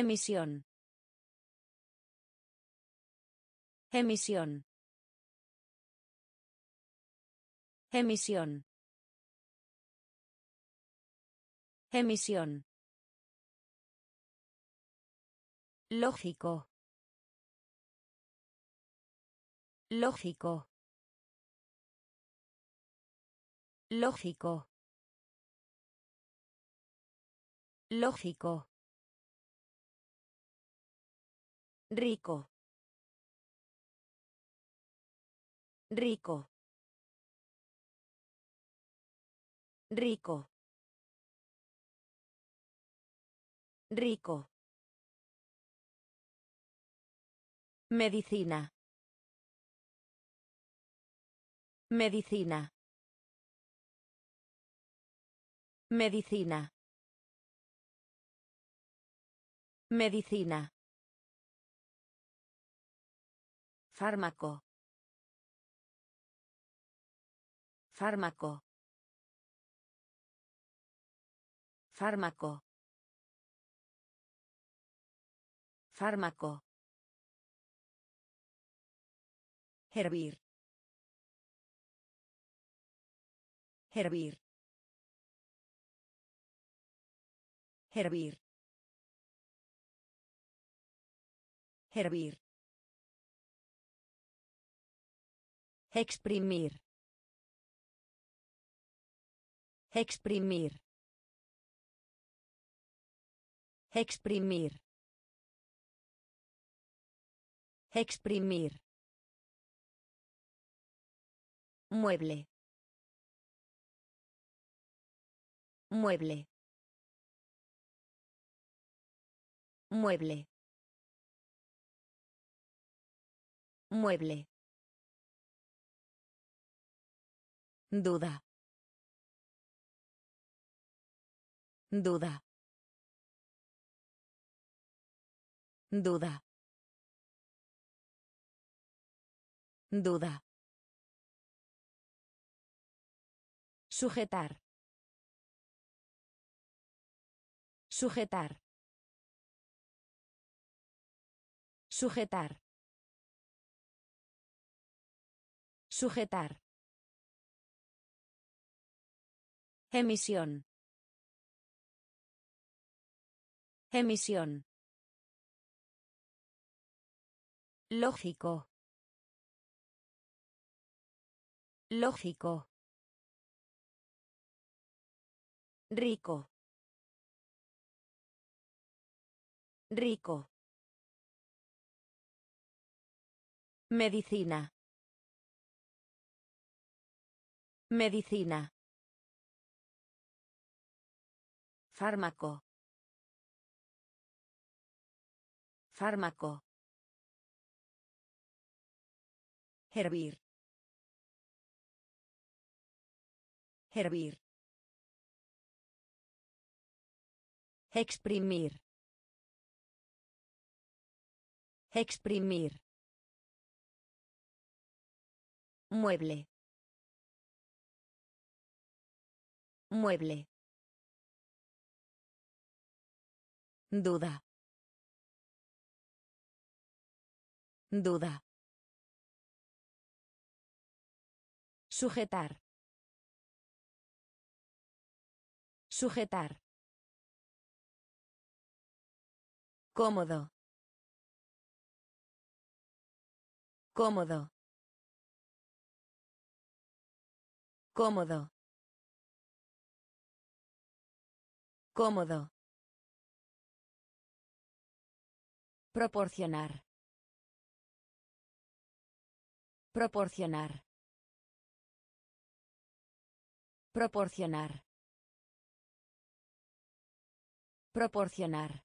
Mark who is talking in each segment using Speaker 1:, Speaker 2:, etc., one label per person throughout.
Speaker 1: Emisión. Emisión. Emisión. Emisión. Lógico. Lógico. Lógico. Lógico. Rico. Rico. Rico. Rico. Medicina. Medicina. Medicina. Medicina. Fármaco. Fármaco. Fármaco. Fármaco. Hervir. Hervir. Hervir. Hervir. Exprimir. Exprimir. Exprimir. Exprimir. Mueble. Mueble. Mueble. Mueble. Duda. Duda. Duda. Duda. Sujetar. Sujetar. Sujetar. Sujetar. Emisión. Emisión. Lógico. Lógico. Rico. Rico. Medicina. Medicina. Fármaco. Fármaco. Hervir. Hervir. Exprimir. Exprimir. Mueble. Mueble. Duda. Duda. Sujetar. Sujetar. Cómodo. Cómodo. Cómodo. Cómodo. Proporcionar. Proporcionar. Proporcionar. Proporcionar.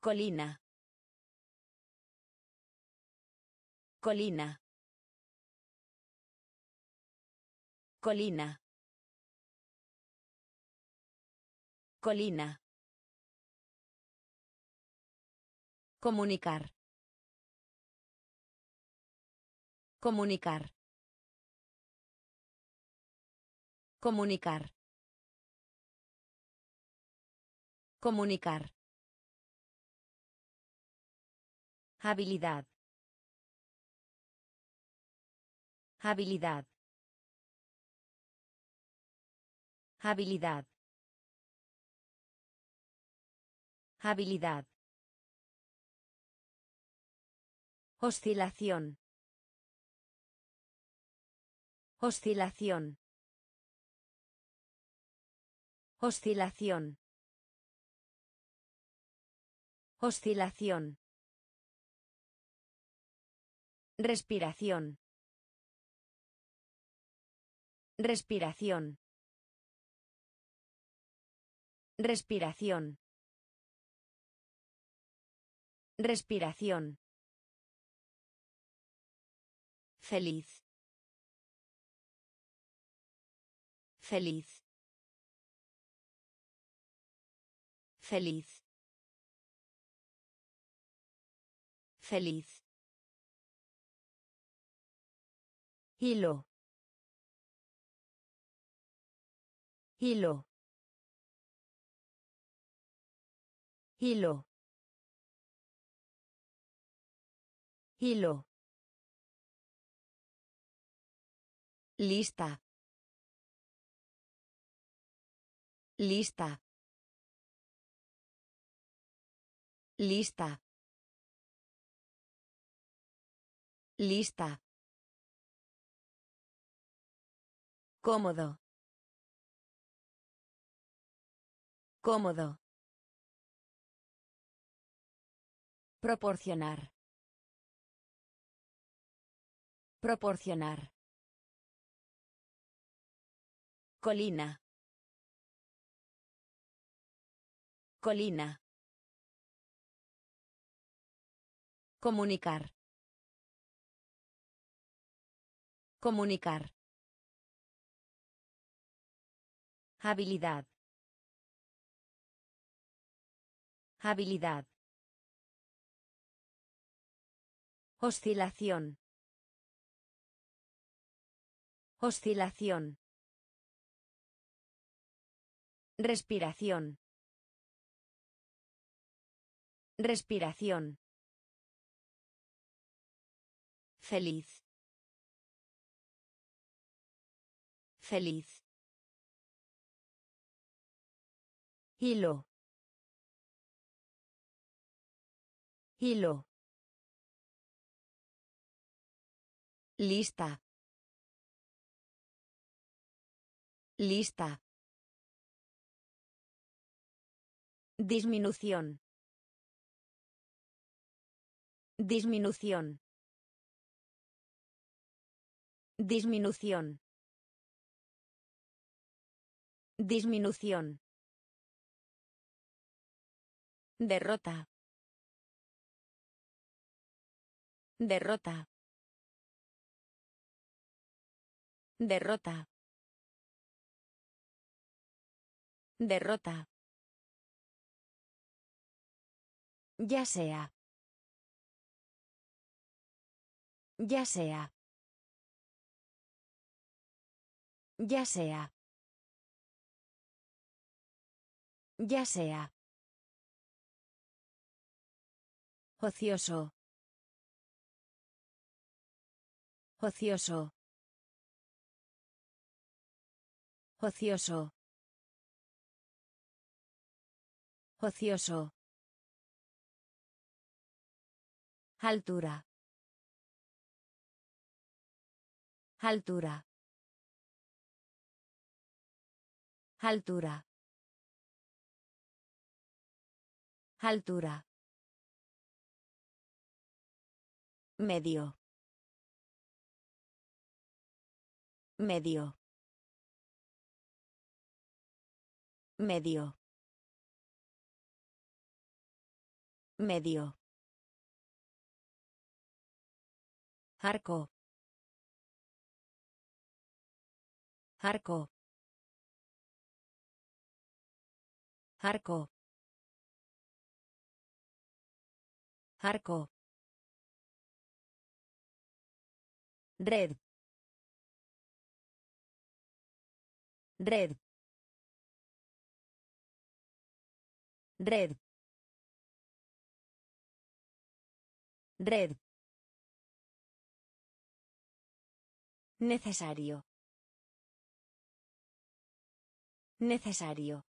Speaker 1: Colina. Colina. Colina. Colina. Comunicar. Comunicar. Comunicar. Comunicar. Habilidad. Habilidad. Habilidad. Habilidad. Oscilación. Oscilación. Oscilación. Oscilación. Respiración. Respiración. Respiración. Respiración. Feliz. Feliz. Feliz. Feliz. Hilo. Hilo. Hilo. Hilo. Lista. Lista. Lista. Lista. Cómodo. Cómodo. Proporcionar. Proporcionar. Colina. Colina. Comunicar. Comunicar. Habilidad. Habilidad. Oscilación. Oscilación. Respiración. Respiración. Feliz. Feliz. Hilo. Hilo. Lista. Lista. Disminución. Disminución. Disminución. Disminución. Derrota. Derrota. Derrota. Derrota. Ya sea. Ya sea. Ya sea. Ya sea. Ocioso. Ocioso. Ocioso. Ocioso. Altura. Altura. Altura. Altura. Medio. Medio. Medio. Medio. Arco. Arco. Arco. Arco. Red. Red. Red. Red. Necesario. Necesario.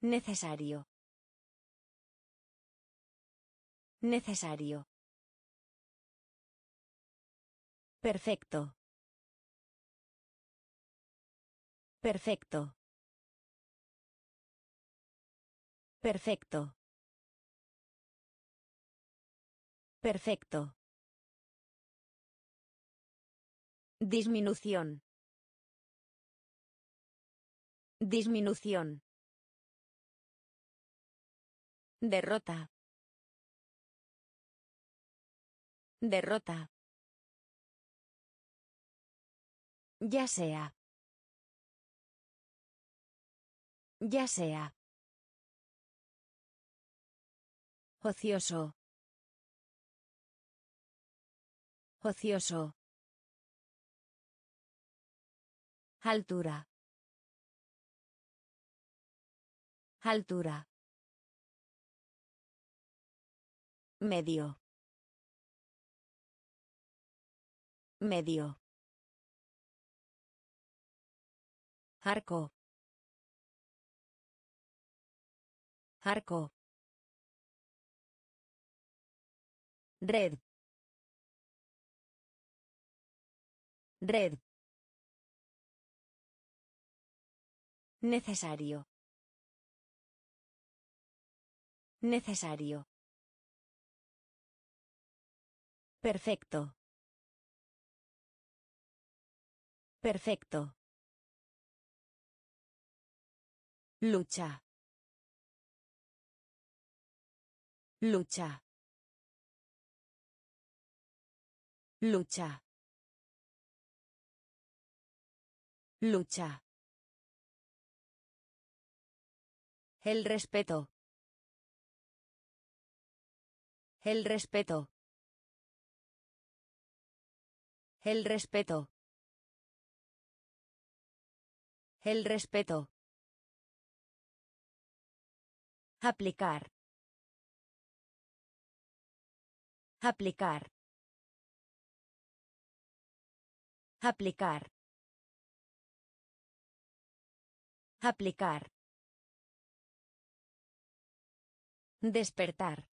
Speaker 1: Necesario. Necesario. Perfecto. Perfecto. Perfecto. Perfecto. Disminución. Disminución. Derrota. Derrota. Ya sea. Ya sea. Ocioso. Ocioso. Altura. Altura. Medio. Medio. Arco. Arco. Red. Red. Necesario. Necesario. Perfecto. Perfecto. Lucha. Lucha. Lucha. Lucha. El respeto. El respeto. El respeto. El respeto. Aplicar. Aplicar. Aplicar. Aplicar. Despertar.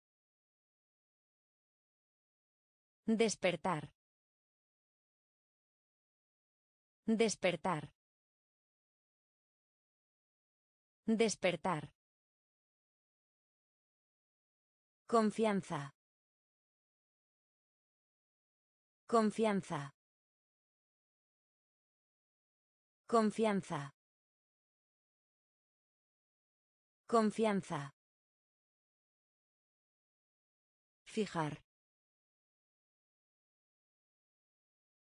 Speaker 1: Despertar. Despertar. Despertar. Confianza. Confianza. Confianza. Confianza. Fijar.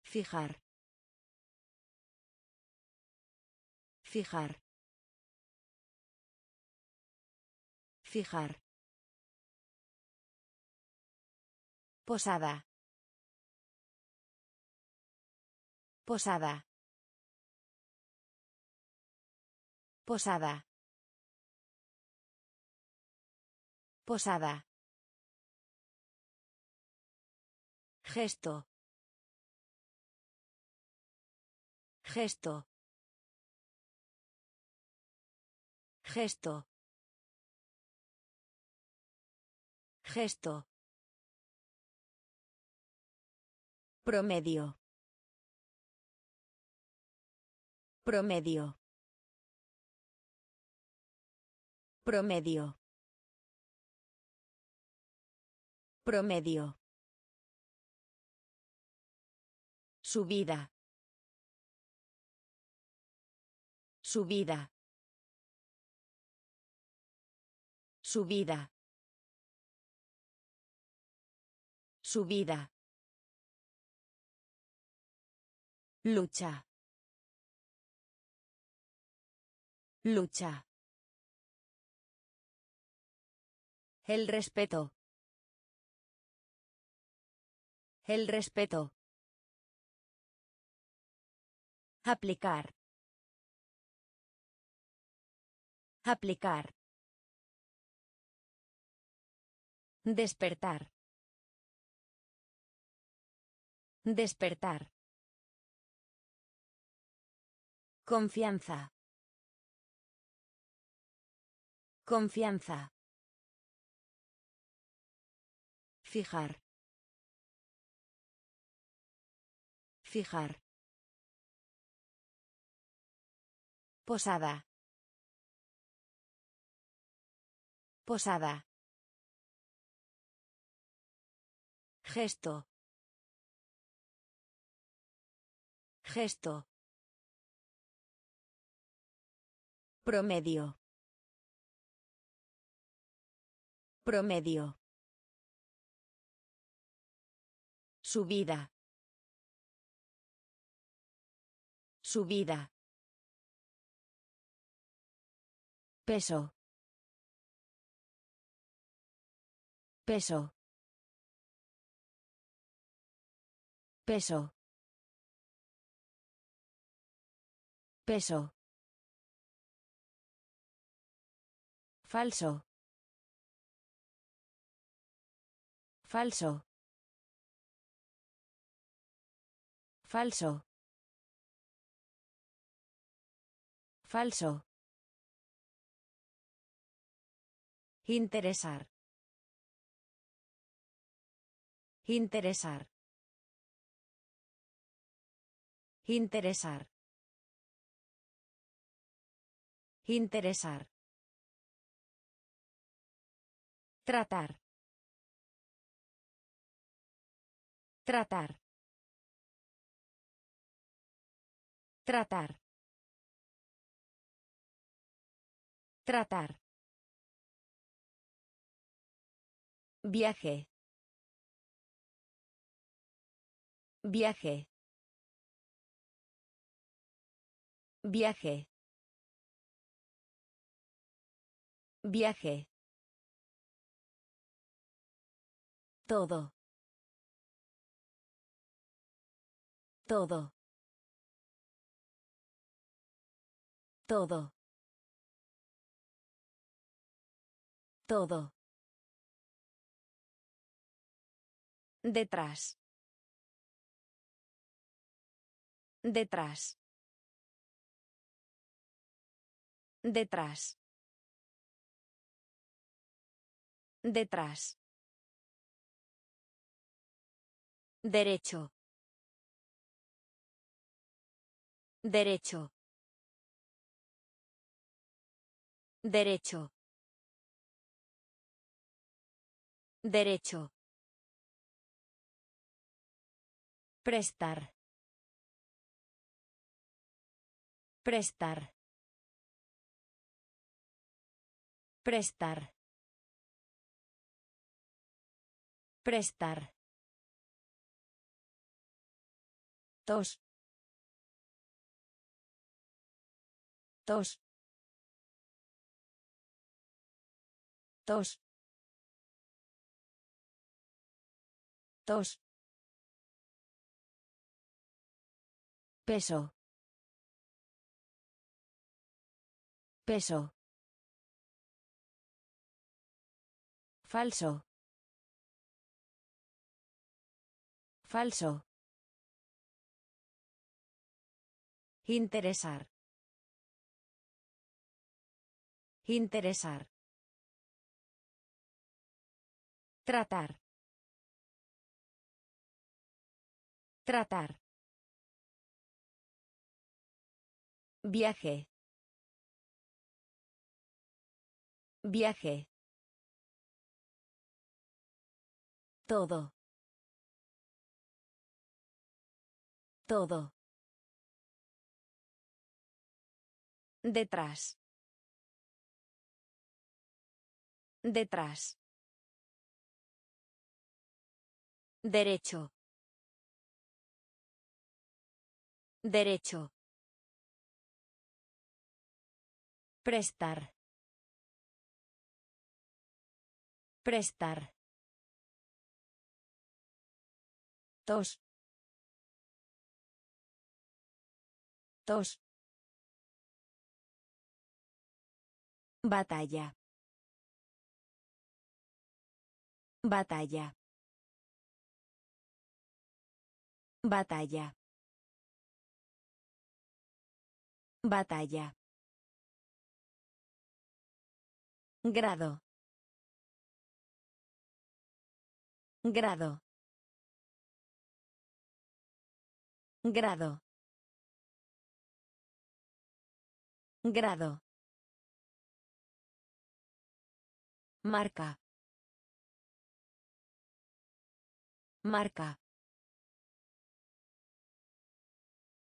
Speaker 1: Fijar. Fijar. Fijar. Posada. Posada. Posada. Posada. Gesto. Gesto. Gesto. Gesto. Promedio. Promedio. Promedio. Promedio. Subida. Subida. Subida. Subida. Lucha. Lucha. El respeto. El respeto. Aplicar. Aplicar. Despertar. Despertar. Confianza. Confianza. Fijar. Fijar. Posada. Posada. Gesto. Gesto. Promedio. Promedio. Subida. Subida. Peso. Peso. Peso. Peso. Falso. Falso. Falso. Falso. Interesar. Interesar. Interesar. Interesar. Tratar. Tratar. Tratar. Tratar. Viaje. Viaje. Viaje. Viaje. Todo. Todo. Todo. Todo. Detrás. Detrás. Detrás. Detrás. Derecho. Derecho. Derecho. Derecho. Prestar. Prestar. Prestar. Prestar. Tos. Tos. Tos. Tos. Peso. Peso. Falso. Falso. Interesar. Interesar. Tratar. Tratar. Viaje. Viaje. Todo. Todo. Detrás. Detrás. Derecho. Derecho. Prestar. Prestar. Tos. Tos. Batalla. Batalla. Batalla. Batalla. Grado. Grado. Grado. Grado. Marca. Marca.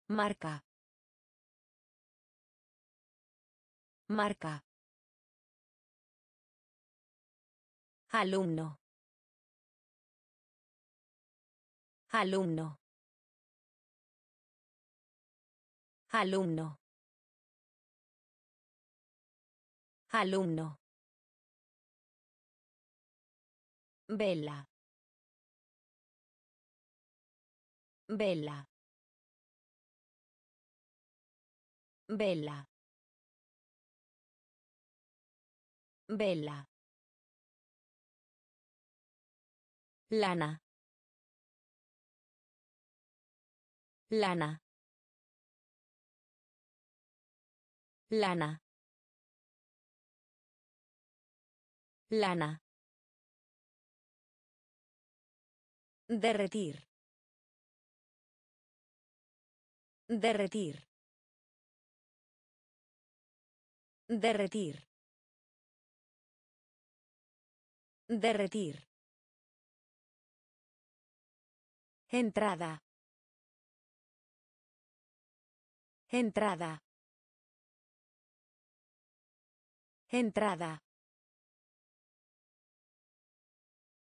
Speaker 1: Marca. Marca. Alumno. Alumno. Alumno. Alumno. Vela. Vela. Vela. Vela. Lana. Lana. Lana. Lana. Derretir. Derretir. Derretir. Derretir. Entrada. Entrada. Entrada.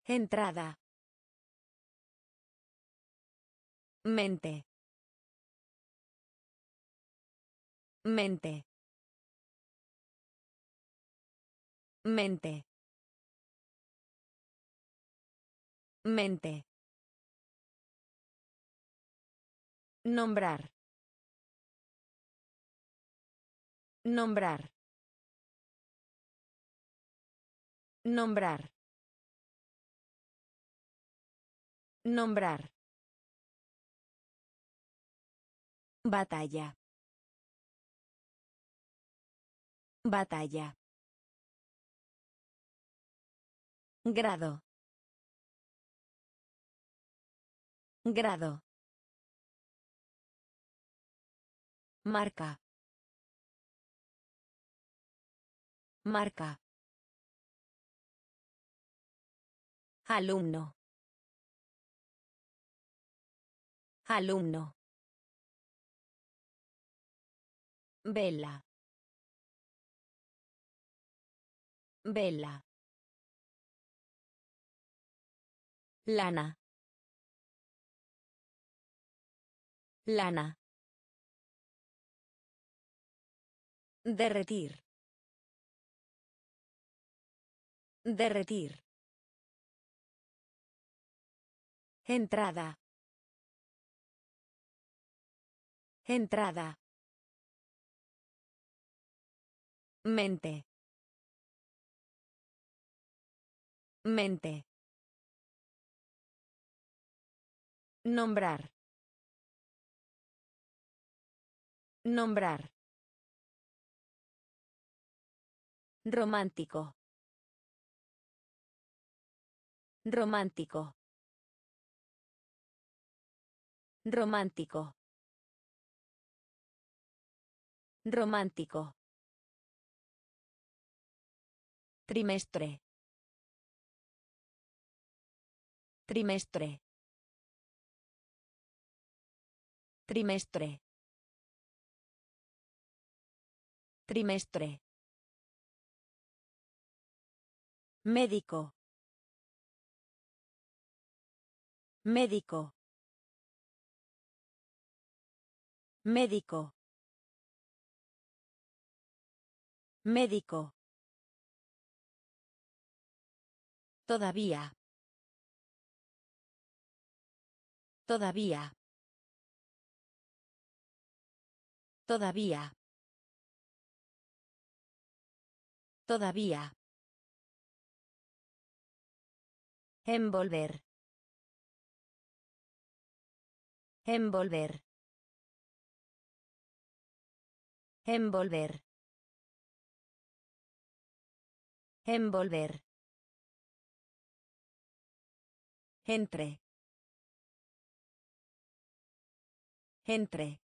Speaker 1: Entrada. Mente. Mente. Mente. Mente. Nombrar. Nombrar. Nombrar. Nombrar. Batalla. Batalla. Grado. Grado. Marca. Marca. Alumno. Alumno. Vela. Vela. Lana. Lana. Derretir. Derretir. Entrada. Entrada. Mente. Mente. Nombrar. Nombrar. Romántico. Romántico. Romántico. Romántico. Trimestre. Trimestre. Trimestre. Trimestre. Médico. Médico. Médico. Médico. Todavía. Todavía. Todavía. Todavía. Envolver. Envolver. Envolver. Envolver. Entre. Entre.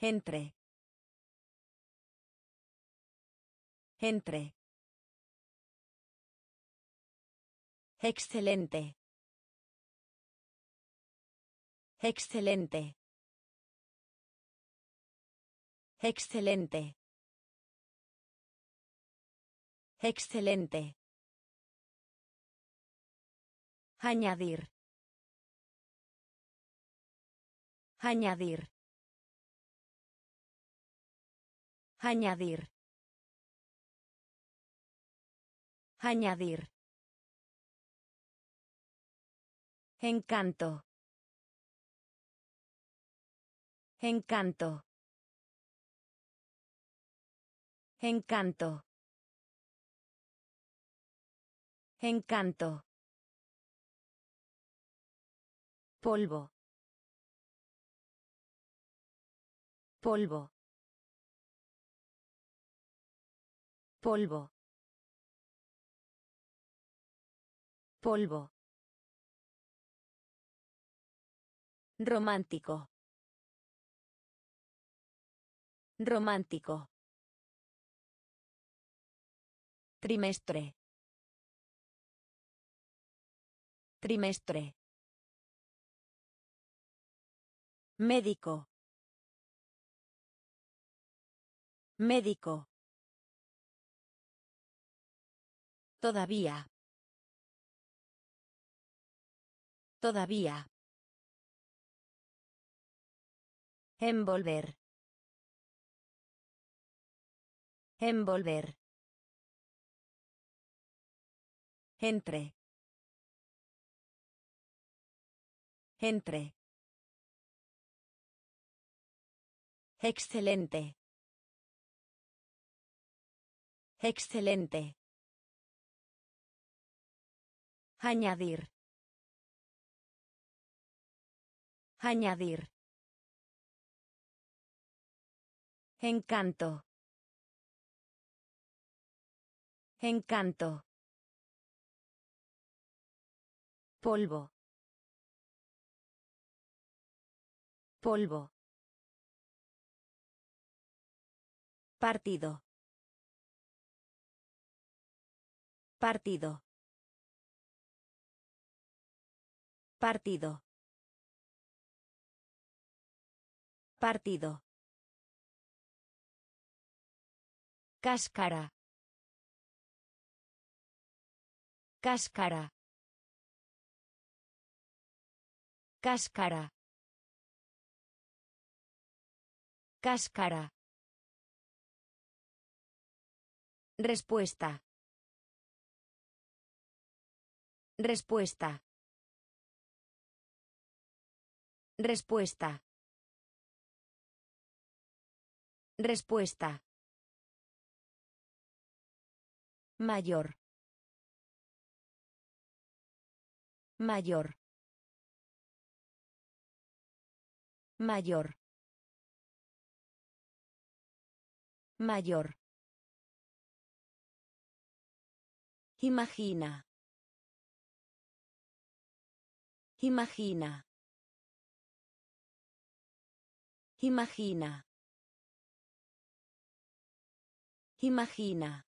Speaker 1: Entre. Entre. Excelente. Excelente. Excelente. Excelente. Añadir. Añadir. Añadir. Añadir. Encanto. Encanto. Encanto. Encanto. Polvo. Polvo. Polvo. Polvo. Romántico. Romántico. Trimestre. Trimestre. Médico. Médico. Todavía. Todavía. Envolver. Envolver. Entre. Entre. Excelente. Excelente. Añadir. Añadir. Encanto. Encanto. Polvo. Polvo. Partido. Partido. Partido. Partido. Cáscara. Cáscara. Cáscara. Cáscara. Respuesta. Respuesta. Respuesta. Respuesta. Mayor. Mayor. Mayor. Mayor. Imagina. Imagina. Imagina. Imagina.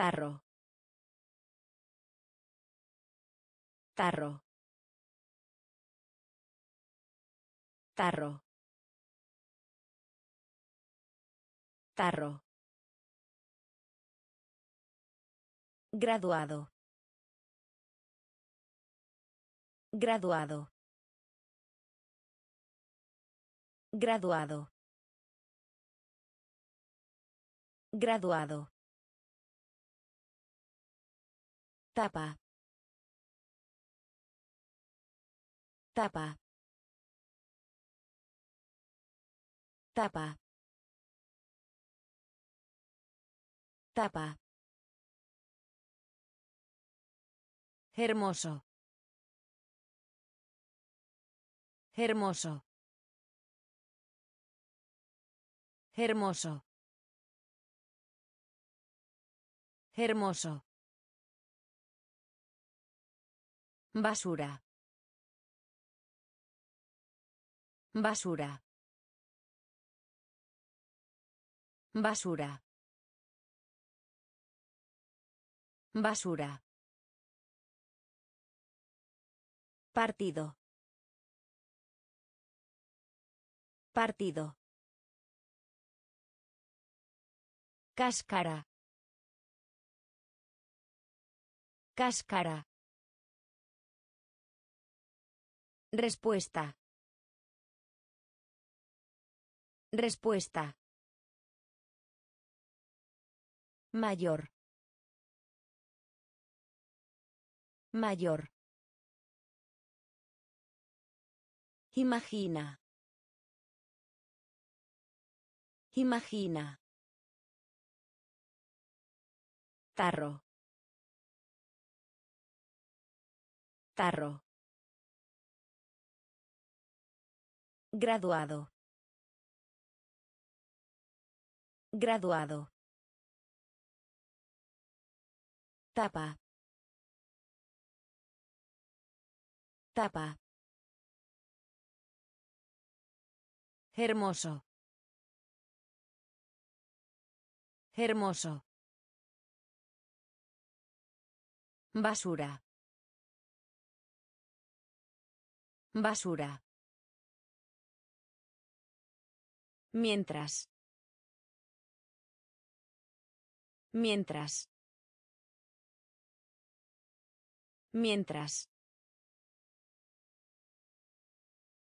Speaker 1: Tarro. Tarro. Tarro. Tarro. Graduado. Graduado. Graduado. Graduado. Tapa. Tapa. Tapa. Tapa. Hermoso. Hermoso. Hermoso. Hermoso. Basura. Basura. Basura. Basura. Partido. Partido. Cáscara. Cáscara. Respuesta. Respuesta. Mayor. Mayor. Imagina. Imagina. Tarro. Tarro. Graduado. Graduado. Tapa. Tapa. Hermoso. Hermoso. Basura. Basura. Mientras. Mientras. Mientras.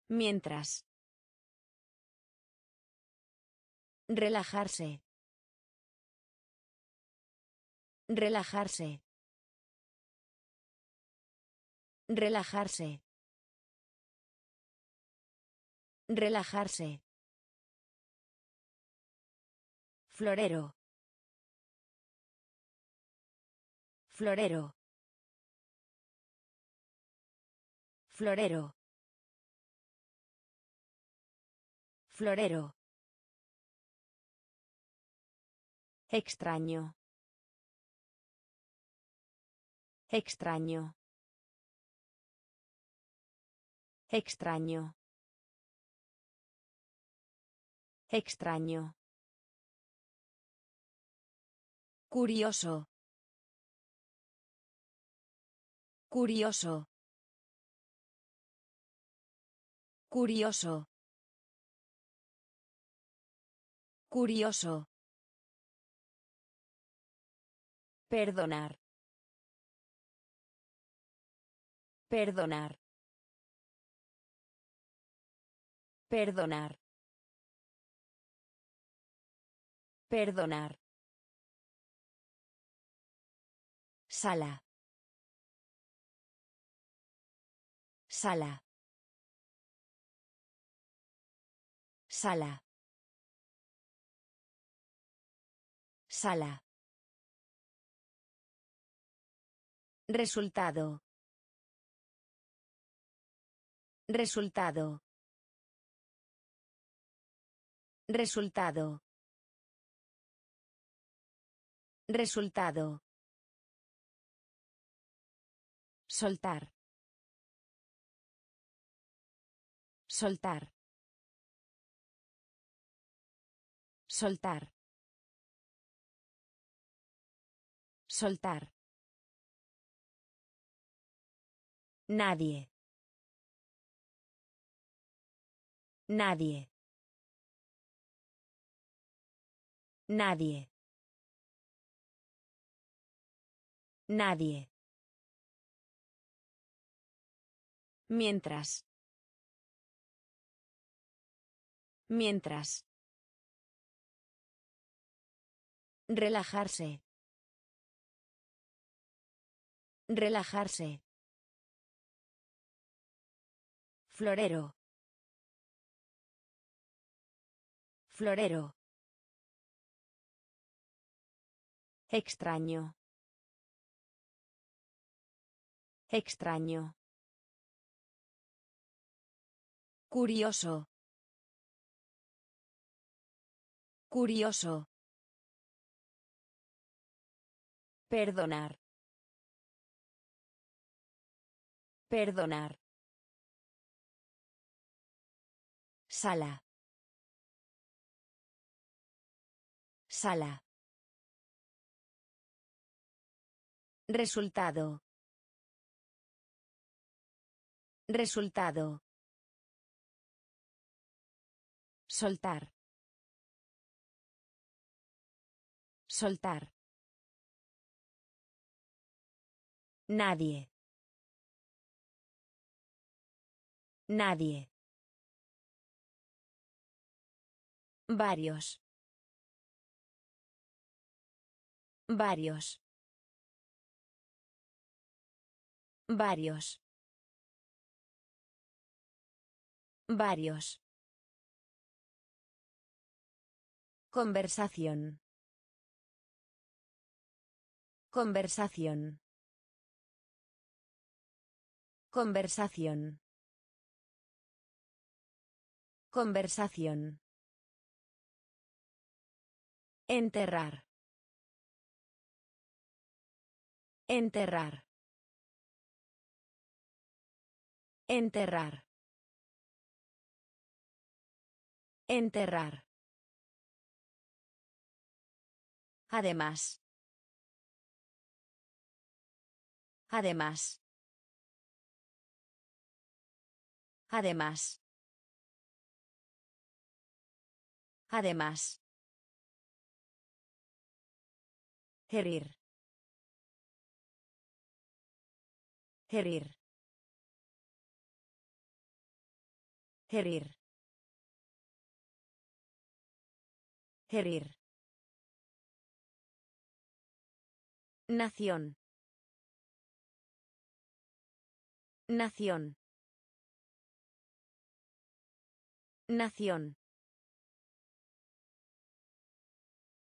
Speaker 1: Mientras. Relajarse. Relajarse. Relajarse. Relajarse. Florero. Florero. Florero. Florero. Extraño. Extraño. Extraño. Extraño. Curioso. Curioso. Curioso. Curioso. Perdonar. Perdonar. Perdonar. Perdonar. Sala. Sala. Sala. Sala. Resultado. Resultado. Resultado. Resultado. Soltar. Soltar. Soltar. Soltar. Nadie. Nadie. Nadie. Nadie. Mientras. Mientras. Relajarse. Relajarse. Florero. Florero. Extraño. Extraño. Curioso. Curioso. Perdonar. Perdonar. Sala. Sala. Resultado. Resultado. Soltar. Soltar. Nadie. Nadie. Varios. Varios. Varios. Varios. Conversación. Conversación. Conversación. Conversación. Enterrar. Enterrar. Enterrar. Enterrar. Además. Además. Además. Además. Herir. Herir. Herir. Herir. Nación. Nación. Nación.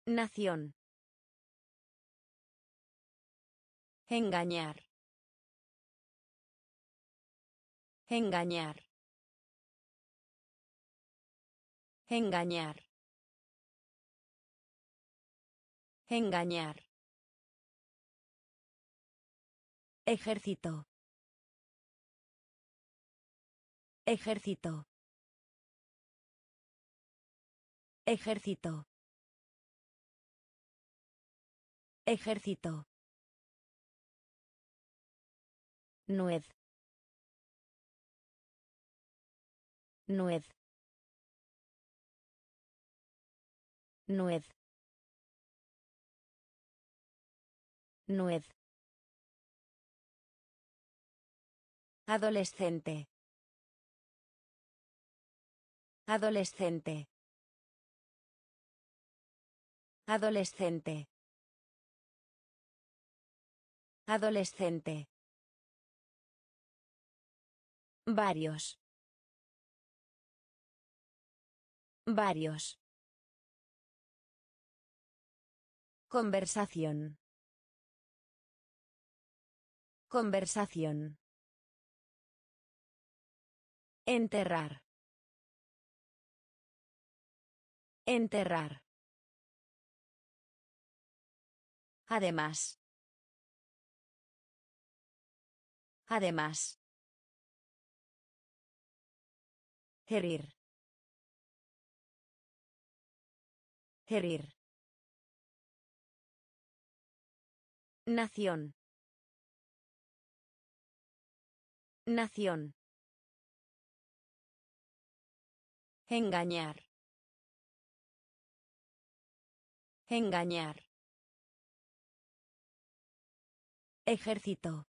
Speaker 1: Nación. Engañar. Engañar. Engañar. Engañar. Ejército. Ejército. Ejército. Ejército. Nuez. Nuez. Nuez. Nuez. Adolescente. Adolescente. Adolescente. Adolescente. Varios. Varios. Conversación. Conversación. Enterrar. Enterrar. Además. Además. Herir. Herir. Nación. Nación. Engañar. Engañar. Ejército.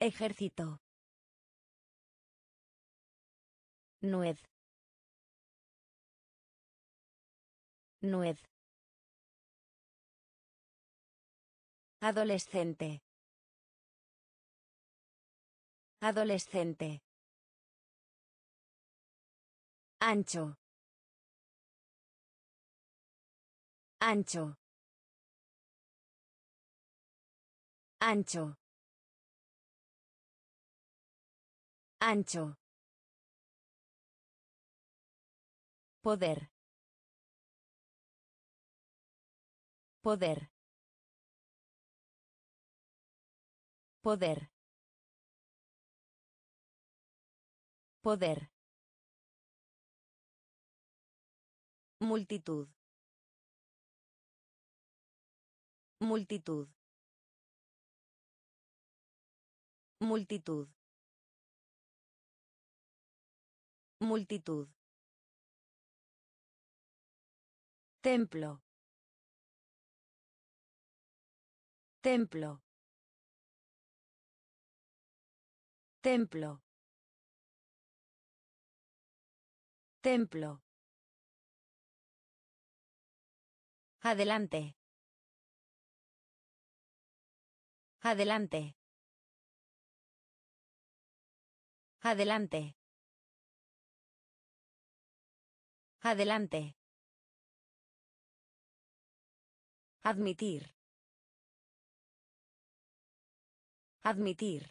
Speaker 1: Ejército. Nuez. Nuez. Adolescente. Adolescente. Ancho. Ancho. Ancho. Ancho. Poder. Poder. Poder. Poder. Multitud. Multitud. Multitud. Multitud. Templo. Templo. Templo. Templo. Adelante. Adelante. Adelante. Adelante. Admitir. Admitir.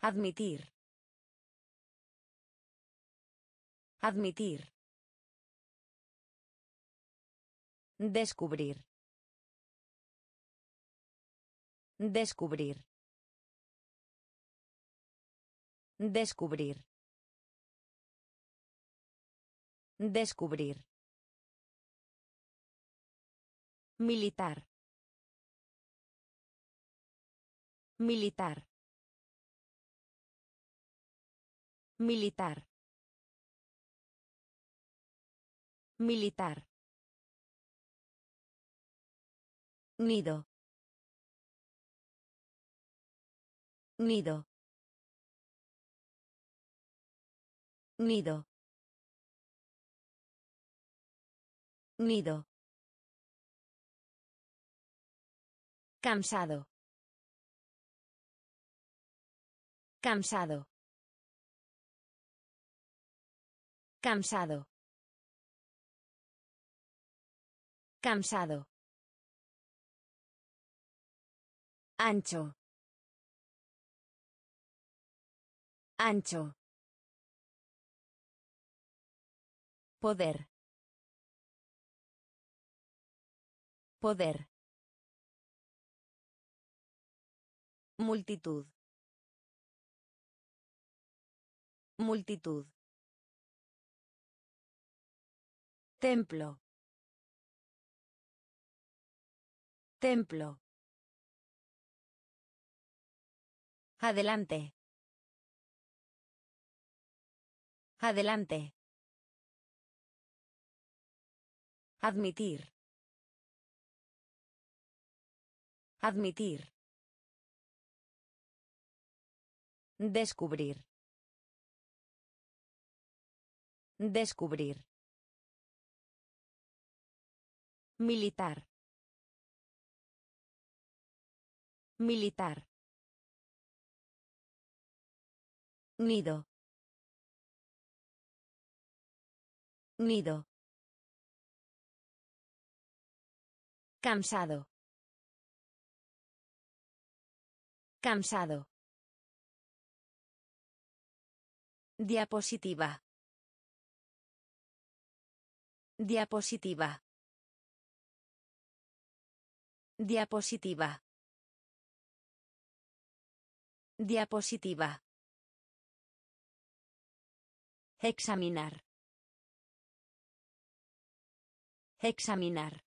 Speaker 1: Admitir. Admitir. Descubrir. Descubrir. Descubrir. Descubrir. Militar. Militar. Militar. Militar. Nido. Nido. Nido. Nido. Cansado. Cansado. Cansado. Cansado. Ancho. Ancho. Poder. Poder. Multitud. Multitud. Templo. Templo. Adelante. Adelante. Admitir. Admitir. Descubrir. Descubrir. Militar. Militar. Nido. Nido. Cansado. Cansado. Diapositiva. Diapositiva. Diapositiva. Diapositiva. Examinar. Examinar.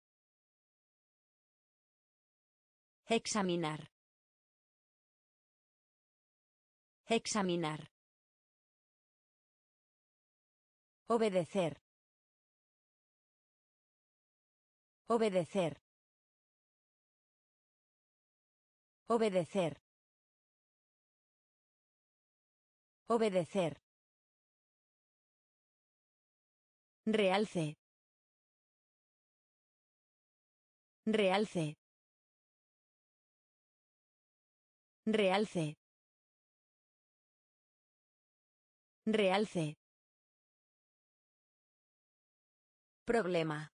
Speaker 1: Examinar. Examinar. Obedecer. Obedecer. Obedecer. Obedecer. Realce. Realce. Realce. Realce. Problema.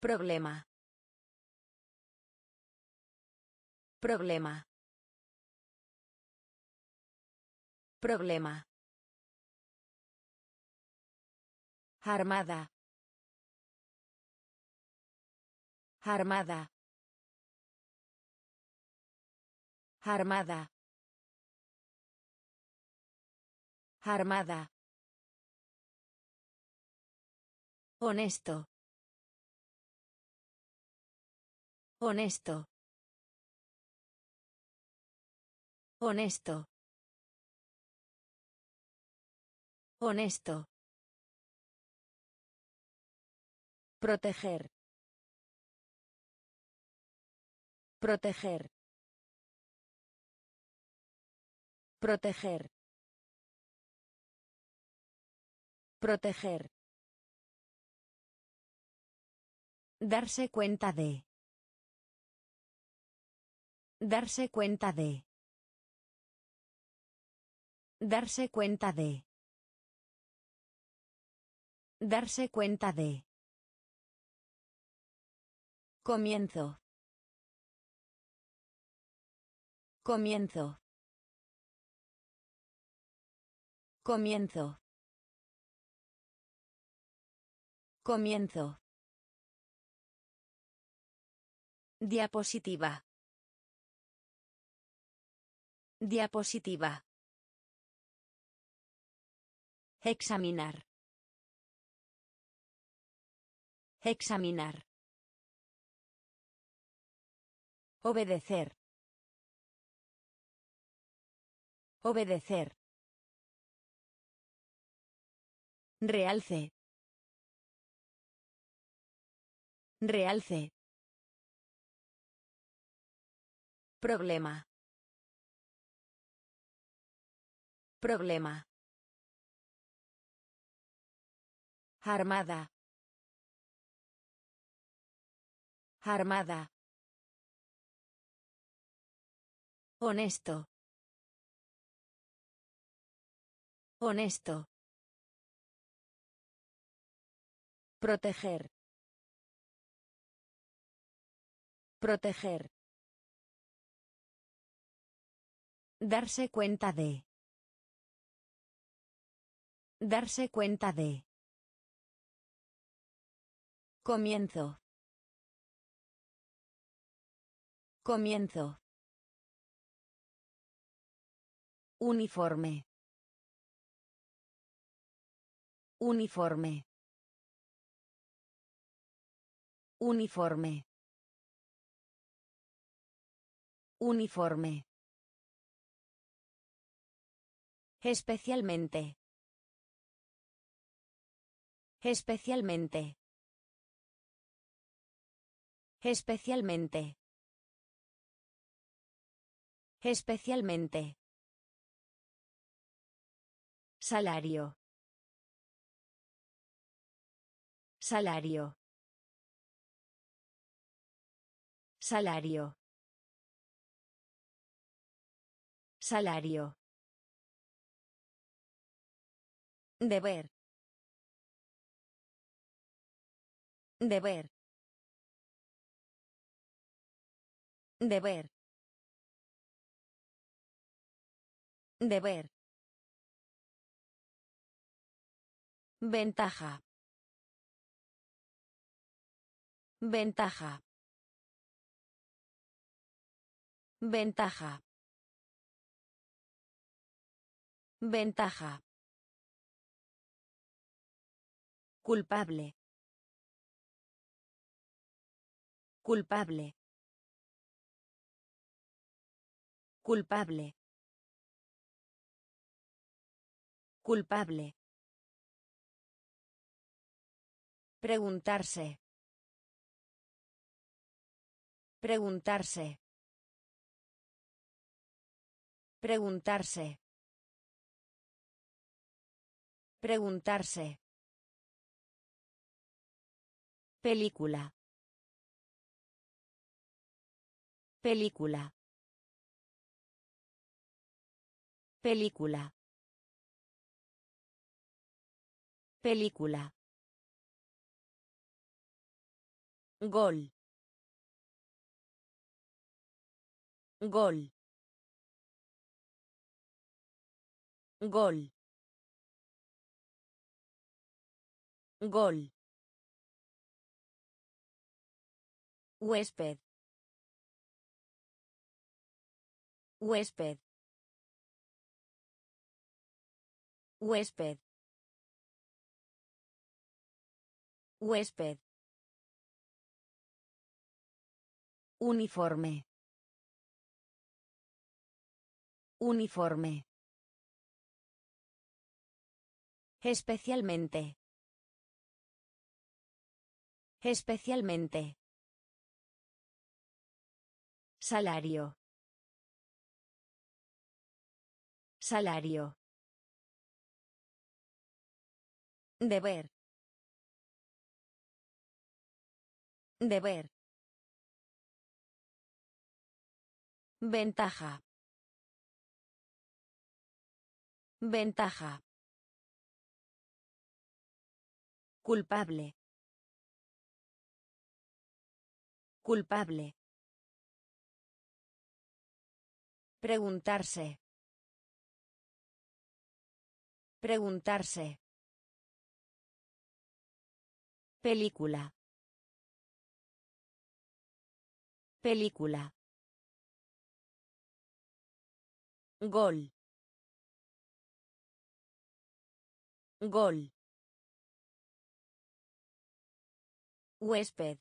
Speaker 1: Problema. Problema. Problema. Armada. Armada. Armada. Armada. Honesto. Honesto. Honesto. Honesto. Proteger. Proteger. Proteger. Proteger. Darse cuenta de. Darse cuenta de. Darse cuenta de. Darse cuenta de. Comienzo. Comienzo. Comienzo. Comienzo. Diapositiva. Diapositiva. Examinar. Examinar. Obedecer. Obedecer. Realce. Realce. Problema. Problema. Armada. Armada. Honesto. Honesto. Proteger. Proteger. Darse cuenta de. Darse cuenta de. Comienzo. Comienzo. Uniforme. Uniforme. Uniforme. Uniforme. Especialmente. Especialmente. Especialmente. Especialmente. Salario. Salario. Salario. Salario. Deber. Deber. Deber. Deber. Ventaja. Ventaja. Ventaja. Ventaja. Culpable. Culpable. Culpable. Culpable. Preguntarse. Preguntarse. Preguntarse. Preguntarse. Película. Película. Película. Película. Gol. Gol. Gol. Gol. Huésped. Huésped. Huésped. Huésped. Uniforme. Uniforme. Especialmente. Especialmente. Salario. Salario. Deber. Deber. Ventaja. Ventaja. Culpable. Culpable. Preguntarse. Preguntarse. Película. Película. Gol. Gol. Huésped.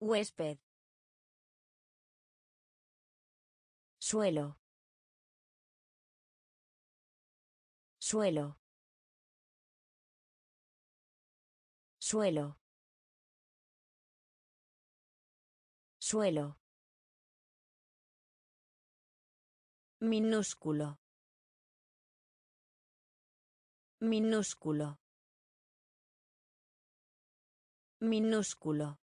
Speaker 1: Huésped. Suelo. Suelo. Suelo. Suelo. Minúsculo. Minúsculo. Minúsculo.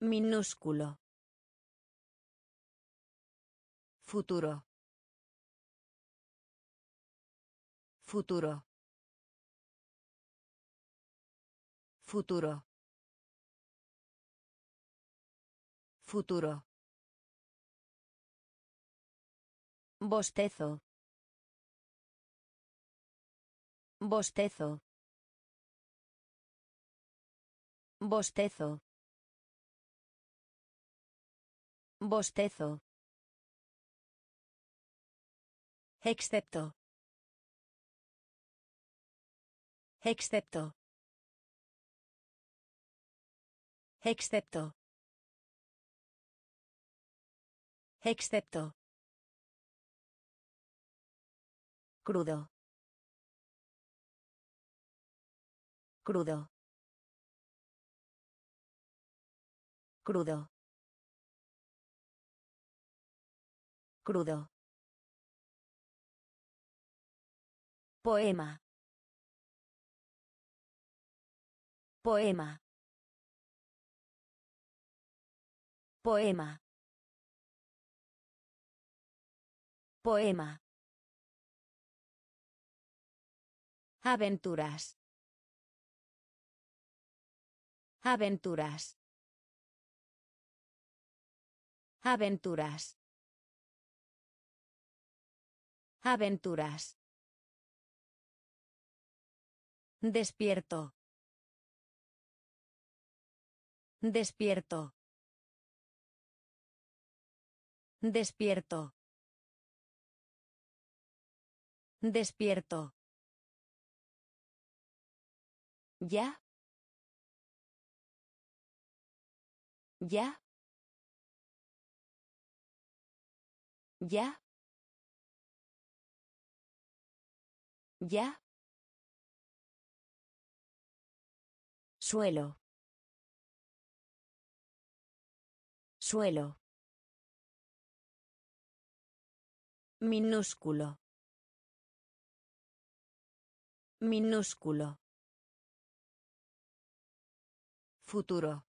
Speaker 1: Minúsculo. Futuro. Futuro. Futuro. Futuro. Bostezo. Bostezo. Bostezo. Bostezo. Excepto. Excepto. Excepto. Excepto. Crudo. Crudo. Crudo. Crudo. Poema. Poema. Poema. Poema. Aventuras. Aventuras. Aventuras. Aventuras. Despierto. Despierto. Despierto. Despierto. Ya. Ya. Ya. Ya. Suelo. Suelo. Minúsculo. Minúsculo. Futuro.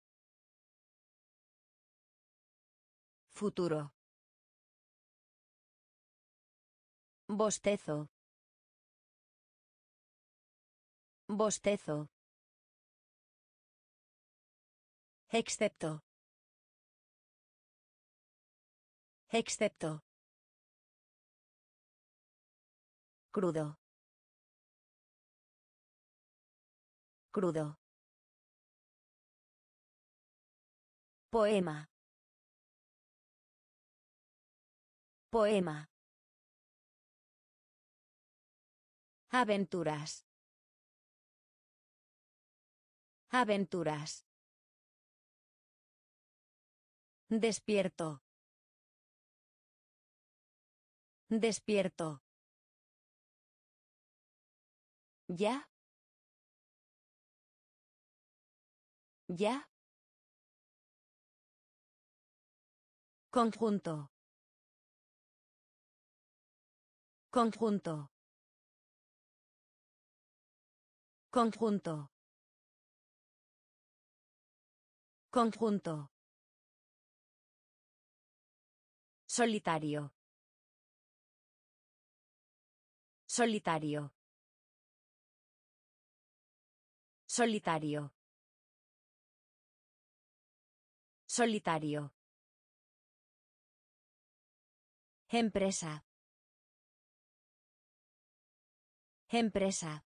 Speaker 1: Futuro. Bostezo. Bostezo. Excepto. Excepto. Crudo. Crudo. Poema. Poema. Aventuras. Aventuras. Despierto. Despierto. ¿Ya? ¿Ya? Conjunto. Conjunto. Conjunto. Conjunto. Solitario. Solitario. Solitario. Solitario. Empresa. Empresa.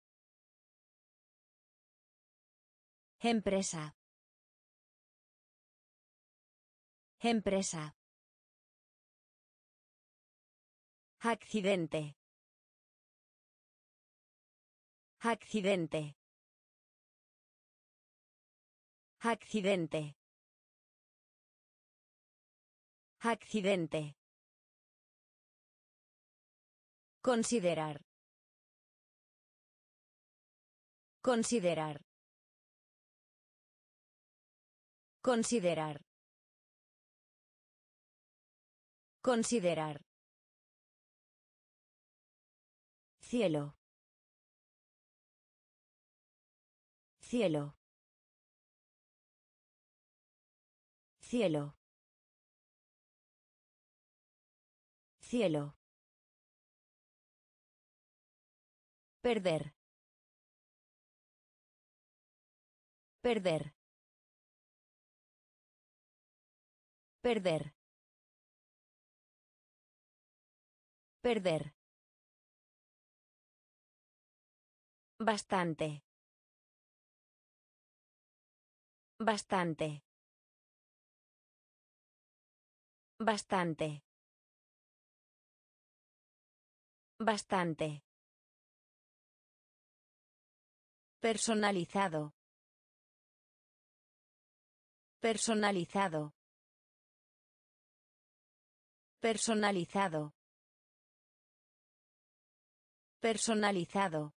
Speaker 1: Empresa. Empresa. Accidente. Accidente. Accidente. Accidente. Considerar. Considerar. Considerar. Considerar. Cielo. Cielo. Cielo. Cielo. Perder. Perder. Perder. Perder. Bastante. Bastante. Bastante. Bastante. Personalizado. Personalizado. Personalizado. Personalizado.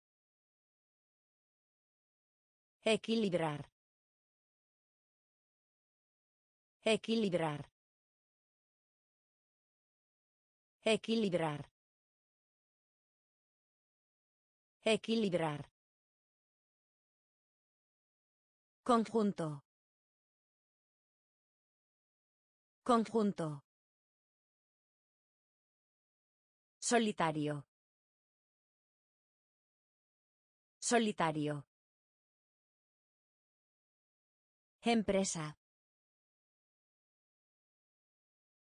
Speaker 1: Equilibrar. Equilibrar. Equilibrar. Equilibrar. Conjunto. Conjunto. Solitario. Solitario. Empresa.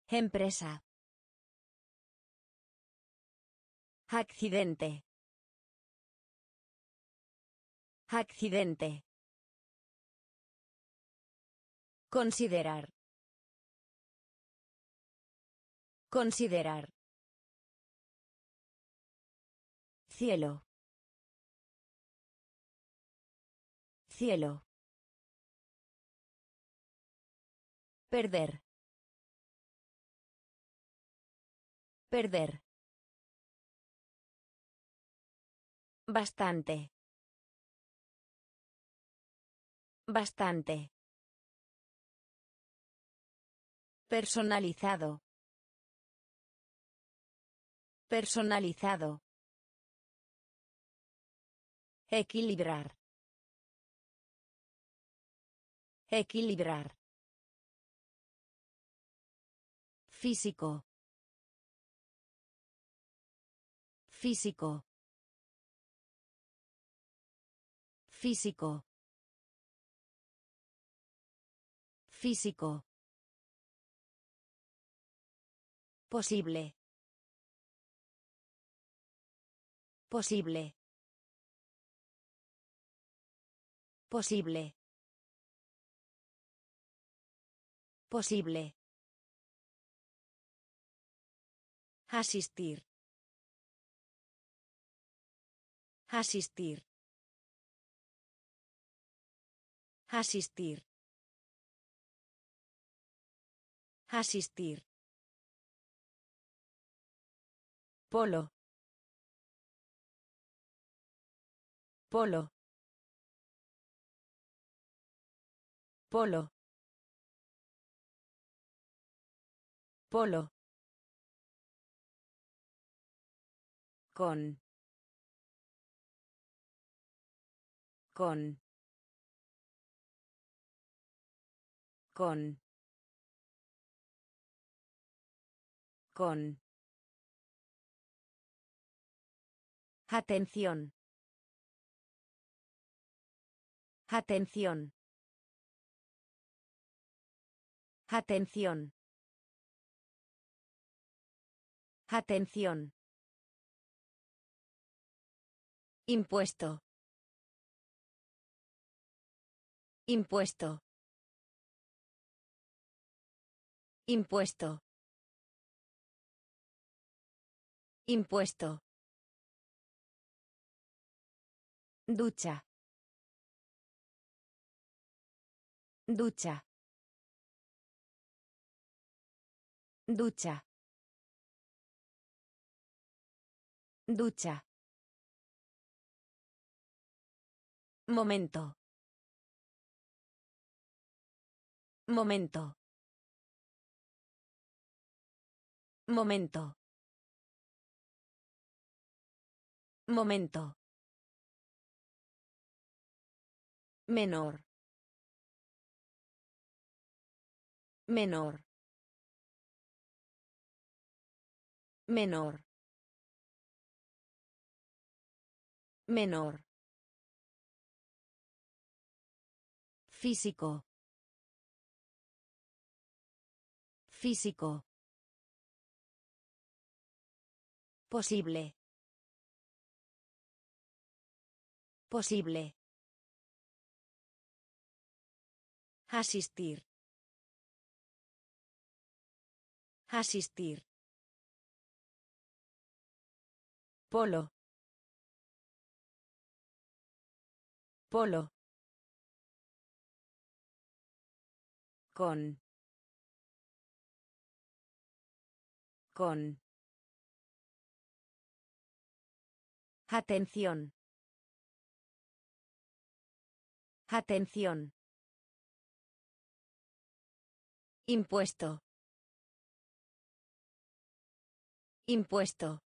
Speaker 1: Empresa. Accidente. Accidente. Considerar. Considerar. Cielo. Cielo. Perder. Perder. Bastante. Bastante. Personalizado. Personalizado. Equilibrar. Equilibrar. Físico. Físico. Físico. Físico. Posible. Posible. Posible. Posible. Asistir. Asistir. Asistir. Asistir. Polo. Polo. Polo. Polo. Con. Con. Con. Con. Atención. Atención. Atención. Atención. Impuesto. Impuesto. Impuesto. Impuesto. Ducha. Ducha. Ducha. Ducha. Momento. Momento. Momento. Momento. Menor. Menor. Menor. Menor. Físico. Físico. Posible. Posible. Asistir. Asistir. Polo. Polo. Con. Con. Atención. Atención. Impuesto. Impuesto.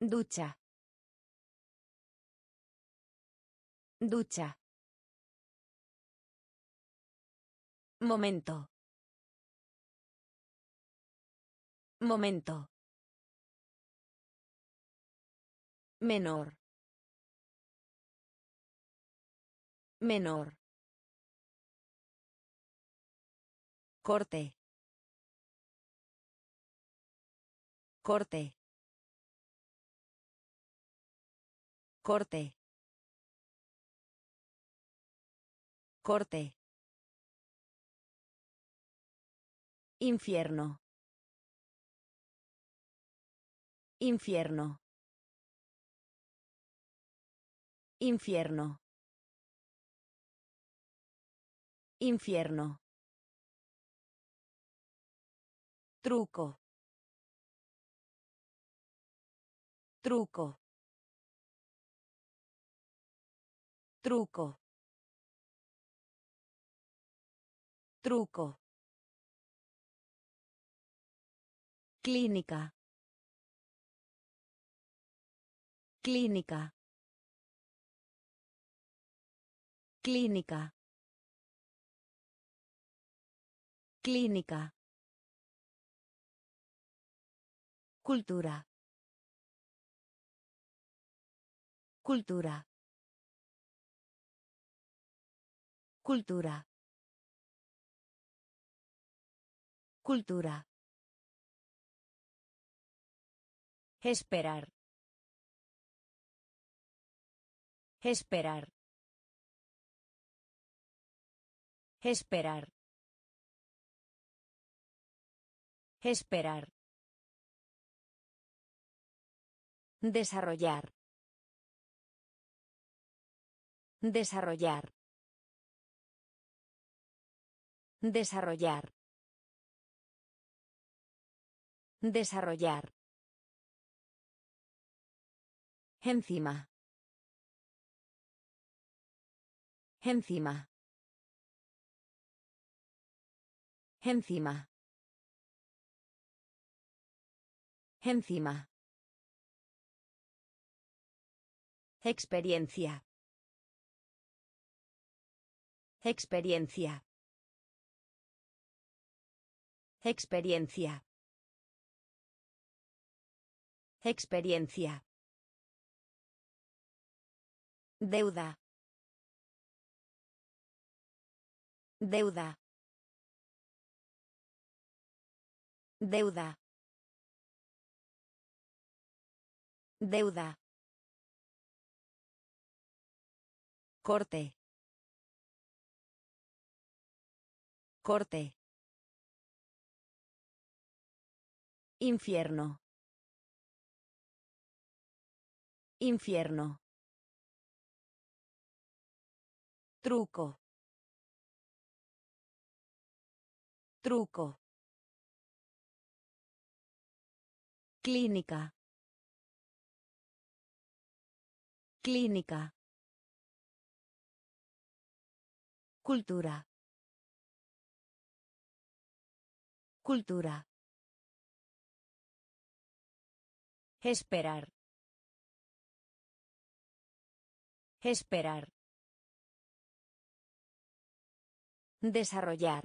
Speaker 1: Ducha. Ducha. Momento. Momento. Menor. Menor. Corte. Corte. Corte. Corte. Infierno. Infierno. Infierno. Infierno. Truco. Truco. Truco. Truco. Clínica. Clínica. Clínica. Clínica. Cultura. Cultura. Cultura. Cultura. Esperar. Esperar. Esperar. Esperar. Desarrollar. Desarrollar. Desarrollar. Desarrollar. Encima. Encima. Encima. Encima. Experiencia. Experiencia. Experiencia. Experiencia. Deuda. Deuda. Deuda. Deuda. Corte. Corte. Infierno. Infierno. Truco. Truco. Clínica. Clínica. Cultura. Cultura. Esperar. Esperar. Desarrollar.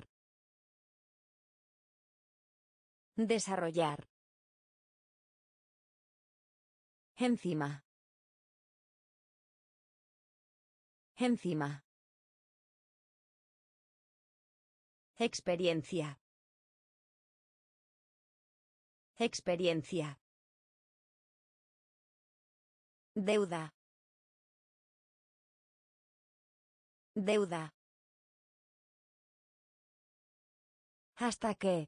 Speaker 1: Desarrollar. Encima. Encima. Experiencia. Experiencia. Deuda. Deuda. Hasta que.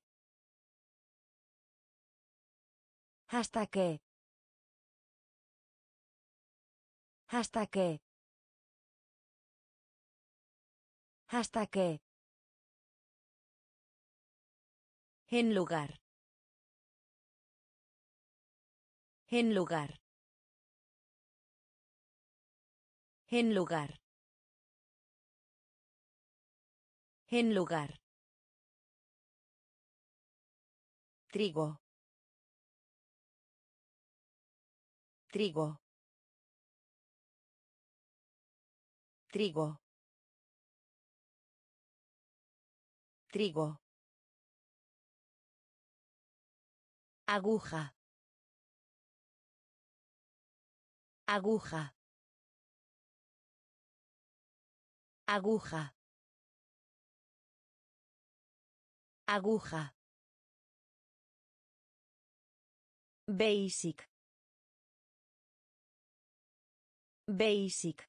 Speaker 1: Hasta que. Hasta que. Hasta que. En lugar. En lugar. En lugar. En lugar. Trigo. Trigo. Trigo. Trigo. Aguja. Aguja. Aguja. Aguja. Basic. Basic.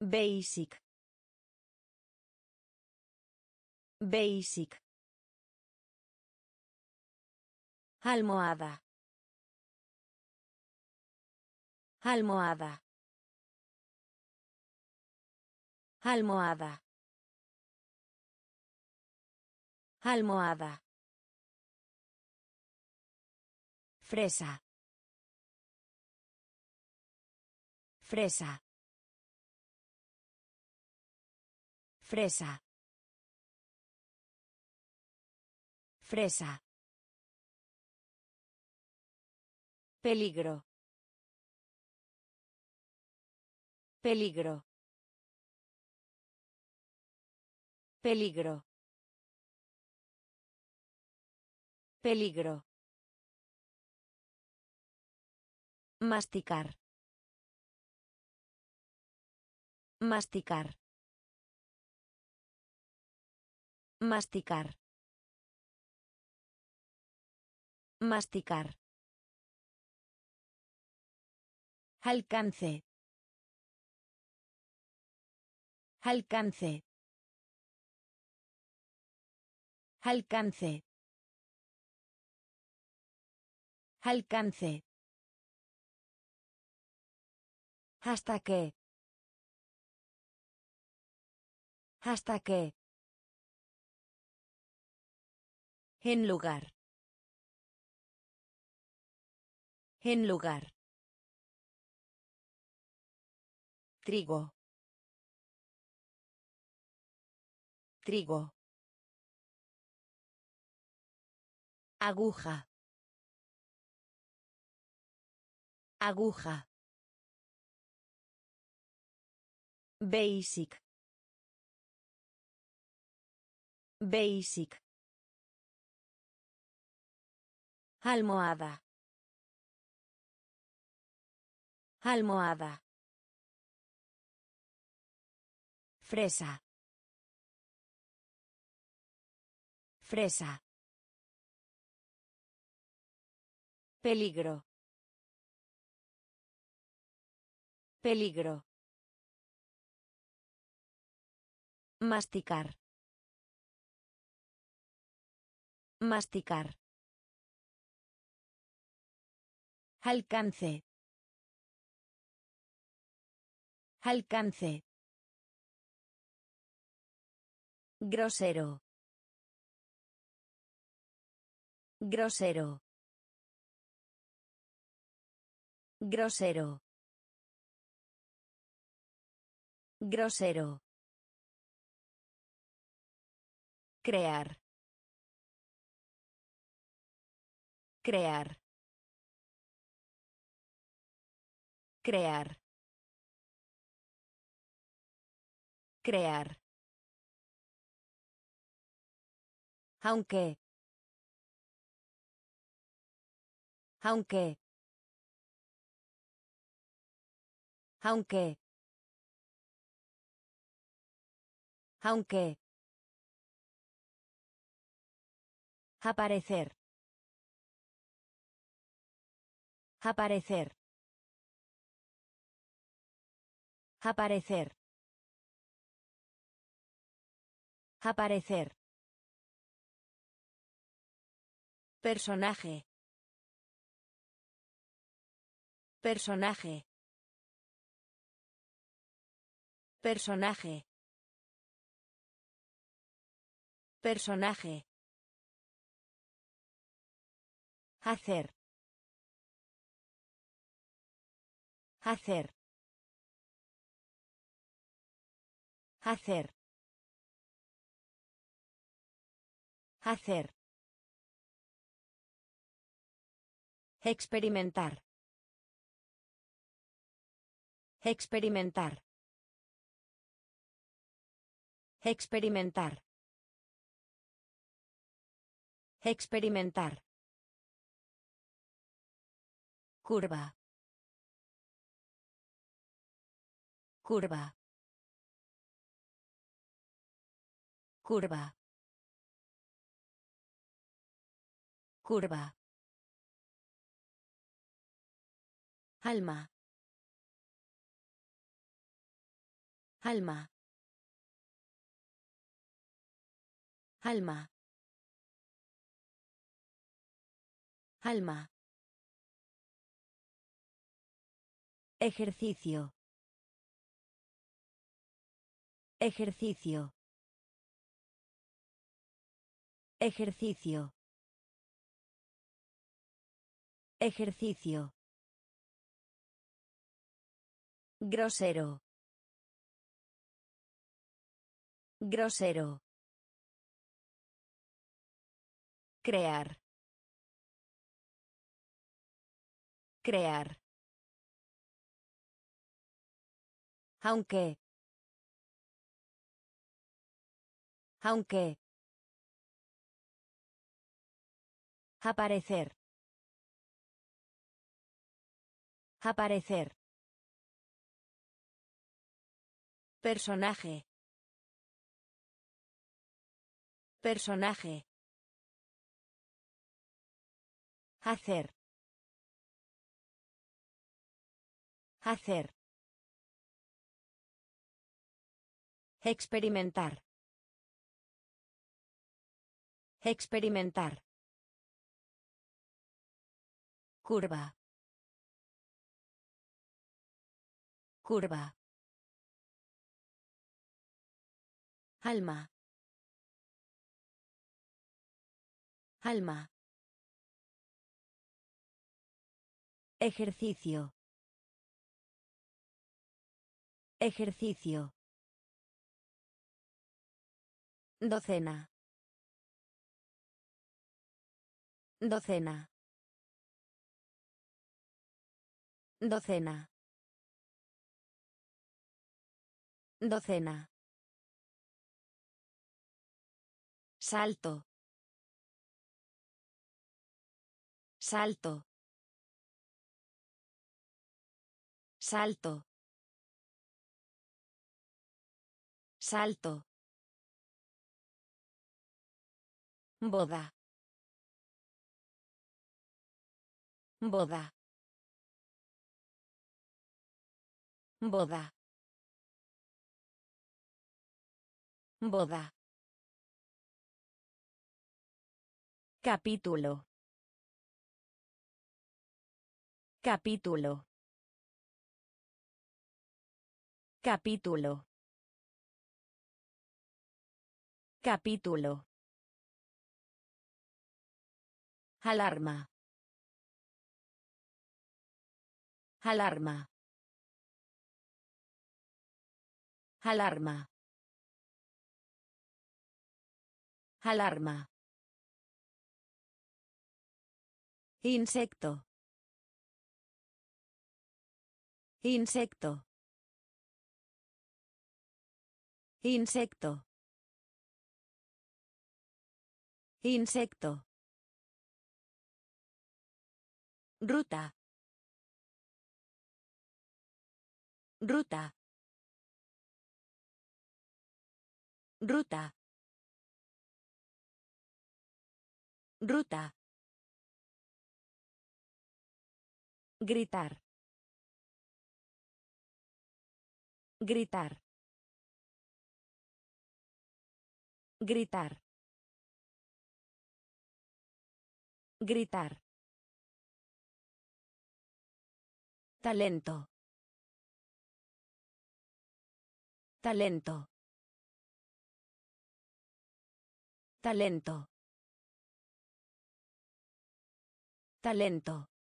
Speaker 1: Basic. Basic. Almohada. Almohada. Almohada. Almohada. Fresa. Fresa. Fresa. Fresa. Peligro. Peligro. Peligro. Peligro. Masticar. Masticar. Masticar. Masticar. Alcance. Alcance. Alcance. Alcance. Hasta que. Hasta que. En lugar. En lugar. Trigo. Trigo. Aguja. Aguja. Basic. Basic. Almohada. Almohada. Fresa. Fresa. Peligro. Peligro. Masticar. Masticar. Alcance. Alcance. Grosero. Grosero. Grosero. Grosero. Crear. Crear. Crear. Crear. Aunque. Aunque. Aunque. Aunque. Aparecer. Aparecer. Aparecer. Aparecer. Personaje. Personaje. Personaje. Personaje. Hacer. Hacer. Hacer. Hacer. Experimentar. Experimentar. Experimentar. Experimentar. Curva. Curva. Curva. Curva. Alma. Alma. Alma. Alma. Ejercicio. Ejercicio. Ejercicio. Ejercicio. Grosero. Grosero. Crear. Crear. Aunque. Aunque. Aparecer. Aparecer. Personaje. Personaje. Hacer. Hacer. Experimentar. Experimentar. Curva. Curva. Alma. Alma. Ejercicio. Ejercicio. Docena. Docena. Docena. Docena. Salto. Salto. Salto. Salto. Boda. Boda. Boda. Boda. Capítulo. Capítulo. Capítulo. Capítulo. Alarma. Alarma. Alarma. Alarma. Insecto. Insecto. Insecto. Insecto. Ruta. Ruta. Ruta. Ruta. Gritar. Gritar. Gritar. Gritar. Talento. Talento. Talento. Talento.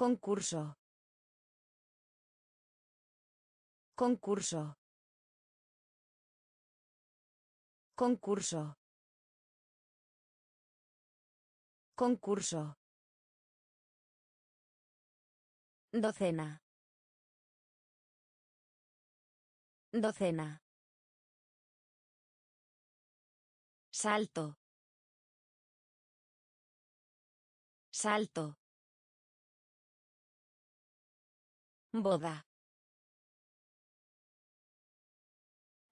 Speaker 1: Concurso. Concurso. Concurso. Concurso. Docena. Docena. Salto. Salto. Boda.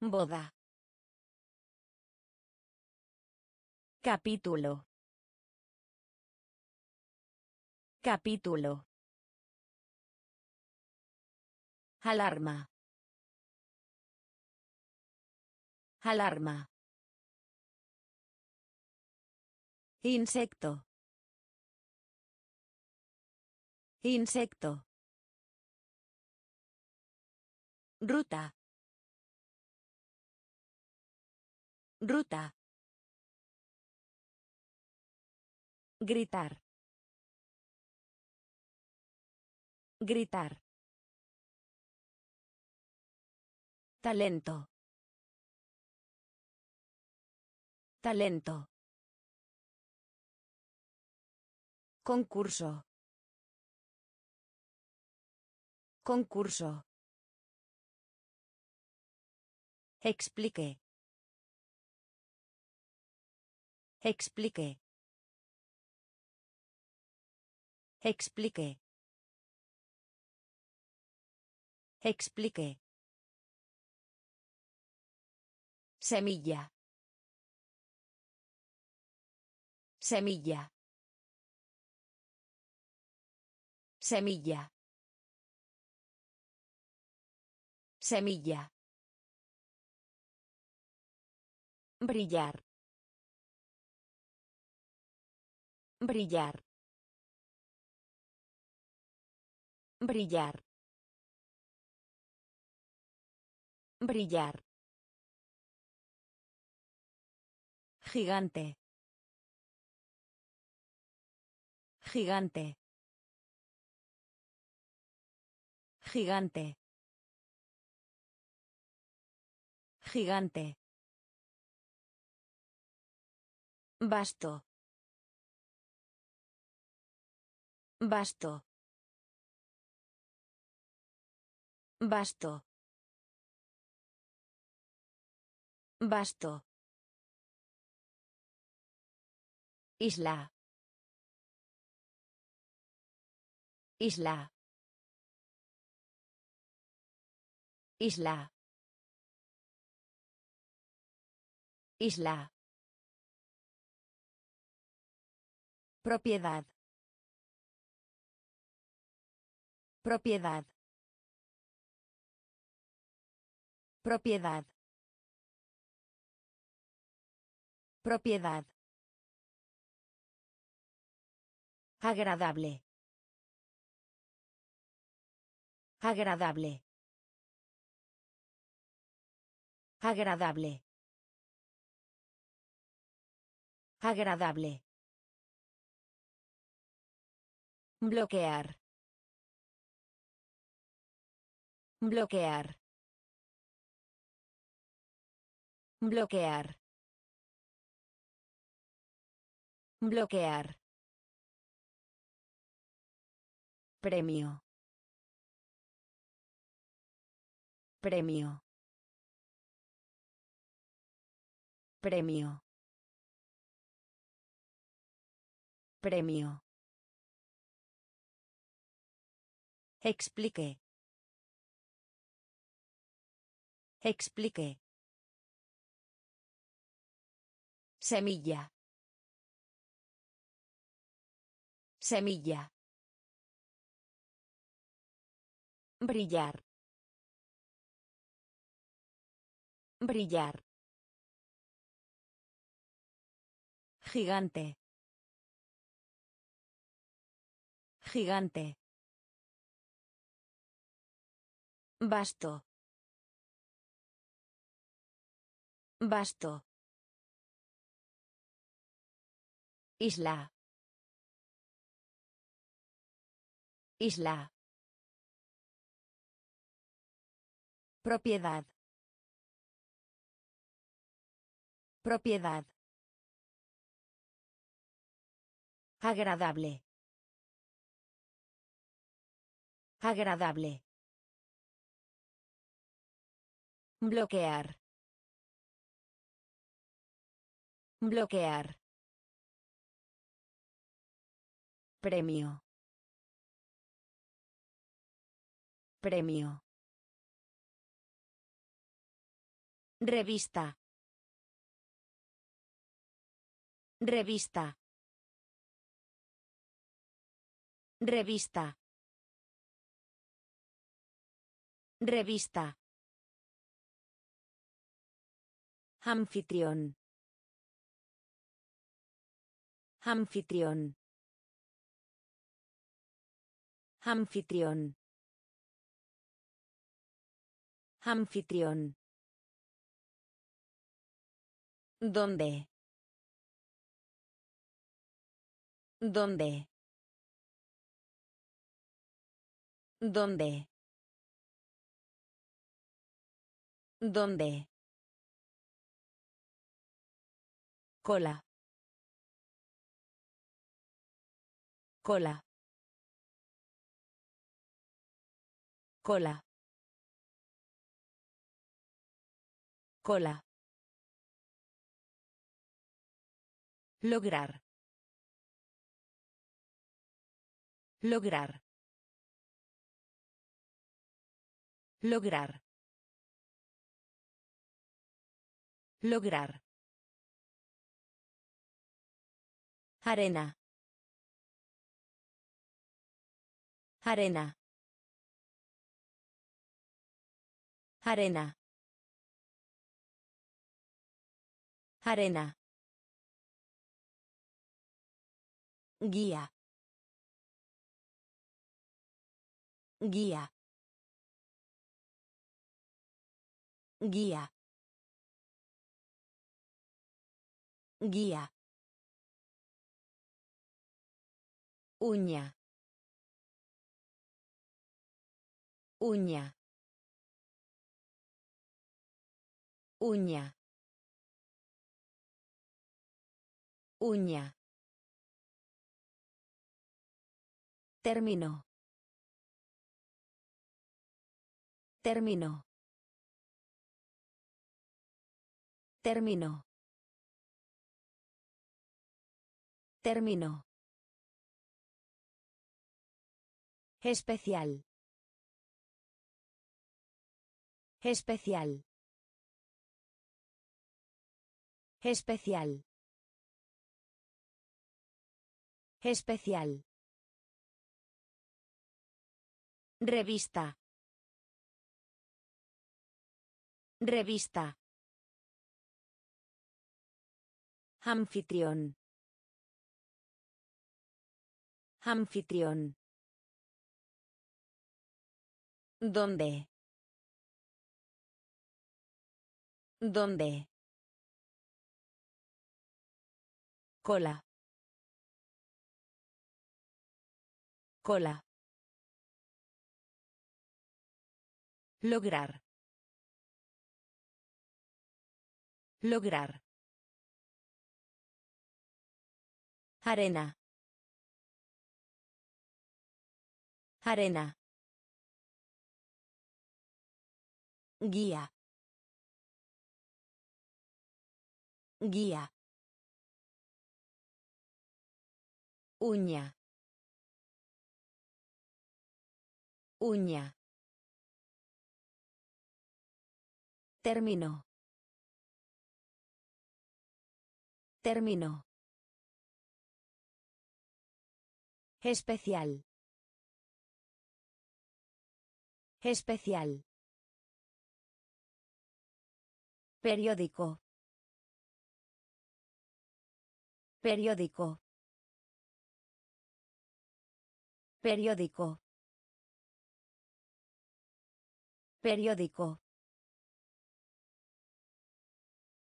Speaker 1: Boda. Capítulo. Capítulo. Alarma. Alarma. Insecto. Insecto. Ruta. Ruta. Gritar. Gritar. Talento. Talento. Concurso. Concurso. Explique. Explique. Explique. Explique. Semilla. Semilla. Semilla. Semilla. Brillar. Brillar. Brillar. Brillar. Gigante. Gigante. Gigante. Gigante. Basto. Basto. Basto. Basto. Isla. Isla. Isla. Isla. Propiedad. Propiedad. Propiedad. Propiedad. Agradable. Agradable. Agradable. Agradable. Bloquear. Bloquear. Bloquear. Bloquear. Premio. Premio. Premio. Premio. Explique. Explique. Semilla. Semilla. Brillar. Brillar. Gigante. Gigante. Basto. Basto. Isla. Isla. Propiedad. Propiedad. Agradable. Agradable. Bloquear. Bloquear. Premio. Premio. Revista. Revista. Revista. Revista. Anfitrión. Anfitrión. Anfitrión. Anfitrión. ¿Dónde? ¿Dónde? ¿Dónde? ¿Dónde? Cola. Cola. Cola. Cola. Lograr. Lograr. Lograr. Lograr. Arena. Arena. Arena. Arena. Guía. Guía. Guía. Guía. Uña. Uña. Uña. Uña. Término. Término. Término. Término. Especial. Especial. Especial. Especial. Revista. Revista. Anfitrión. Anfitrión. ¿Dónde? ¿Dónde? Cola. Cola. Lograr. Lograr. Arena. Arena. Guía. Guía. Uña. Uña. Término. Término. Especial. Especial. Periódico. Periódico. Periódico. Periódico.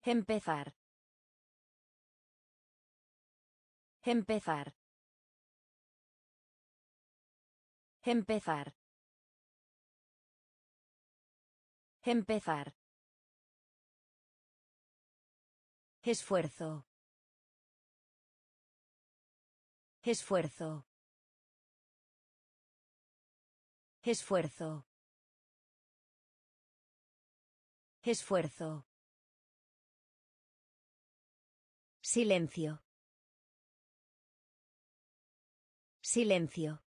Speaker 1: Empezar. Empezar. Empezar. Empezar. Esfuerzo. Esfuerzo. Esfuerzo. Esfuerzo. Silencio. Silencio.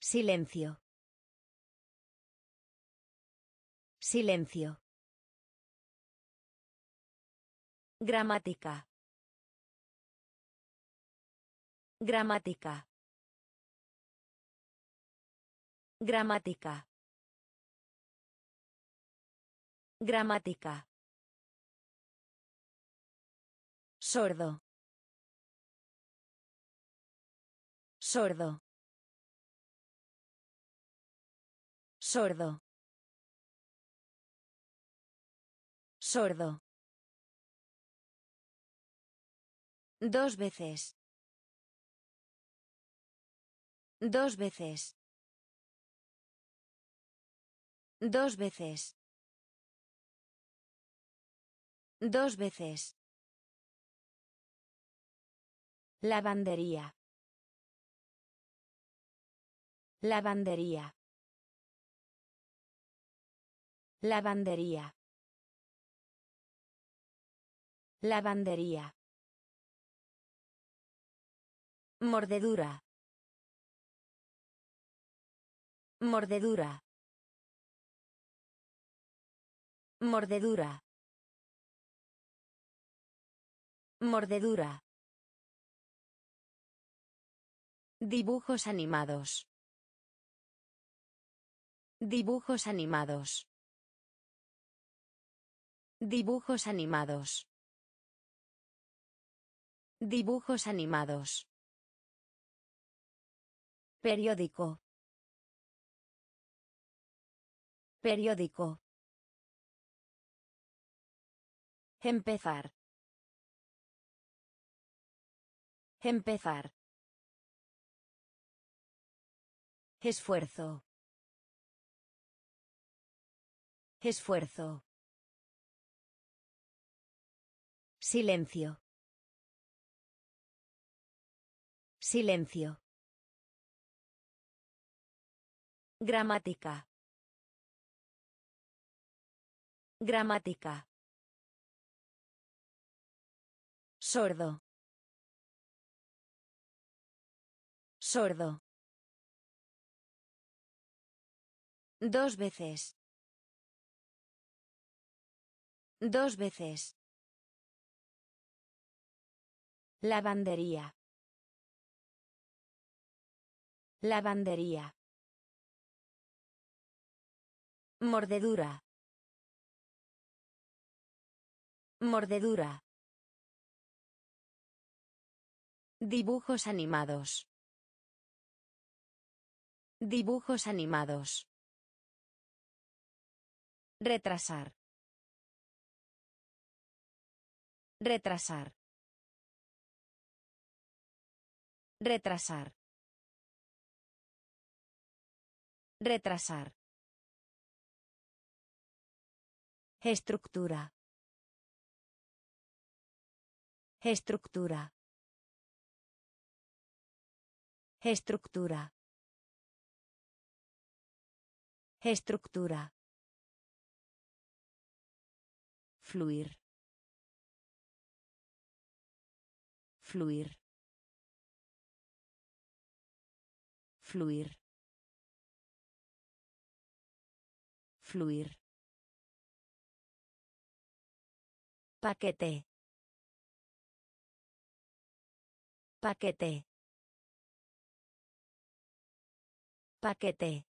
Speaker 1: Silencio. Silencio. Gramática. Gramática. Gramática. Gramática. Sordo. Sordo. Sordo. Sordo. Dos veces. Dos veces. Dos veces. Dos veces. Lavandería. Lavandería. Lavandería. Lavandería. Mordedura. Mordedura. Mordedura. Mordedura. Dibujos animados. Dibujos animados. Dibujos animados. Dibujos animados. Periódico. Periódico. Empezar. Empezar. Esfuerzo. Esfuerzo. Silencio. Silencio. Gramática. Gramática. Sordo. Sordo. Dos veces. Dos veces. Lavandería. Lavandería. Mordedura. Mordedura. Dibujos animados. Dibujos animados. Retrasar. Retrasar. Retrasar. Retrasar. Estructura. Estructura. Estructura. Estructura. Fluir. Fluir. Fluir. Fluir. Paquete. Paquete. Paquete.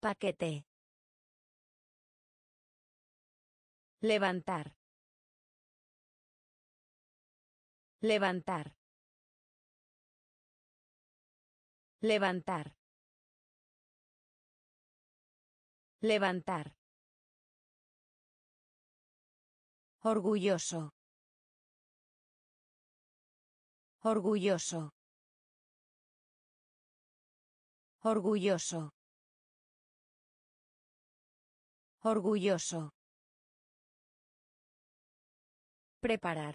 Speaker 1: Paquete. Levantar. Levantar. Levantar. Levantar. Orgulloso. Orgulloso. Orgulloso. Orgulloso. Preparar.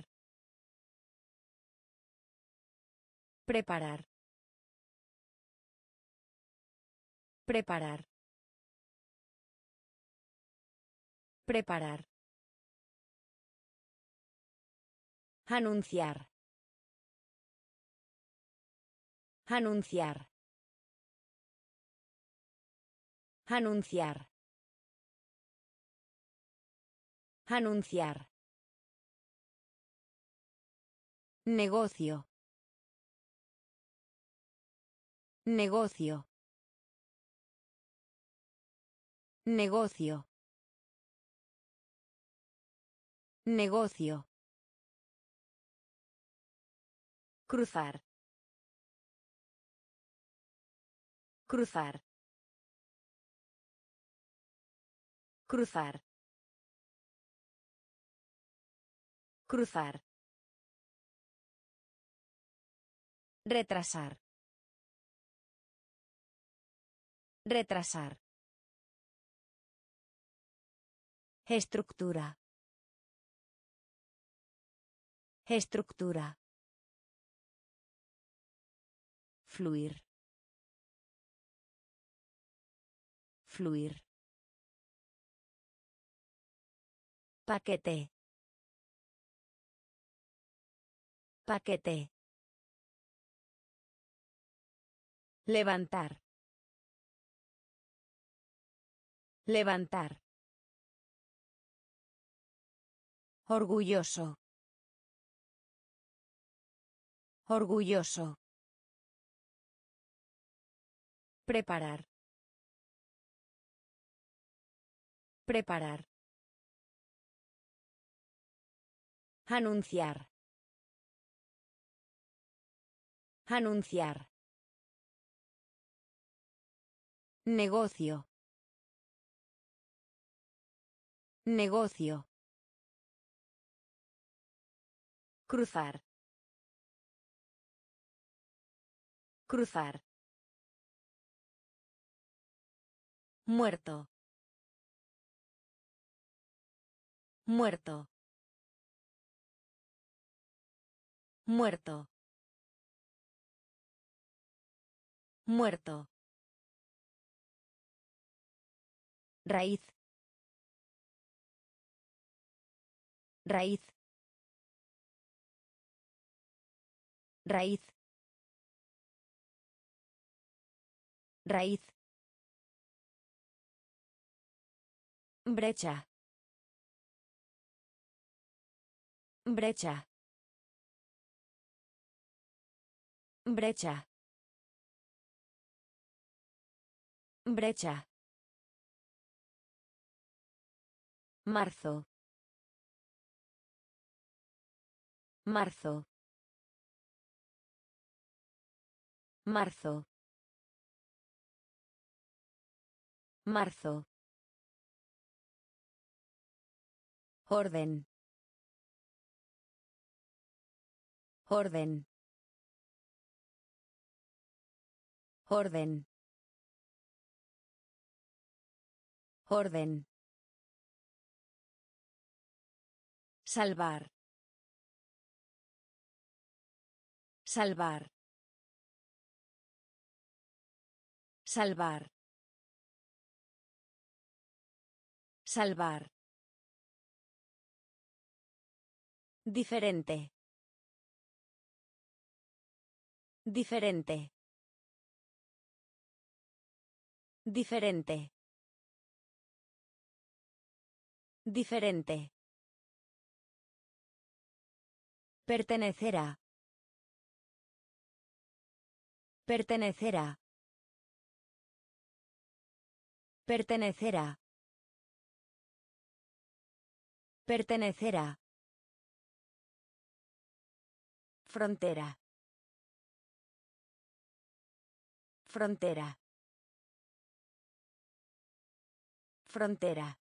Speaker 1: Preparar. Preparar. Preparar. Anunciar. Anunciar. Anunciar. Anunciar. Negocio. Negocio. Negocio. Negocio. Cruzar. Cruzar. Cruzar. Cruzar. Retrasar. Retrasar. Estructura. Estructura. Fluir. Fluir. Paquete. Paquete. Levantar. Levantar. Orgulloso. Orgulloso. Preparar. Preparar. Anunciar. Anunciar. Negocio. Negocio. Cruzar. Cruzar. Muerto. Muerto. Muerto. Muerto. Raíz. Raíz. Raíz. Raíz. Brecha. Brecha. Brecha. Brecha. Marzo. Marzo. Marzo. Marzo. Orden. Orden. Orden. Orden. Salvar. Salvar. Salvar. Salvar. Diferente. Diferente. Diferente. Diferente. Pertenecerá. Pertenecerá. Pertenecerá. Pertenecerá. Frontera. Frontera. Frontera.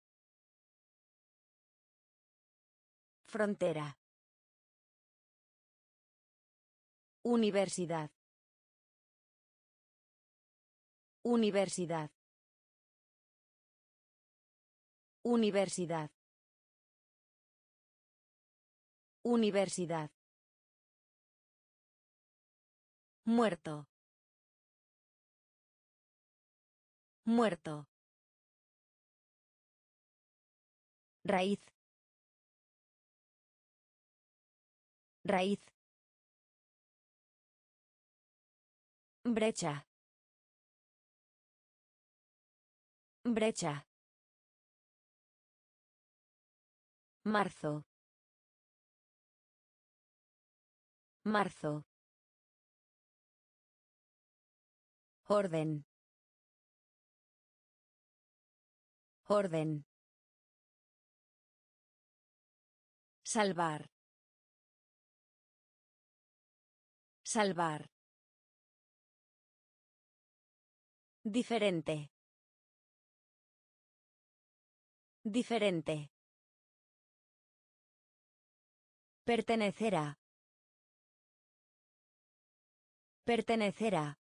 Speaker 1: Frontera. Universidad. Universidad. Universidad. Universidad. Muerto. Muerto. Raíz. Raíz. Brecha. Brecha. Marzo. Marzo. Orden. Orden. Salvar. Salvar. Diferente. Diferente. Pertenecerá. Pertenecerá.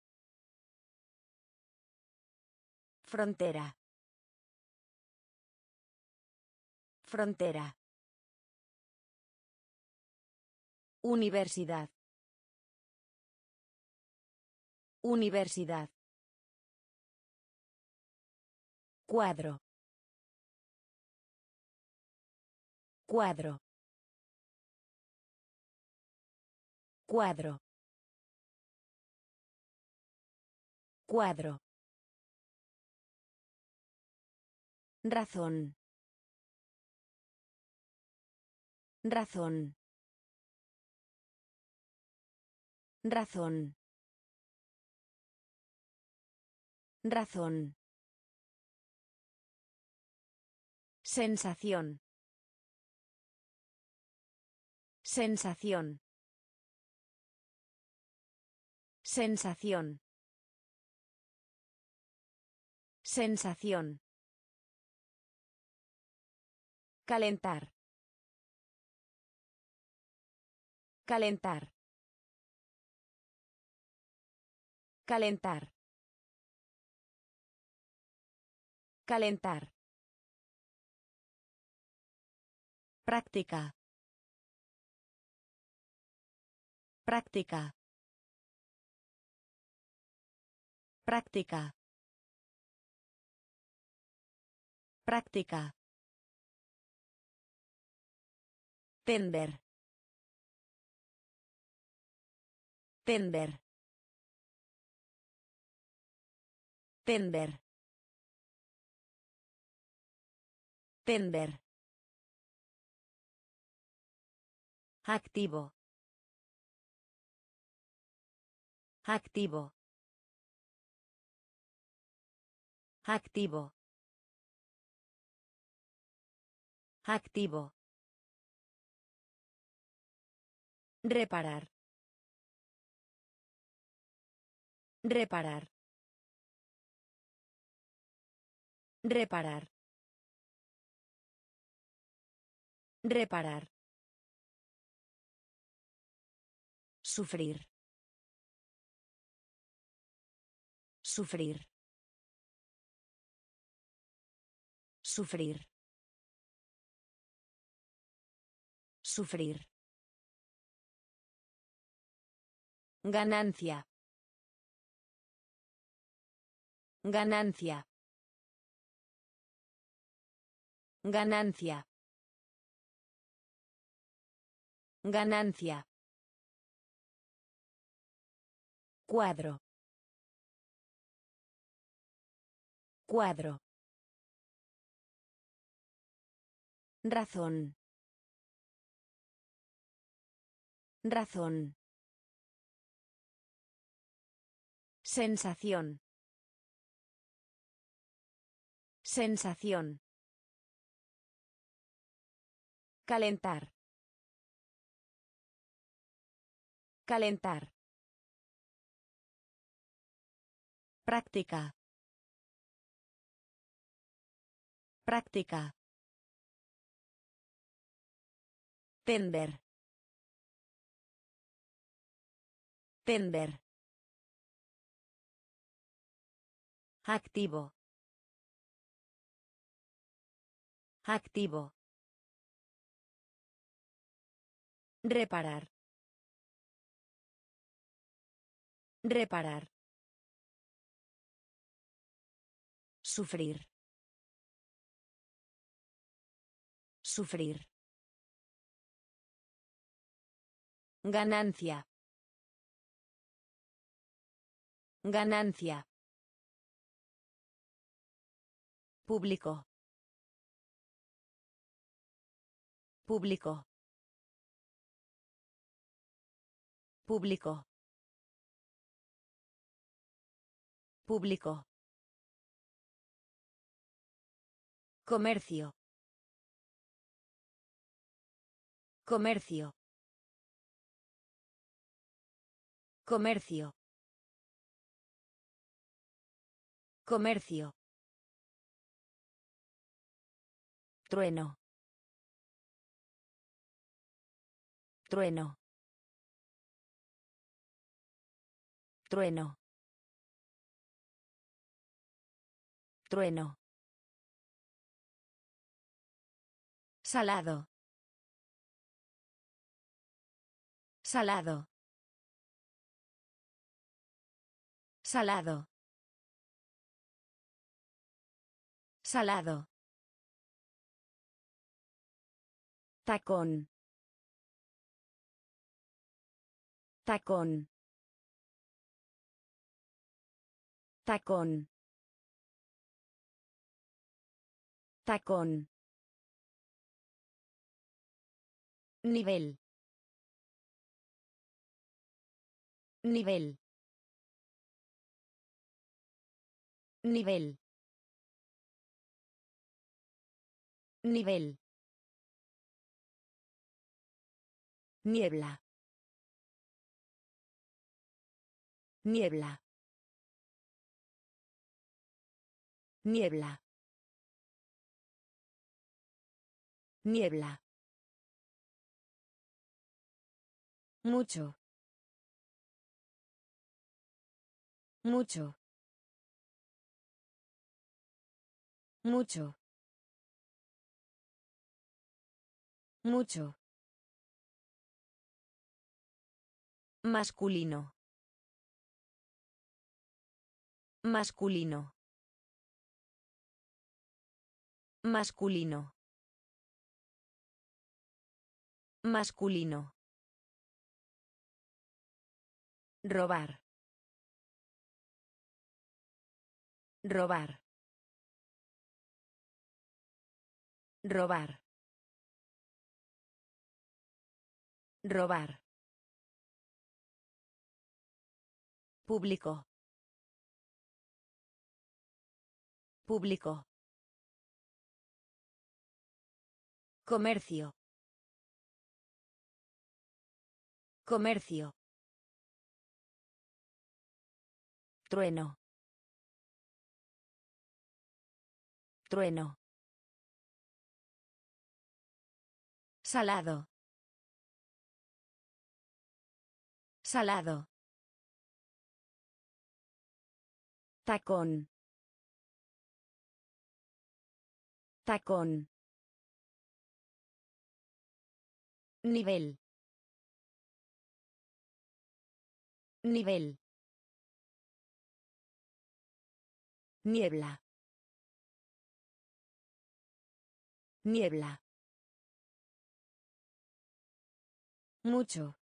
Speaker 1: Frontera. Frontera. Universidad. Universidad. Cuadro. Cuadro. Cuadro. Cuadro. Razón. Razón. Razón. Razón. Sensación. Sensación. Sensación. Sensación. Calentar. Calentar. Calentar. Calentar. Práctica. Práctica. Práctica. Práctica. Tender. Tender. Tender. Tender. Activo. Activo. Activo. Activo. Reparar. Reparar. Reparar. Reparar. Sufrir. Sufrir. Sufrir. Sufrir. Ganancia. Ganancia. Ganancia. Ganancia. Cuadro. Cuadro. Razón. Razón. Sensación. Sensación. Calentar. Calentar. Práctica. Práctica. Tender. Tender. Activo. Activo. Reparar. Reparar. Sufrir. Sufrir. Ganancia. Ganancia. Público. Público. Público. Público. Comercio. Comercio. Comercio. Comercio. Trueno. Trueno. Trueno. Trueno. Salado. Salado. Salado. Salado. Tacón. Tacón. Tacón. Tacón. Nivel. Nivel. Nivel. Nivel. Niebla. Niebla. Niebla. Niebla. Mucho. Mucho. Mucho. Mucho. Masculino. Masculino. Masculino. Masculino. Robar. Robar. Robar. Robar. Público. Público. Comercio. Comercio. Trueno. Trueno. Salado. Salado. Tacón. Tacón. Nivel. Nivel. Niebla. Niebla. Mucho.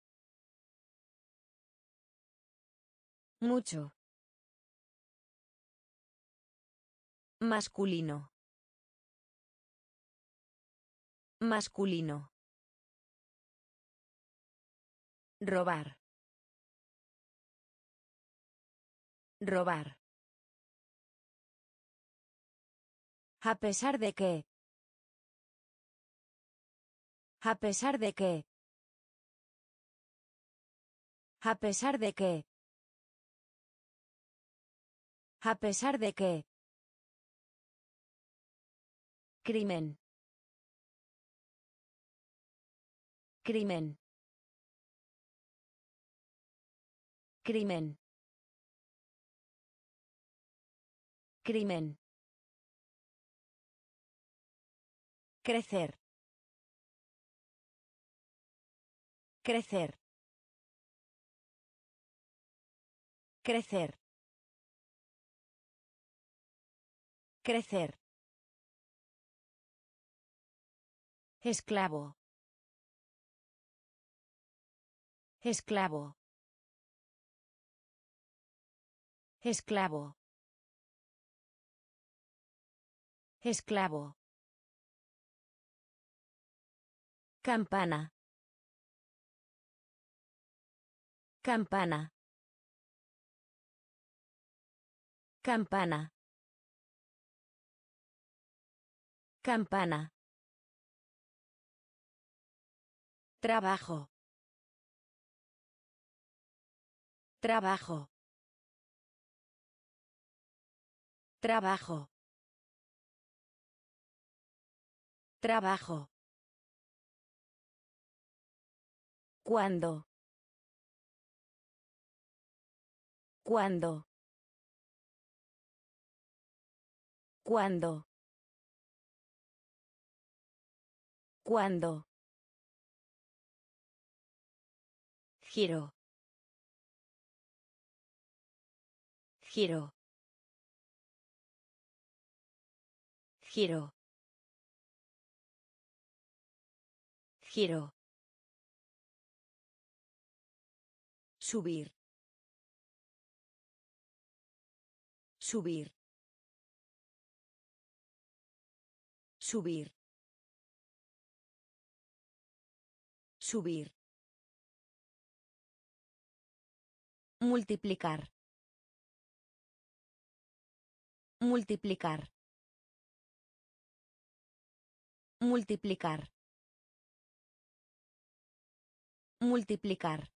Speaker 1: Mucho. Masculino. Masculino. Robar. Robar. A pesar de que. A pesar de que. A pesar de que. A pesar de que. Crimen. Crimen. Crimen. Crimen. Crecer. Crecer. Crecer. Crecer. Esclavo. Esclavo. Esclavo. Esclavo. Campana. Campana. Campana. Campana. Trabajo. Trabajo. Trabajo. Trabajo. ¿Cuándo? ¿Cuándo? ¿Cuándo? ¿Cuándo? Giro. Giro. Giro. Giro. Subir. Subir. Subir. Subir. Multiplicar. Multiplicar. Multiplicar. Multiplicar.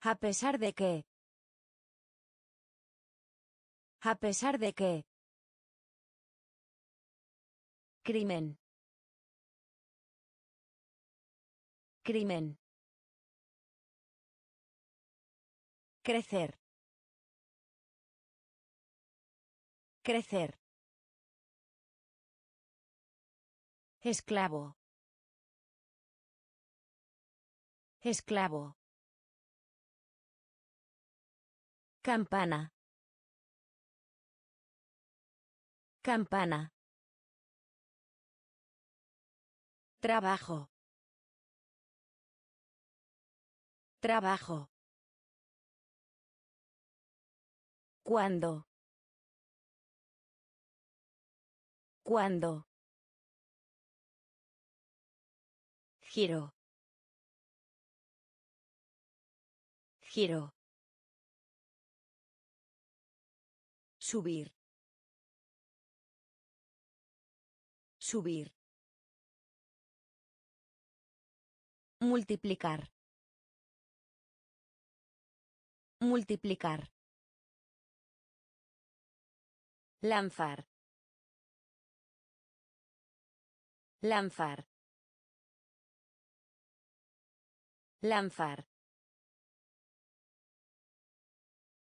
Speaker 1: A pesar de que. A pesar de que. Crimen. Crimen. Crecer. Crecer. Esclavo. Esclavo. Campana. Campana. Trabajo. Trabajo. ¿Cuándo? ¿Cuándo? Giro. Giro. Subir. Subir. Multiplicar. Multiplicar. Lanzar. Lanzar. Lanzar.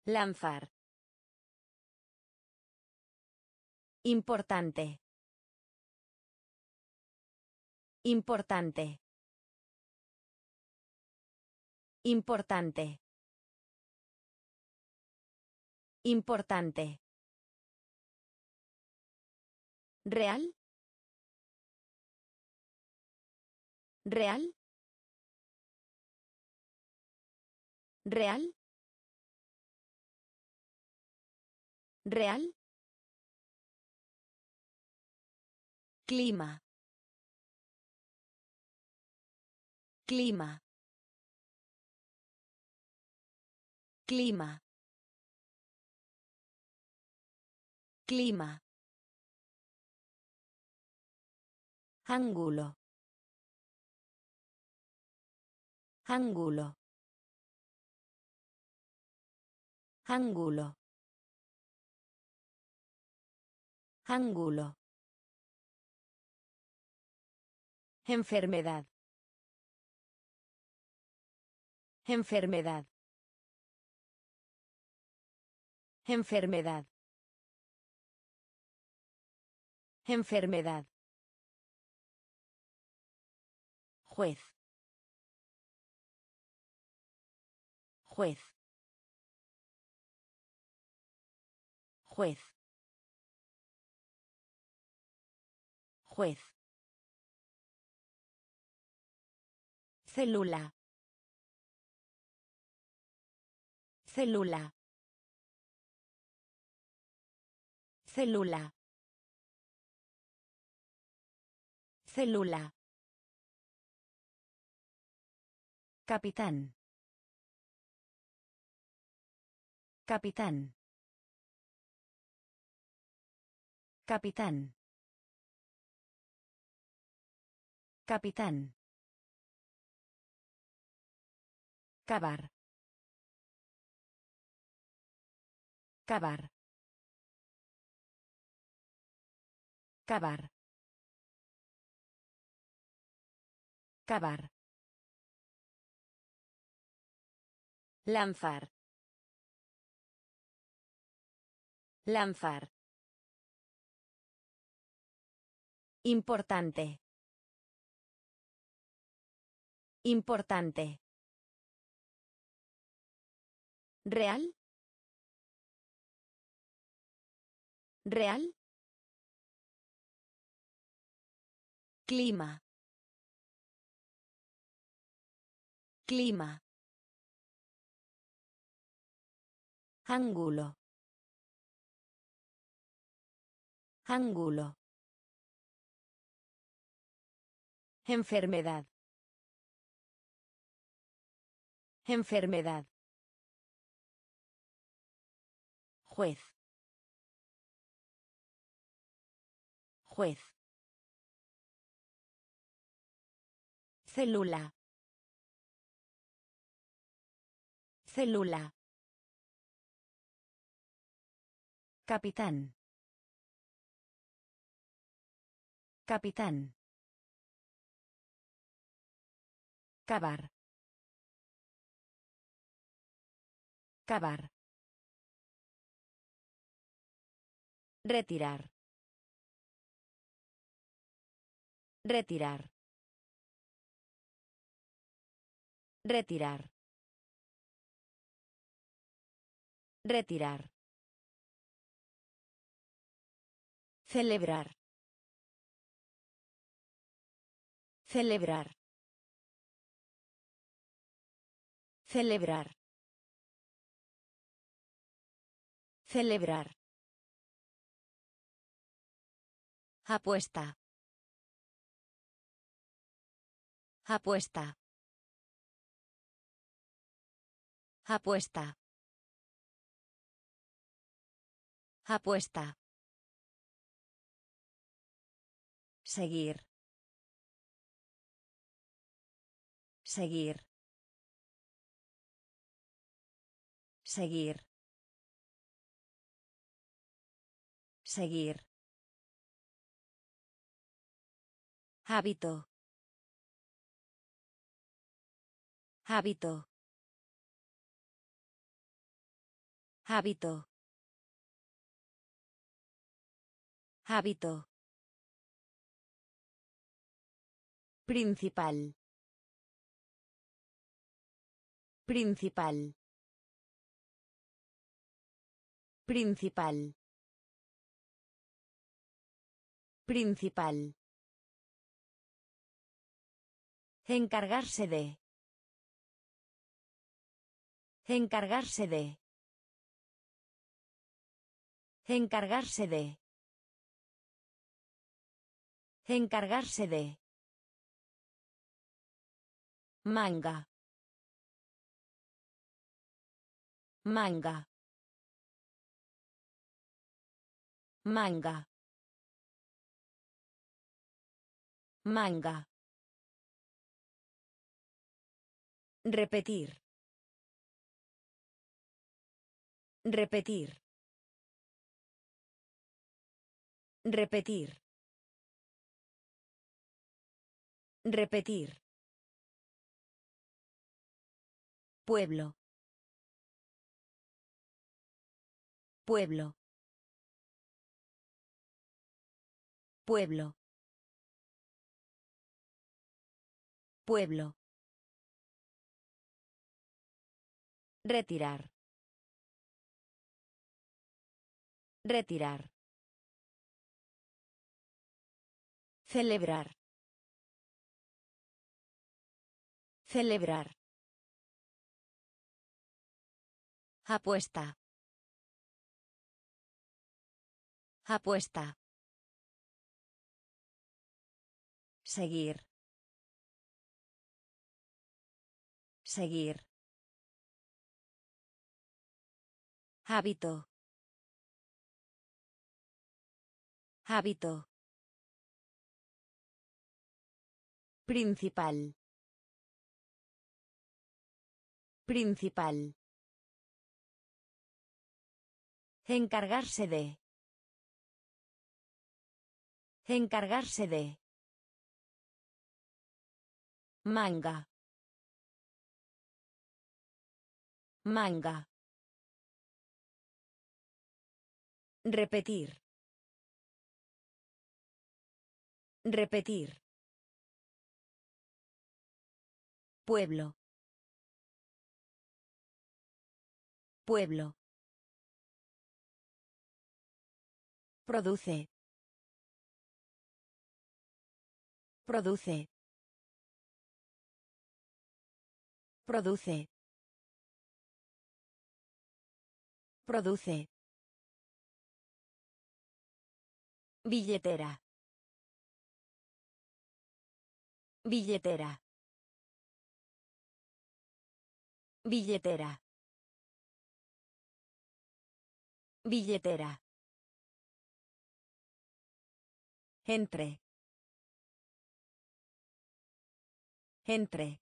Speaker 1: Lanzar. Importante. Importante. Importante. Importante. Real. Real. Real. Real. Clima. Clima. Clima. Clima. Ángulo. Ángulo. Ángulo. Ángulo. Enfermedad. Enfermedad. Enfermedad. Enfermedad. Juez. Juez. Juez. Juez. Célula. Célula. Célula. Célula. Capitán. Capitán. Capitán. Capitán. Cavar. Cavar. Cavar. Cavar. Lanzar. Lanzar. Importante. Importante. Real. Real. Clima. Clima. Ángulo. Ángulo. Enfermedad. Enfermedad. Juez. Juez. Célula. Célula. Capitán. Capitán. Cavar. Cavar. Retirar. Retirar. Retirar. Retirar. Celebrar. Celebrar. Celebrar. Celebrar. Apuesta. Apuesta. Apuesta. Apuesta. Seguir. Seguir. Seguir. Seguir. Hábito. Hábito. Hábito. Hábito. Principal. Principal. Principal. Principal. Encargarse de. Encargarse de. Encargarse de. Encargarse de. Manga. Manga. Manga. Manga. Repetir. Repetir. Repetir. Repetir. Pueblo. Pueblo. Pueblo. Pueblo. Retirar. Retirar. Celebrar. Celebrar. Apuesta. Apuesta. Seguir. Seguir. Hábito. Hábito. Principal. Principal. Encargarse de. Encargarse de. Manga. Manga. Repetir. Repetir. Pueblo. Pueblo. Produce. Produce. Produce. Produce. Billetera. Billetera. Billetera. Billetera. Entre. Entre.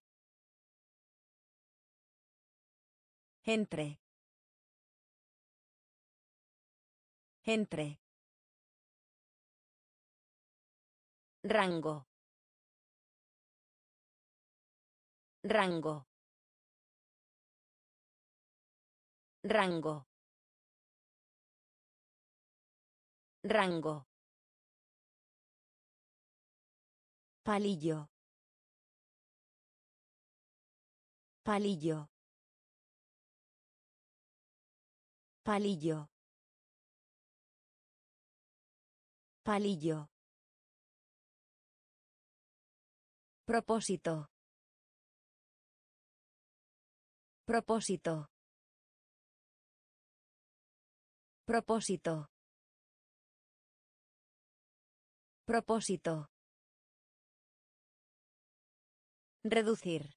Speaker 1: Entre. Entre. Rango. Rango. Rango. Rango. Palillo. Palillo. Palillo. Palillo. Propósito. Propósito. Propósito. Propósito. Reducir.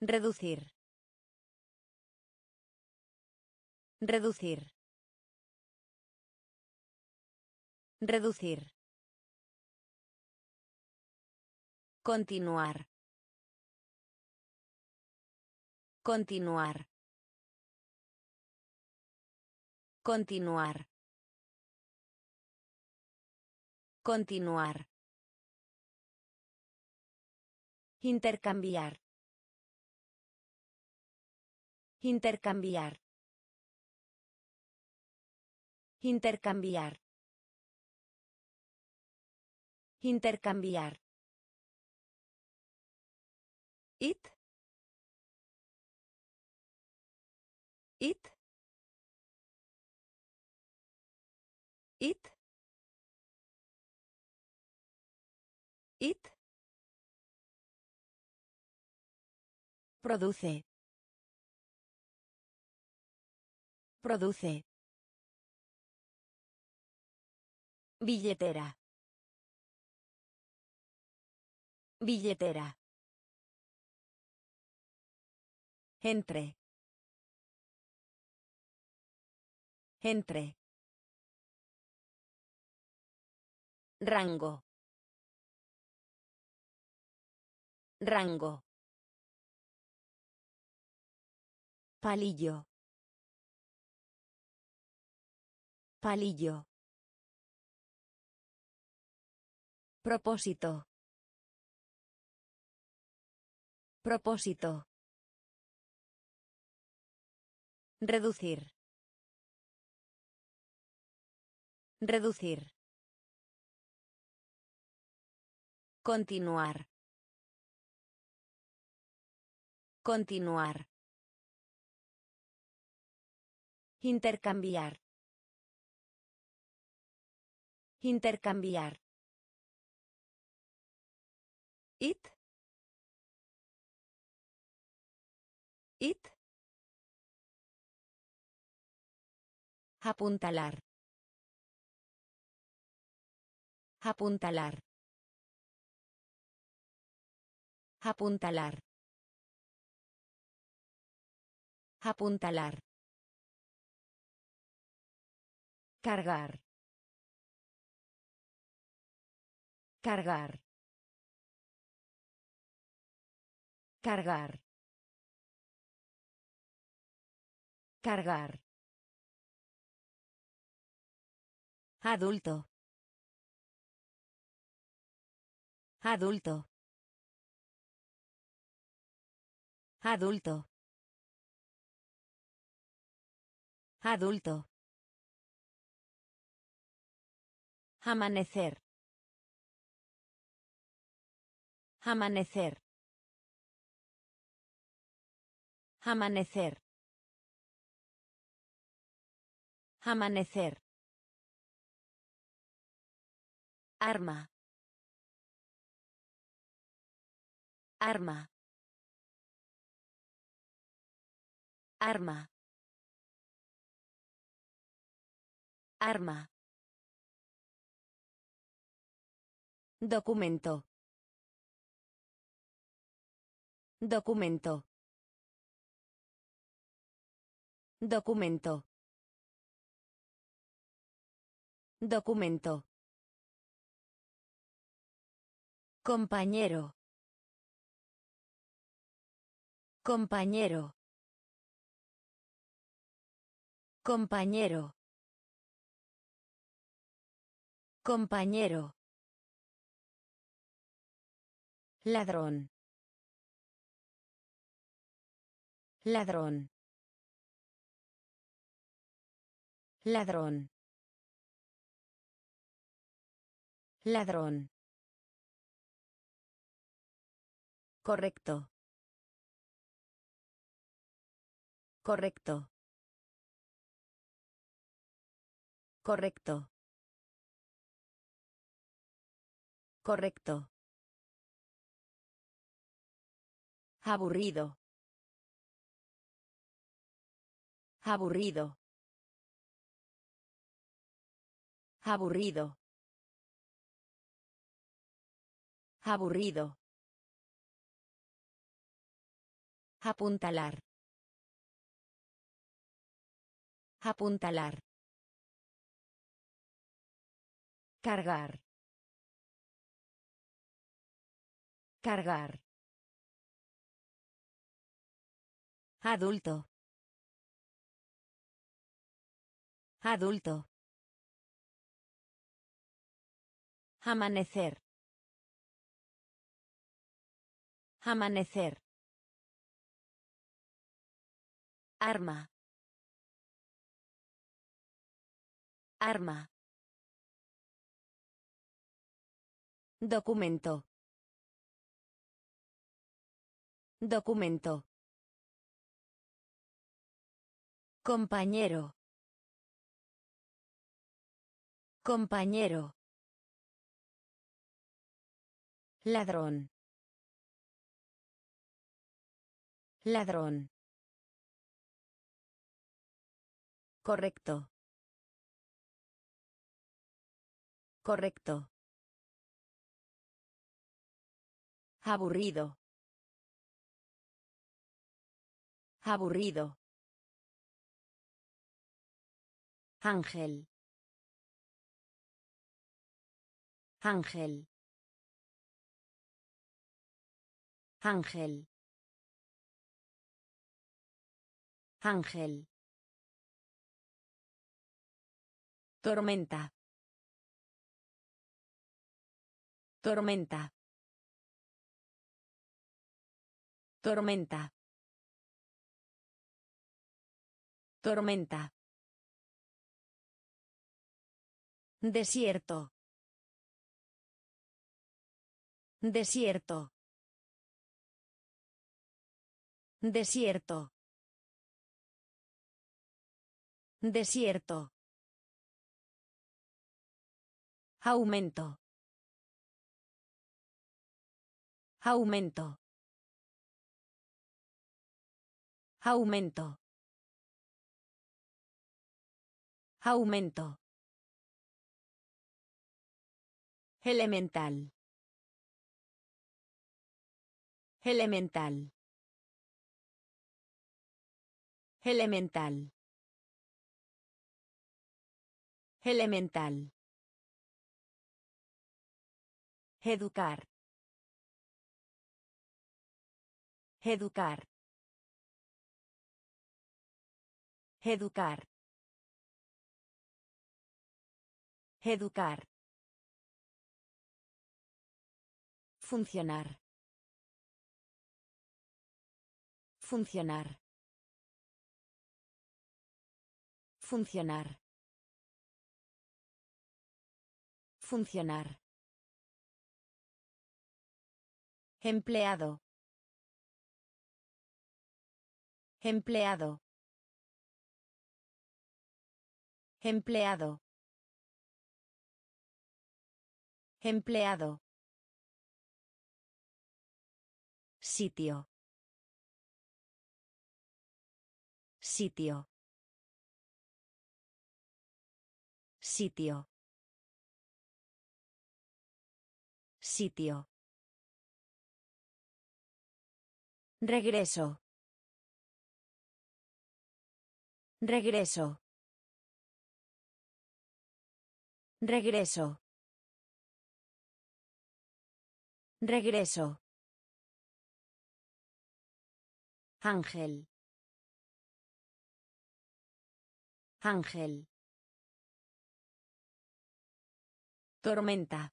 Speaker 1: Reducir. Reducir. Reducir. Continuar. Continuar. Continuar. Continuar. Intercambiar. Intercambiar. Intercambiar. Intercambiar. It. It. It. It. Produce. Produce. Billetera. Billetera. Entre. Entre. Rango. Rango. Palillo. Palillo. Propósito. Propósito. Reducir. Reducir. Continuar. Continuar. Intercambiar. Intercambiar. It. It. Apuntalar. Apuntalar. Apuntalar. Apuntalar. Cargar. Cargar. Cargar. Cargar. Adulto. Adulto. Adulto. Adulto. Amanecer. Amanecer. Amanecer. Amanecer. Arma. Arma. Arma. Arma. Documento. Documento. Documento. Documento. Compañero. Compañero. Compañero. Compañero. Ladrón. Ladrón. Ladrón. Ladrón. Correcto. Correcto. Correcto. Correcto. Aburrido. Aburrido. Aburrido. Aburrido. Apuntalar. Apuntalar. Cargar. Cargar. Adulto. Adulto. Amanecer. Amanecer. Arma. Arma. Documento. Documento. Compañero. Compañero. Ladrón. Ladrón. Correcto. Correcto. Aburrido. Aburrido. Ángel. Ángel. Ángel. Ángel. Tormenta. Tormenta. Tormenta. Tormenta. Desierto. Desierto. Desierto. Desierto. Aumento. Aumento. Aumento. Aumento. Elemental. Elemental. Elemental. Elemental. Educar. Educar. Educar. Educar. Funcionar. Funcionar. Funcionar. Funcionar. Empleado. Empleado. Empleado. Empleado. Sitio. Sitio. Sitio. Sitio. Regreso. Regreso. Regreso. Regreso. Ángel. Ángel. Tormenta.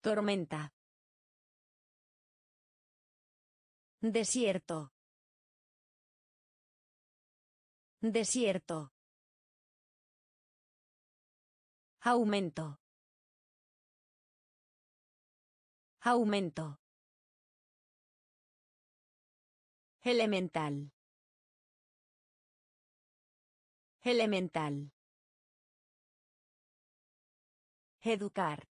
Speaker 1: Tormenta. Desierto. Desierto. Aumento. Aumento. Elemental. Elemental. Educar.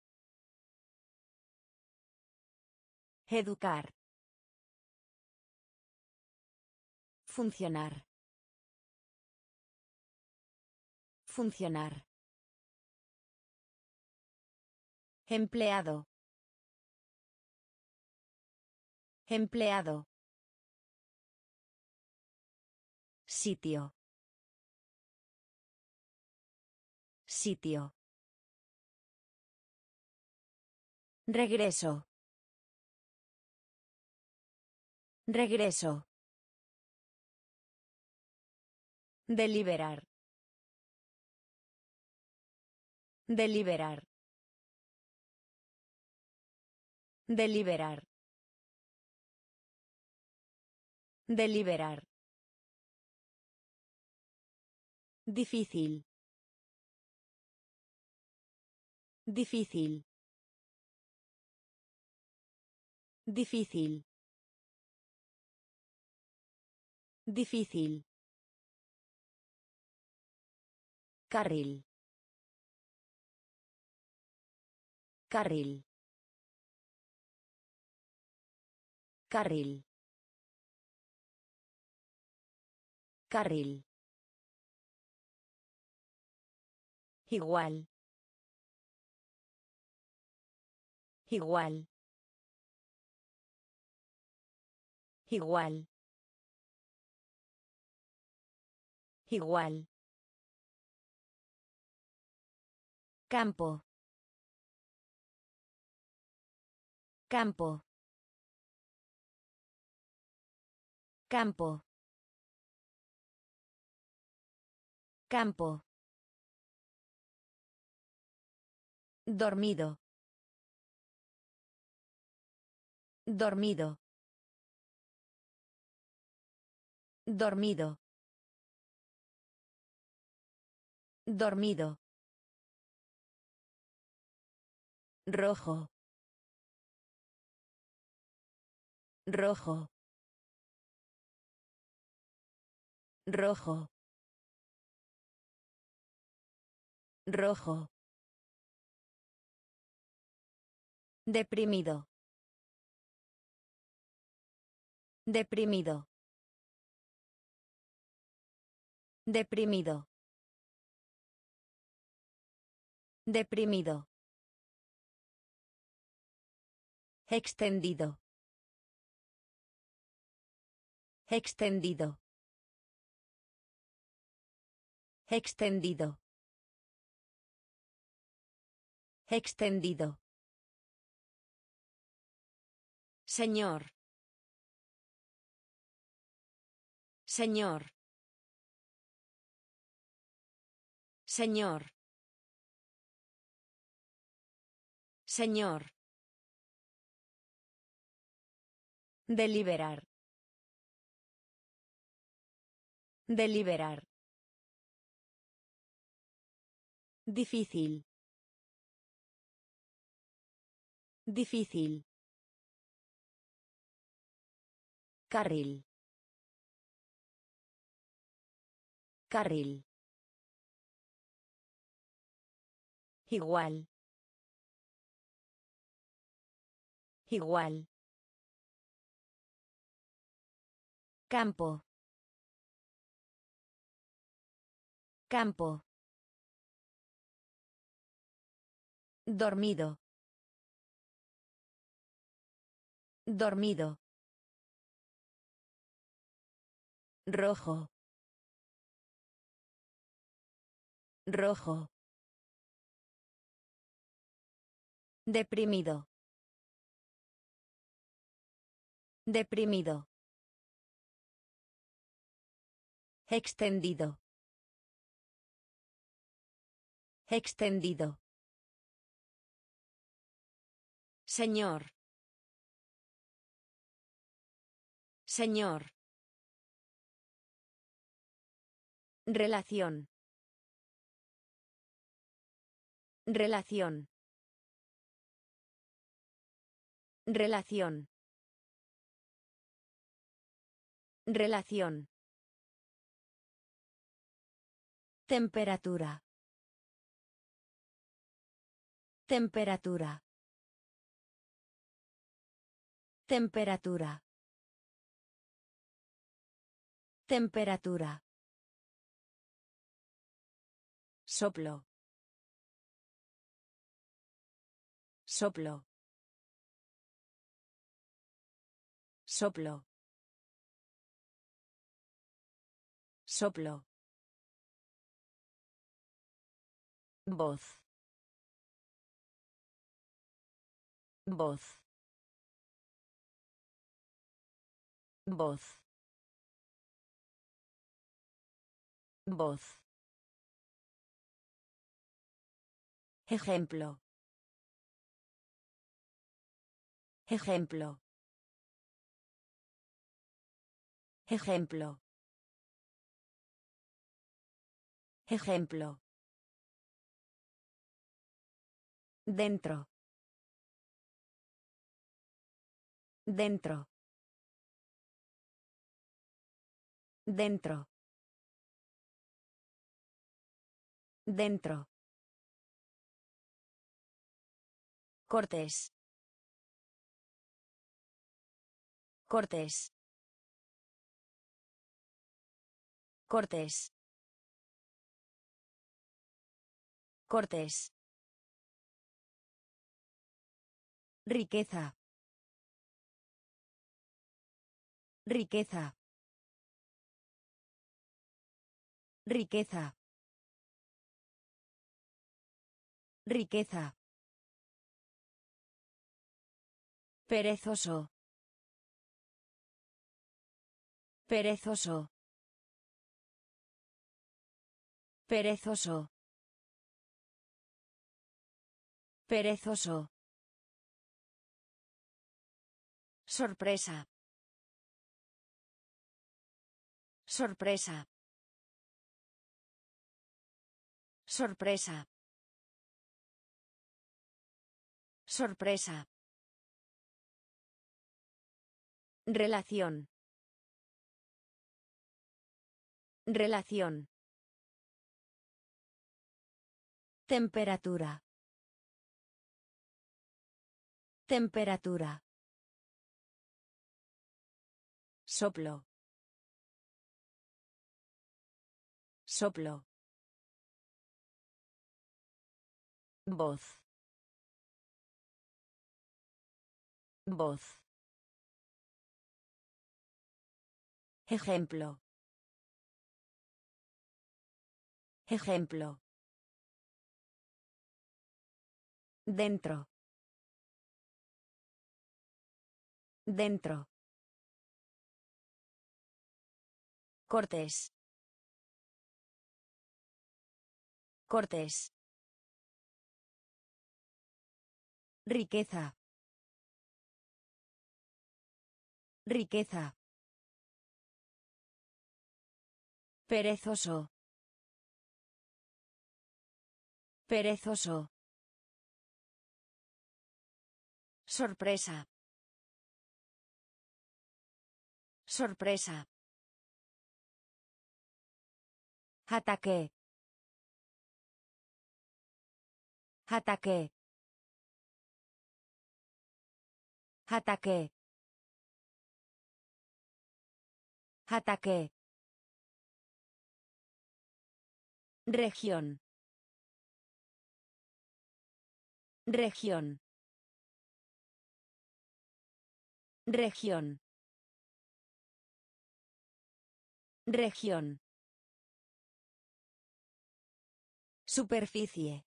Speaker 1: Educar. Funcionar. Funcionar. Empleado. Empleado. Sitio. Sitio. Regreso. Regreso. Deliberar. Deliberar. Deliberar. Deliberar. Difícil. Difícil. Difícil. Difícil. Carril. Carril. Carril. Carril. Igual. Igual. Igual. Igual. Campo. Campo. Campo. Campo. Dormido. Dormido. Dormido. Dormido. Rojo. Rojo. Rojo. Rojo. Deprimido. Deprimido. Deprimido. Deprimido. Extendido. Extendido. Extendido. Extendido. Señor. Señor. Señor. Señor. Deliberar. Deliberar. Difícil. Difícil. Carril. Carril. Igual. Igual. Campo. Campo. Dormido. Dormido. Rojo. Rojo. Deprimido. Deprimido. Extendido. Extendido. Señor. Señor. Relación. Relación. Relación. Relación. Temperatura. Temperatura. Temperatura. Temperatura. Soplo. Soplo. Soplo. Soplo. Voz. Voz. Voz. Voz. Ejemplo. Ejemplo. Ejemplo. Ejemplo. Dentro. Dentro. Dentro. Dentro. Cortés. Cortés. Cortés. Cortés. Riqueza. Riqueza. Riqueza. Riqueza. Perezoso. Perezoso. Perezoso. Perezoso. Sorpresa. Sorpresa. Sorpresa. Sorpresa. Relación. Relación. Temperatura. Temperatura. Soplo. Soplo. Voz. Voz. Ejemplo. Ejemplo. Dentro. Dentro. Cortés. Cortés. Riqueza. Riqueza. Perezoso. Perezoso. Sorpresa. Sorpresa. Ataque. Ataque. Ataque. Ataque. Región. Región. Región. Región. Superficie.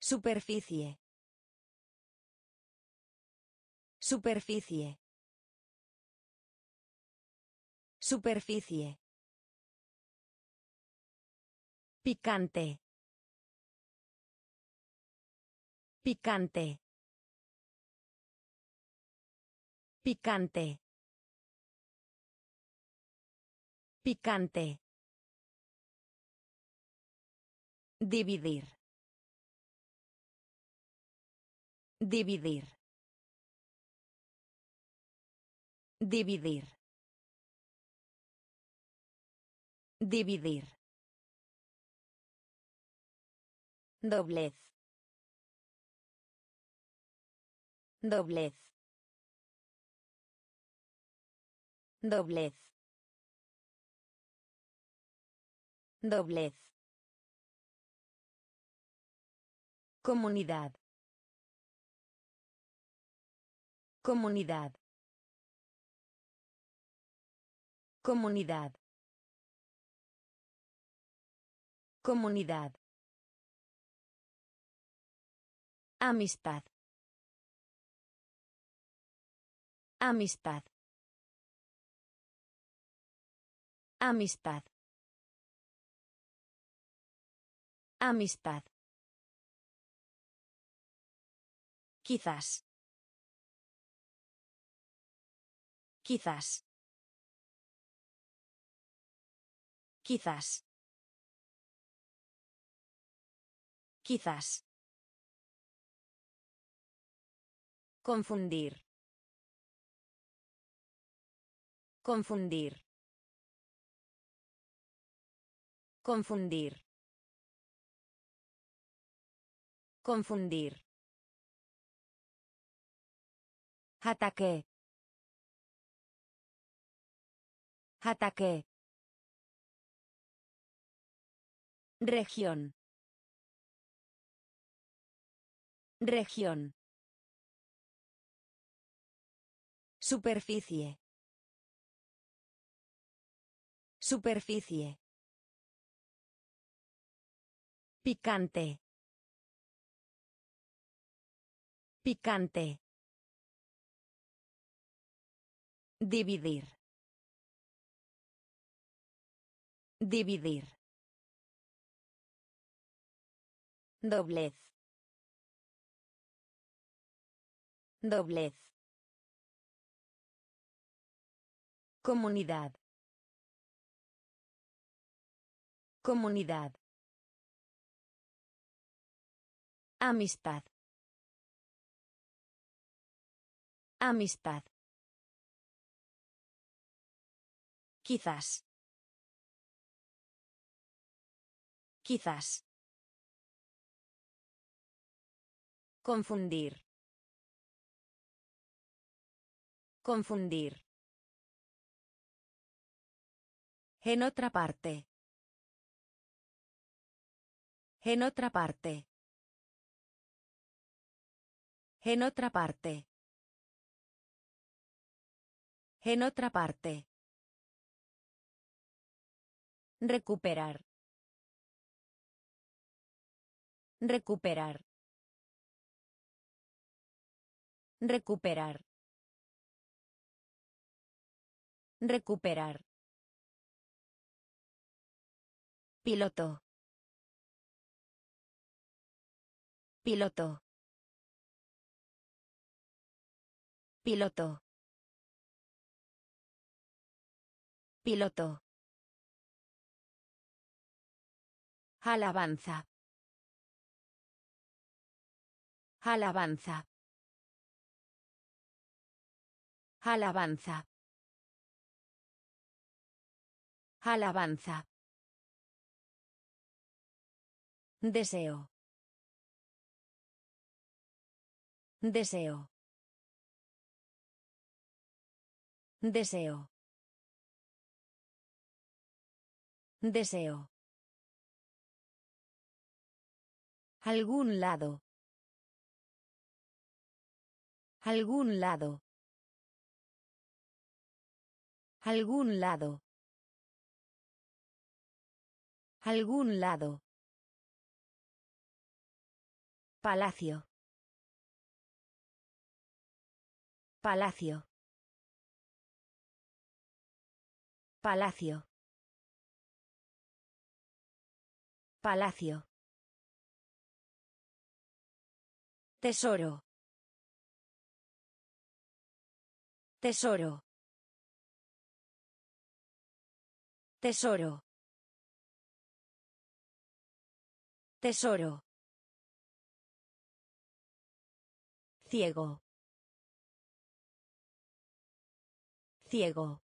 Speaker 1: Superficie. Superficie. Superficie. Picante. Picante. Picante. Picante. Dividir. Dividir. Dividir. Dividir. Doblez. Doblez. Doblez. Doblez. Comunidad. Comunidad. Comunidad. Comunidad. Amistad. Amistad. Amistad. Amistad. Quizás. Quizás. Quizás. Quizás. Confundir. Confundir. Confundir. Confundir. Ataque. Ataque. Región. Región. Superficie. Superficie. Picante. Picante. Dividir. Dividir. Doblez. Doblez. Comunidad. Comunidad. Amistad. Amistad. Quizás. Quizás. Confundir. Confundir. En otra parte. En otra parte. En otra parte. En otra parte. Recuperar. Recuperar. Recuperar. Recuperar. Piloto. Piloto. Piloto. Piloto. Alabanza. Alabanza. Alabanza. Alabanza. Deseo. Deseo. Deseo. Deseo. Algún lado. Algún lado. Algún lado. Algún lado. Palacio. Palacio. Palacio. Palacio. Tesoro. Tesoro. Tesoro. Tesoro. Ciego. Ciego.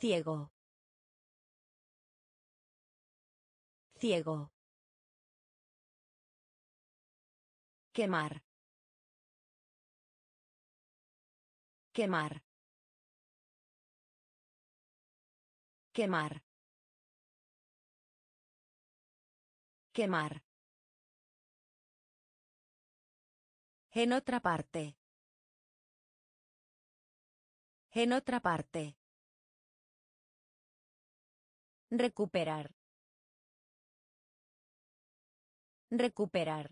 Speaker 1: Ciego. Ciego. Quemar. Quemar. Quemar. Quemar. En otra parte. En otra parte. Recuperar. Recuperar.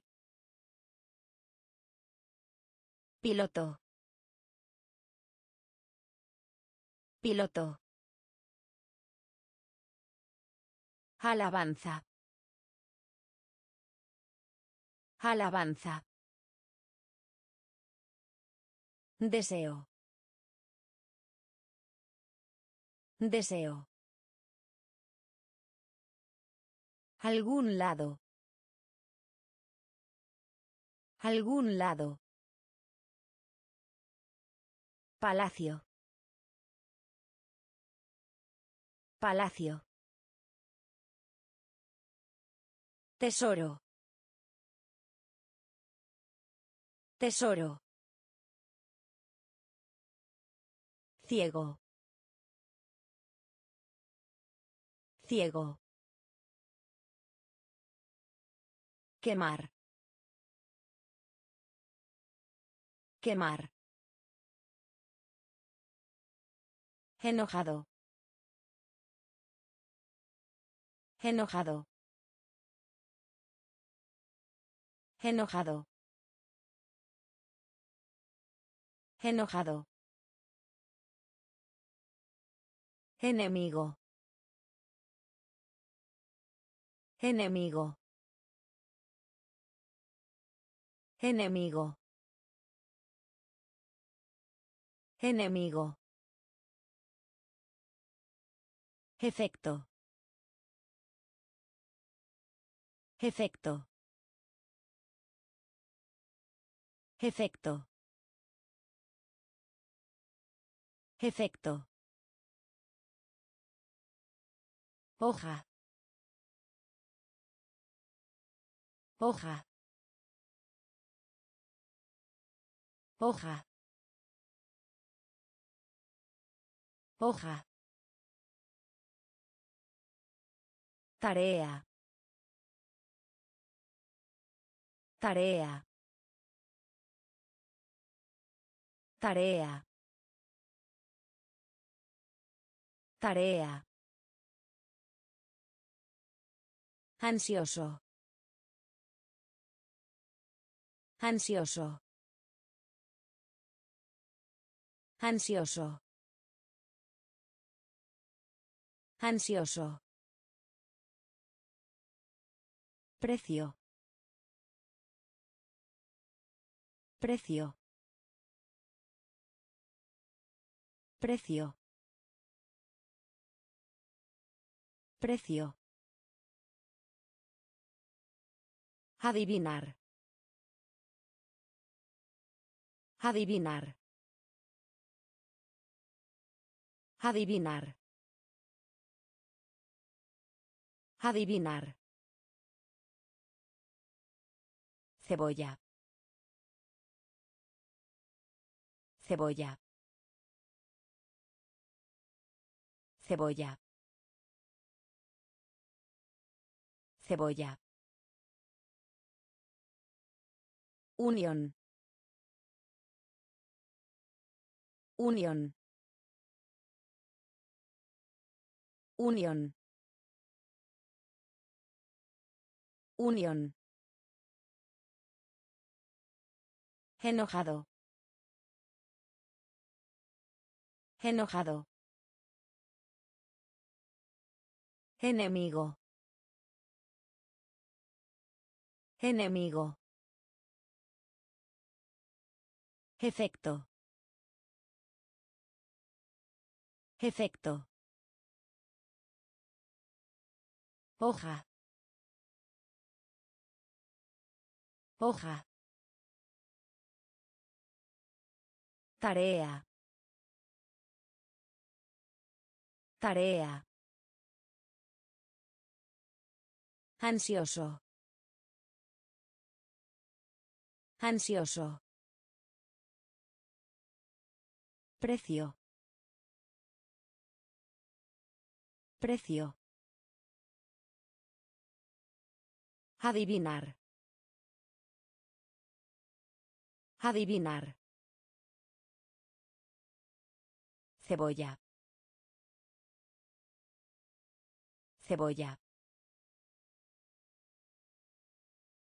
Speaker 1: Piloto. Piloto. Alabanza. Alabanza. Deseo. Deseo. Algún lado. Algún lado. Palacio. Palacio. Tesoro. Tesoro. Ciego. Ciego. Quemar. Quemar. Enojado. Enojado. Enojado. Enojado. Enemigo. Enemigo. Enemigo. Enemigo. Efecto. Efecto. Efecto. Efecto. Hoja. Hoja. Hoja. Hoja. Tarea. Tarea. Tarea. Tarea. Ansioso. Ansioso. Ansioso. Ansioso. Precio. Precio. Precio. Precio. Adivinar. Adivinar. Adivinar. Adivinar. Cebolla. Cebolla. Cebolla. Cebolla. Unión. Unión. Unión. Unión. Enojado. Enojado. Enemigo. Enemigo. Efecto. Efecto. Hoja. Hoja. Tarea. Tarea. Ansioso. Ansioso. Precio. Precio. Adivinar. Adivinar. Cebolla. Cebolla.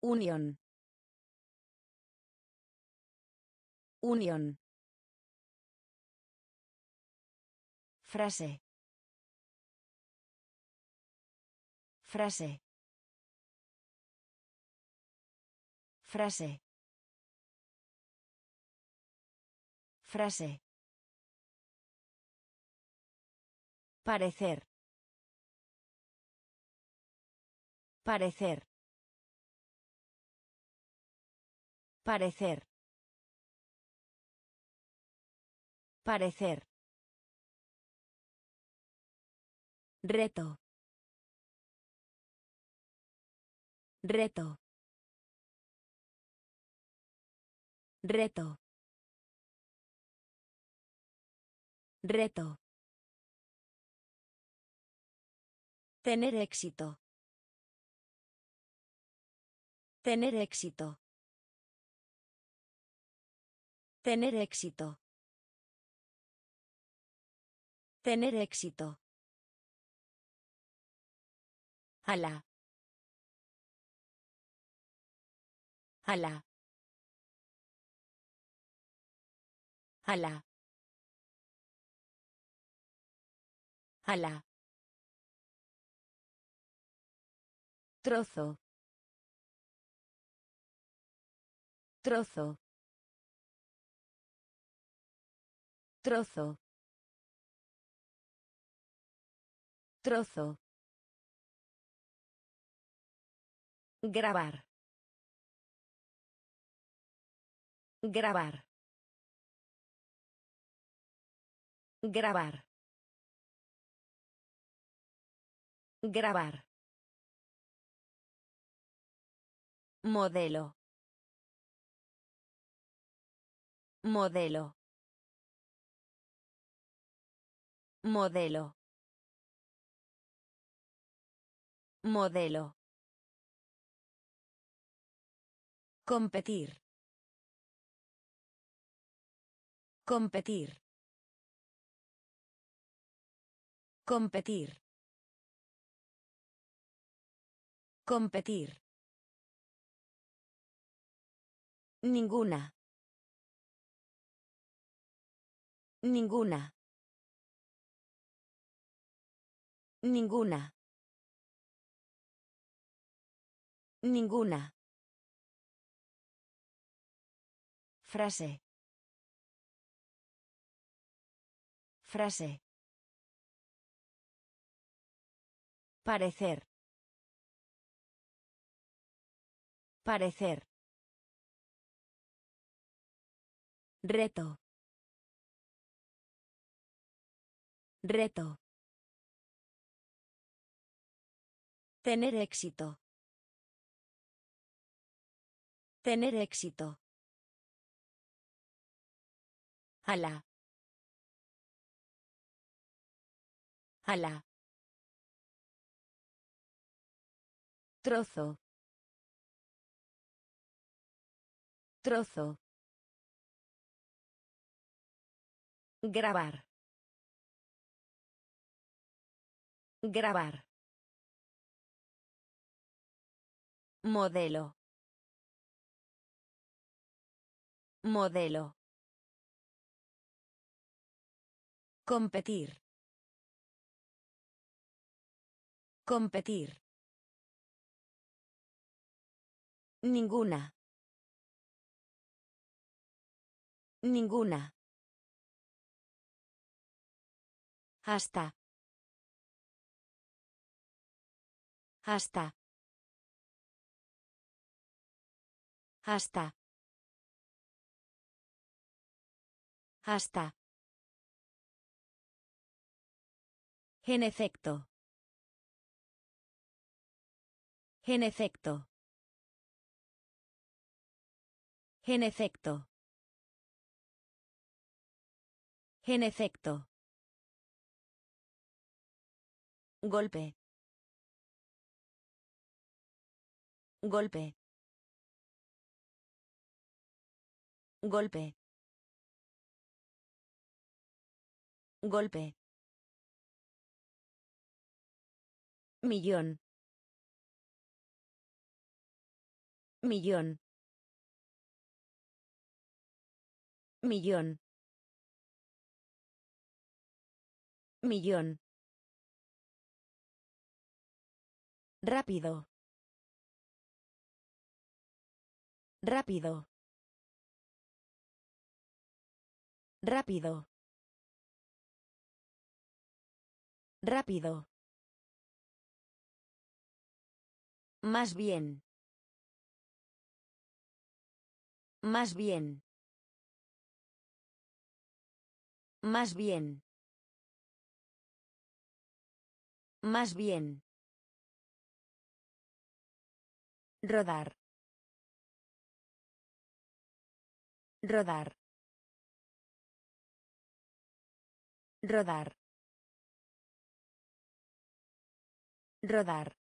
Speaker 1: Unión. Unión. Frase. Frase. Frase. Frase. Parecer. Parecer. Parecer. Parecer. Reto. Reto. Reto. Reto. Tener éxito. Tener éxito. Tener éxito. Tener éxito. Ala. Ala. Ala. Ala. Trozo. Trozo. Trozo. Trozo. Grabar. Grabar. Grabar. Grabar. Modelo. Modelo. Modelo. Modelo. Competir. Competir. Competir. Competir. Ninguna. Ninguna. Ninguna. Ninguna. Frase. Frase. Parecer. Parecer. Reto. Reto. Tener éxito. Tener éxito. Ala. Ala. Trozo. Trozo. Grabar. Grabar. Modelo. Modelo. Competir. Competir. Ninguna. Ninguna. Hasta. Hasta. Hasta. Hasta. En efecto. En efecto. En efecto. En efecto. Golpe. Golpe. Golpe. Golpe. Millón. Millón. Millón. Millón. Rápido. Rápido. Rápido. Rápido. Más bien. Más bien. Más bien. Más bien. Rodar. Rodar. Rodar. Rodar.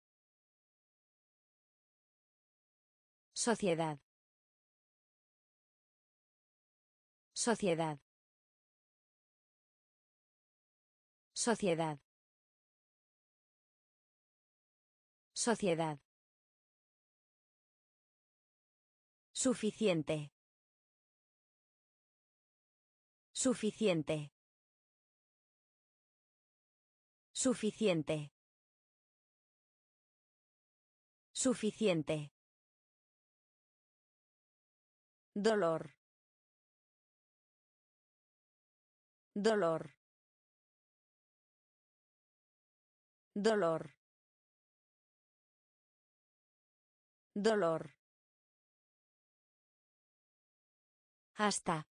Speaker 1: Sociedad. Sociedad. Sociedad. Sociedad. Suficiente. Suficiente. Suficiente. Suficiente. Dolor. Dolor. Dolor. Dolor. Hasta.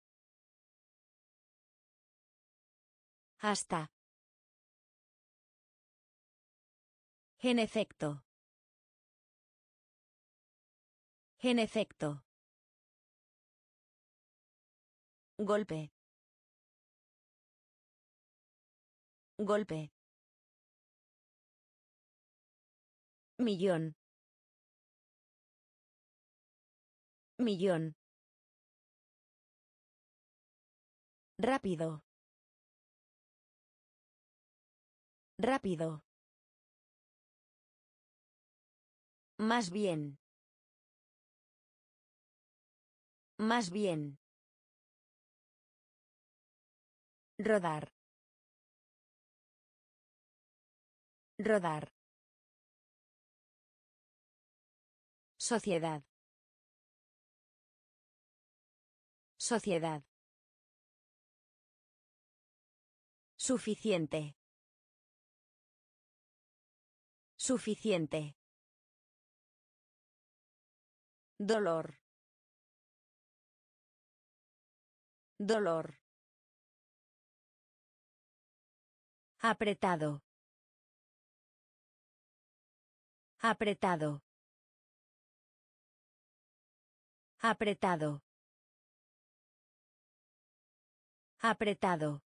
Speaker 1: Hasta. En efecto. En efecto. Golpe. Golpe. Millón. Millón. Rápido. Rápido. Más bien. Más bien. Rodar. Rodar. Sociedad. Sociedad. Suficiente. Suficiente. Dolor. Dolor. Apretado. Apretado. Apretado. Apretado.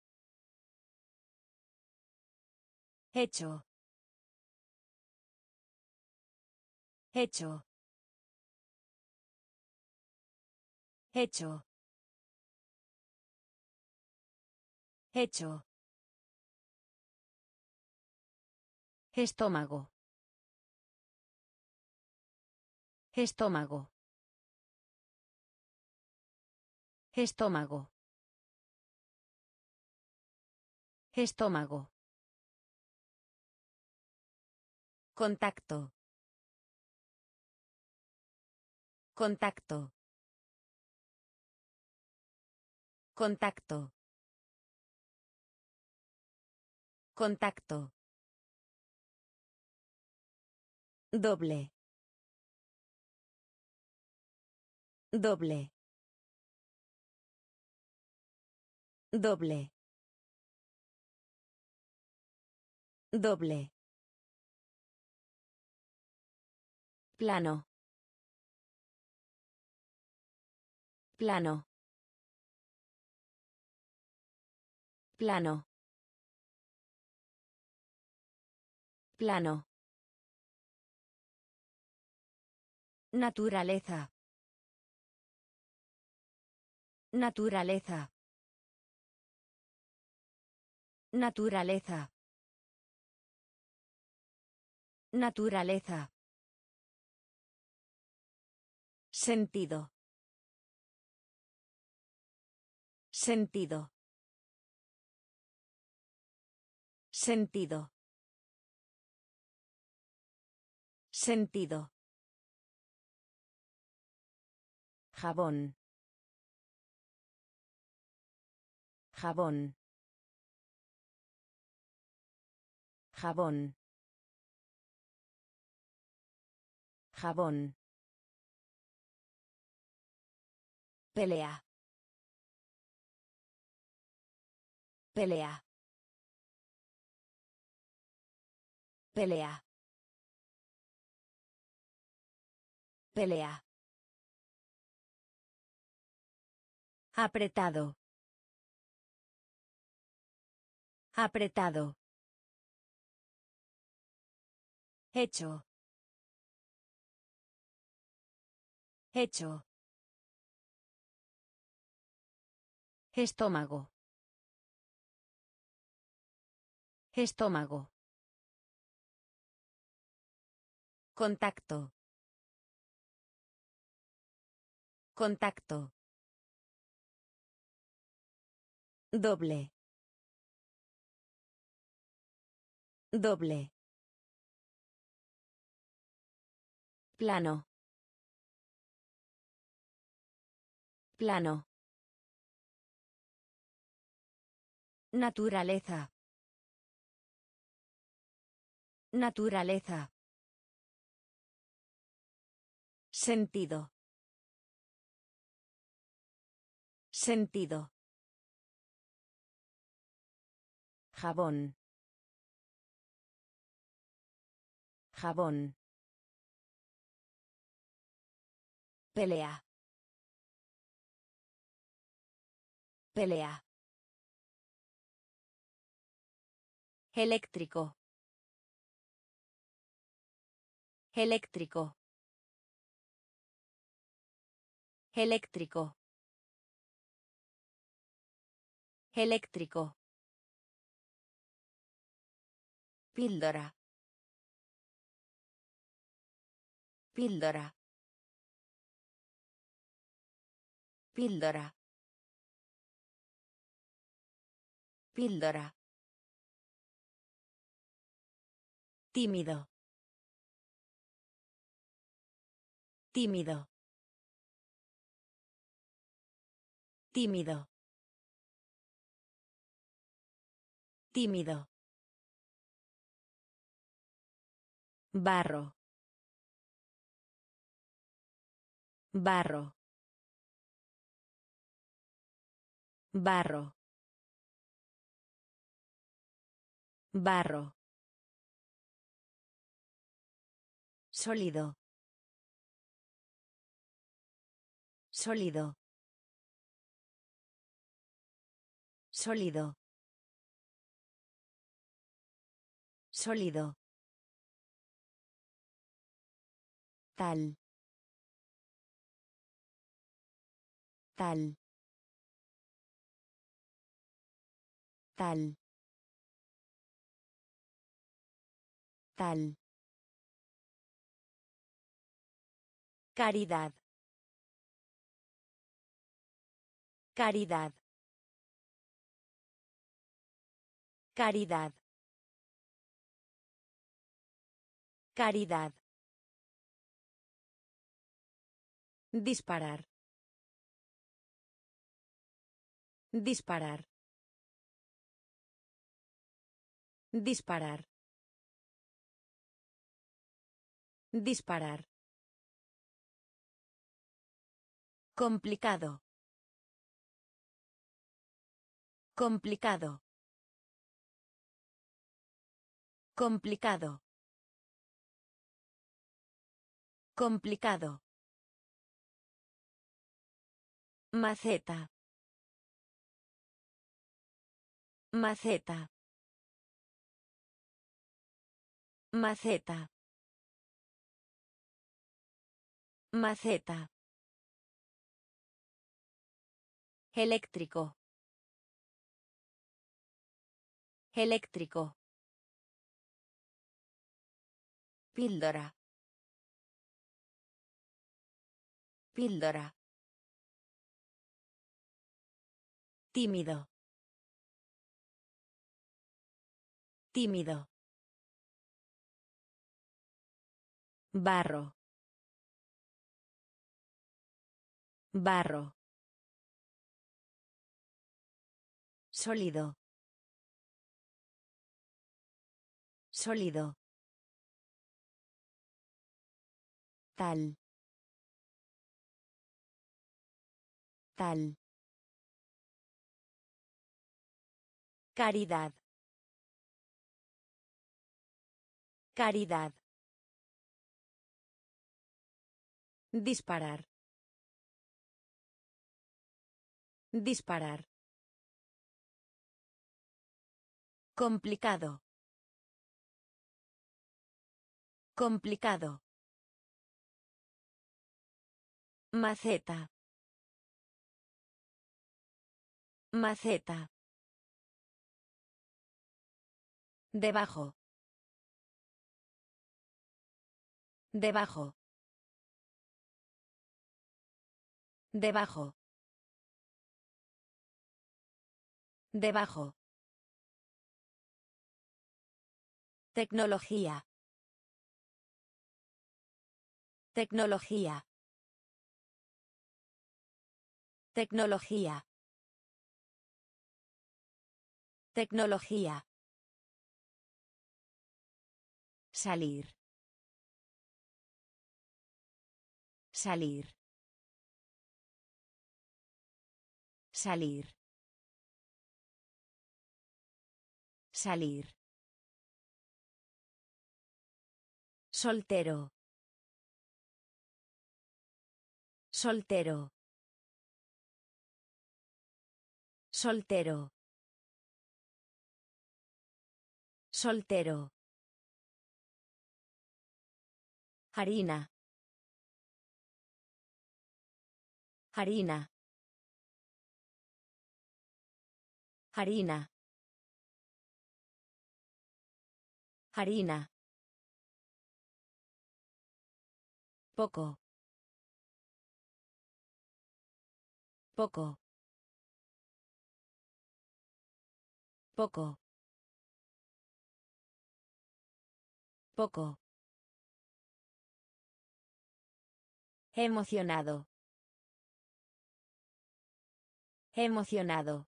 Speaker 1: Hecho. Hecho. Hecho. Hecho. Estómago. Estómago. Estómago. Estómago. Contacto. Contacto. Contacto. Contacto. Doble. Doble. Doble. Doble. Plano. Plano. Plano. Plano. Naturaleza. Naturaleza. Naturaleza. Naturaleza. Sentido. Sentido. Sentido. Sentido. Jabón. Jabón. Jabón. Jabón. Pelea. Pelea. Pelea. Pelea. Apretado. Apretado. Hecho. Hecho. Estómago. Estómago. Contacto. Contacto. Doble. Doble. Plano. Plano. Naturaleza. Naturaleza. Sentido. Sentido. Jabón. Jabón. Pelea. Pelea. Eléctrico. Eléctrico. Eléctrico. Eléctrico. Píldora. Píldora. Píldora. Píldora. Tímido. Tímido. Tímido. Tímido. Barro. Barro. Barro. Barro. Sólido. Sólido. Sólido. Sólido. Tal. Tal. Tal. Tal. Caridad. Caridad. Caridad. Caridad. Disparar. Disparar. Disparar. Disparar. Complicado. Complicado. Complicado. Complicado. Maceta. Maceta. Maceta. Maceta. Eléctrico. Eléctrico. Píldora. Píldora. Tímido. Tímido. Barro. Barro. Sólido. Sólido. Tal. Tal. Caridad. Caridad. Disparar. Disparar. Complicado. Complicado. Maceta. Maceta. Debajo. Debajo. Debajo. Debajo. Tecnología. Tecnología. Tecnología. Tecnología. Salir. Salir. Salir. Salir. Soltero. Soltero. Soltero. Soltero. Harina. Harina. Harina. Harina. Poco. Poco. Poco. Poco. Emocionado. Emocionado.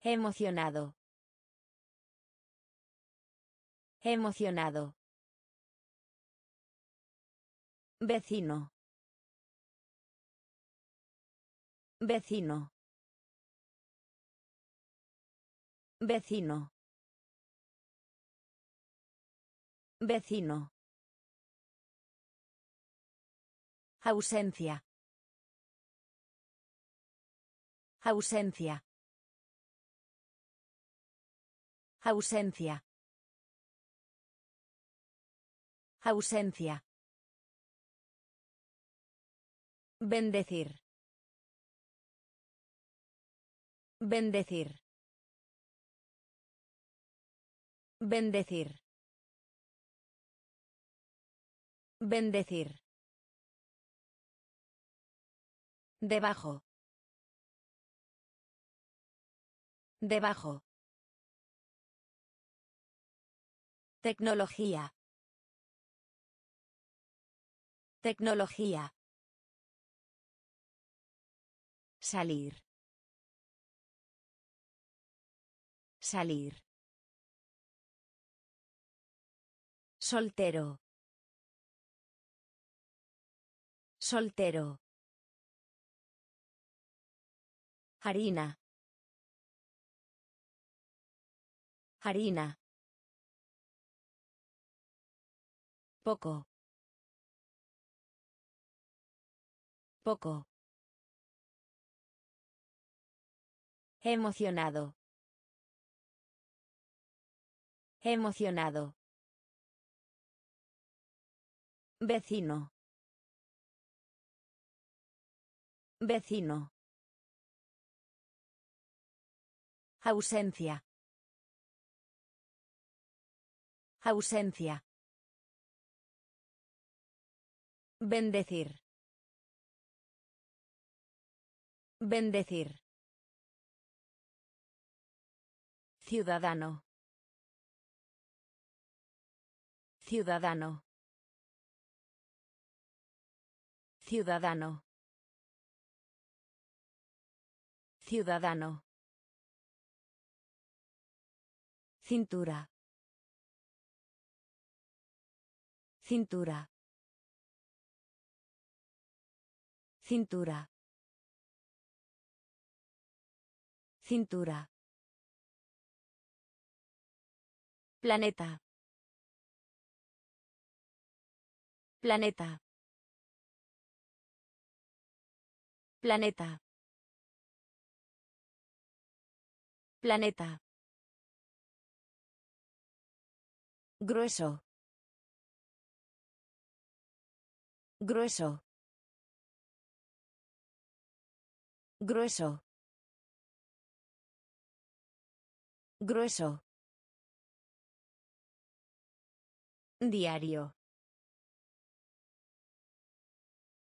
Speaker 1: Emocionado. Emocionado. Vecino. Vecino. Vecino. Vecino. Ausencia. Ausencia. Ausencia. Ausencia. Bendecir. Bendecir. Bendecir. Bendecir. Debajo. Debajo. Tecnología. Tecnología. Salir. Salir. Soltero. Soltero. Harina. Harina. Poco. Poco. Emocionado. Emocionado. Vecino. Vecino. Ausencia. Ausencia. Bendecir. Bendecir. Ciudadano. Ciudadano. Ciudadano. Ciudadano. Cintura. Cintura. Cintura. Cintura. Planeta. Planeta. Planeta. Planeta. Grueso. Grueso. Grueso. Grueso. Diario.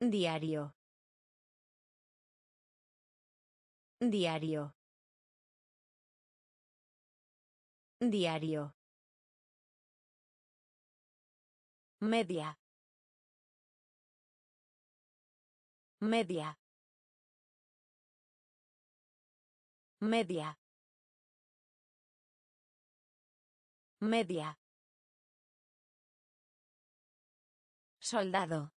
Speaker 1: Diario. Diario. Diario. Media. Media. Media. Media. Soldado.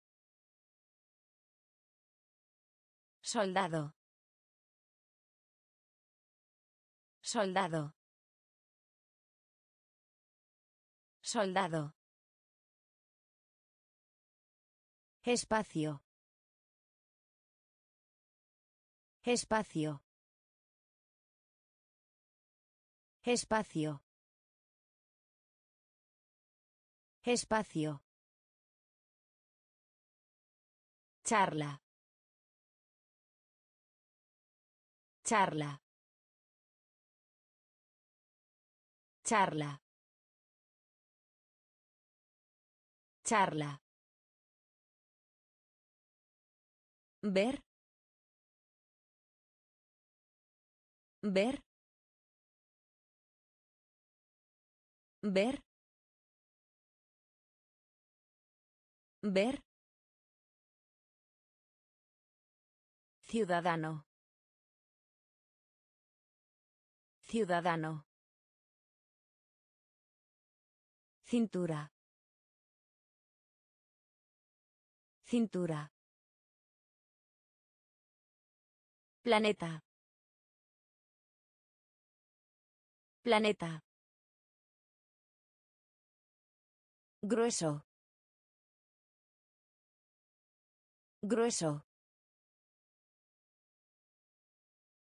Speaker 1: Soldado. Soldado. Soldado. Espacio. Espacio. Espacio. Espacio. Charla. Charla. Charla. Charla. Ver. Ver. Ver. Ver. Ciudadano. Ciudadano. Cintura. Cintura. Planeta. Planeta. Grueso. Grueso.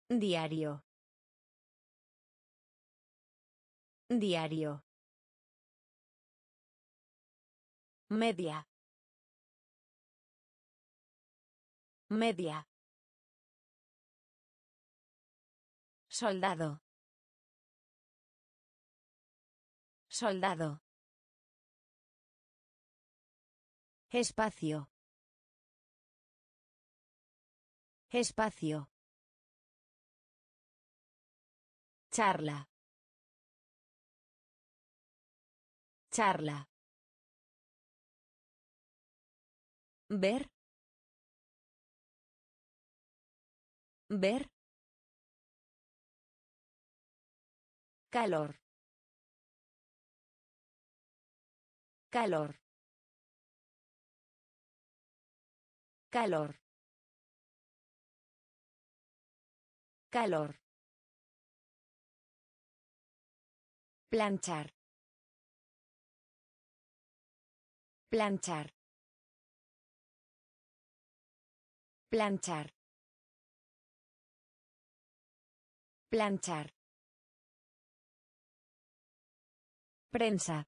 Speaker 1: Diario. Diario. Media. Media. Soldado. Soldado. Espacio. Espacio. Charla. Charla. Ver. Ver. Calor. Calor. Calor. Calor. Planchar. Planchar. Planchar. Planchar. Prensa.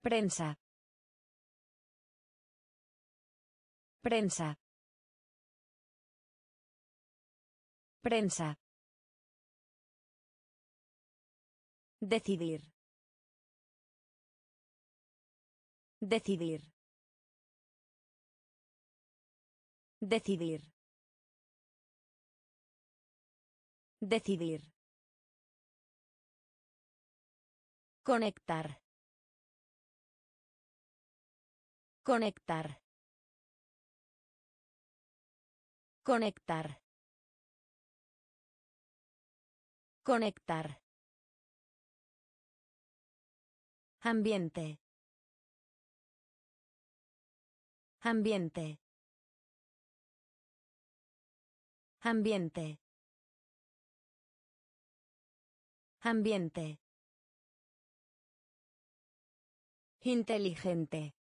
Speaker 1: Prensa. Prensa. Prensa. Decidir. Decidir. Decidir. Decidir. Conectar. Conectar. Conectar. Conectar. Ambiente. Ambiente. Ambiente. Ambiente. Inteligente.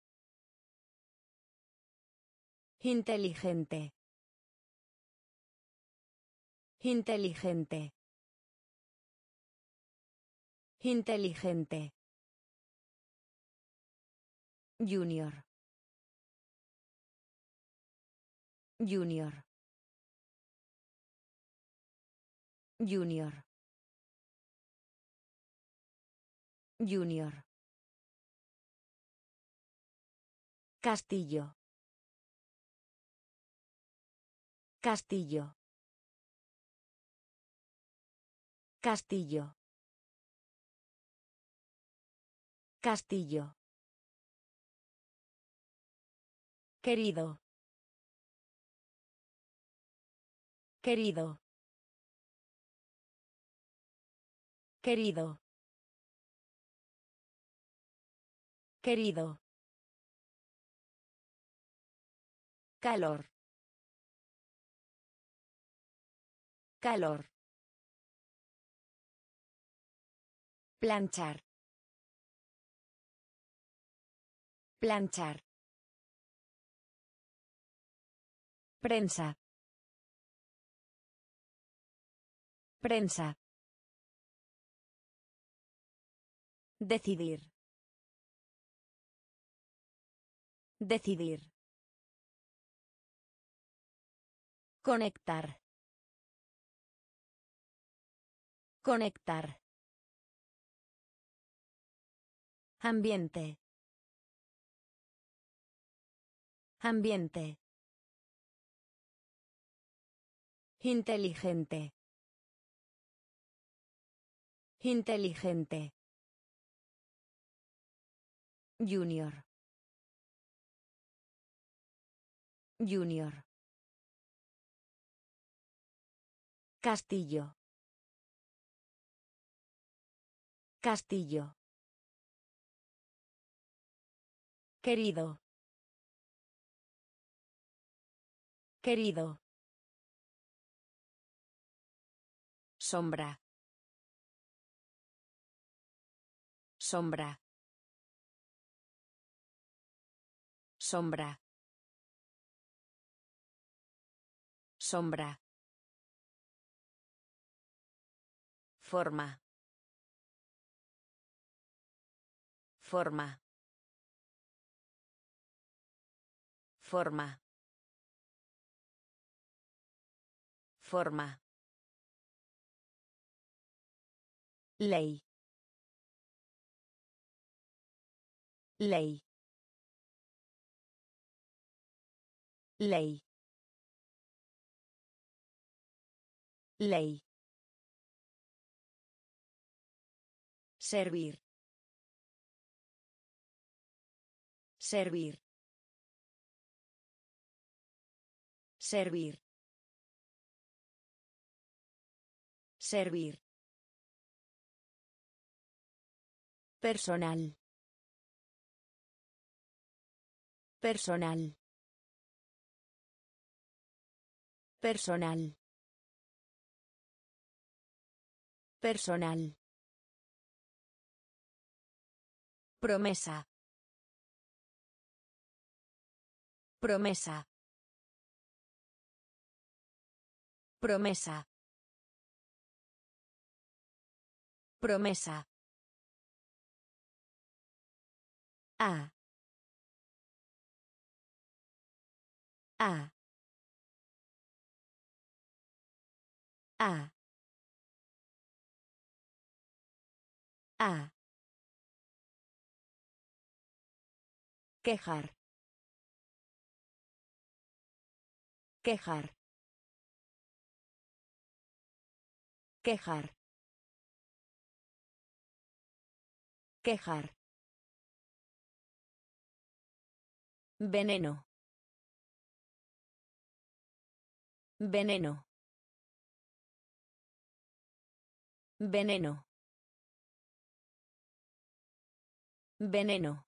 Speaker 1: Inteligente. Inteligente. Inteligente. Junior. Junior. Junior. Junior. Castillo. Castillo. Castillo. Castillo. Querido. Querido. Querido. Querido. Calor. Calor. Planchar. Planchar. Prensa. Prensa. Decidir. Decidir. Conectar. Conectar. Ambiente. Ambiente. Inteligente. Inteligente. Junior. Junior. Castillo. Castillo. Querido. Querido. Sombra. Sombra. Sombra. Sombra. Forma. Forma. Forma. Forma. Ley. Ley. Ley. Ley. Servir. Servir. Servir. Servir. Personal. Personal. Personal. Personal. Promesa. Promesa. Promesa. Promesa. A. A. A. A. Quejar. Quejar. Quejar. Quejar. Veneno. Veneno. Veneno. Veneno.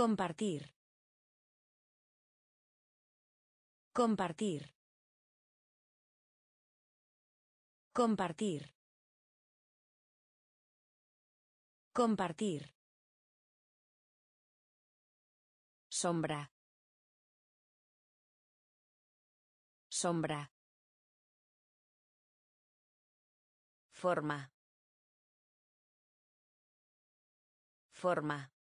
Speaker 1: Compartir. Compartir. Compartir. Compartir. Sombra. Sombra. Forma. Forma.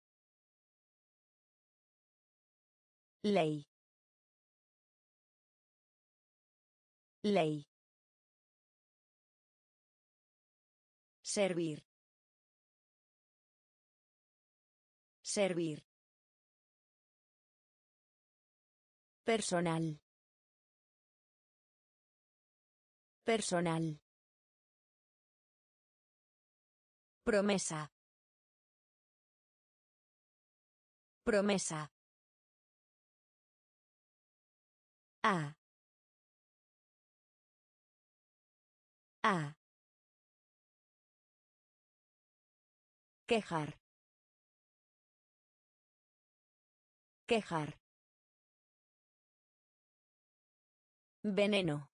Speaker 1: Ley. Ley. Servir. Servir. Personal. Personal. Promesa. Promesa. A. A. Quejar. Quejar. Veneno.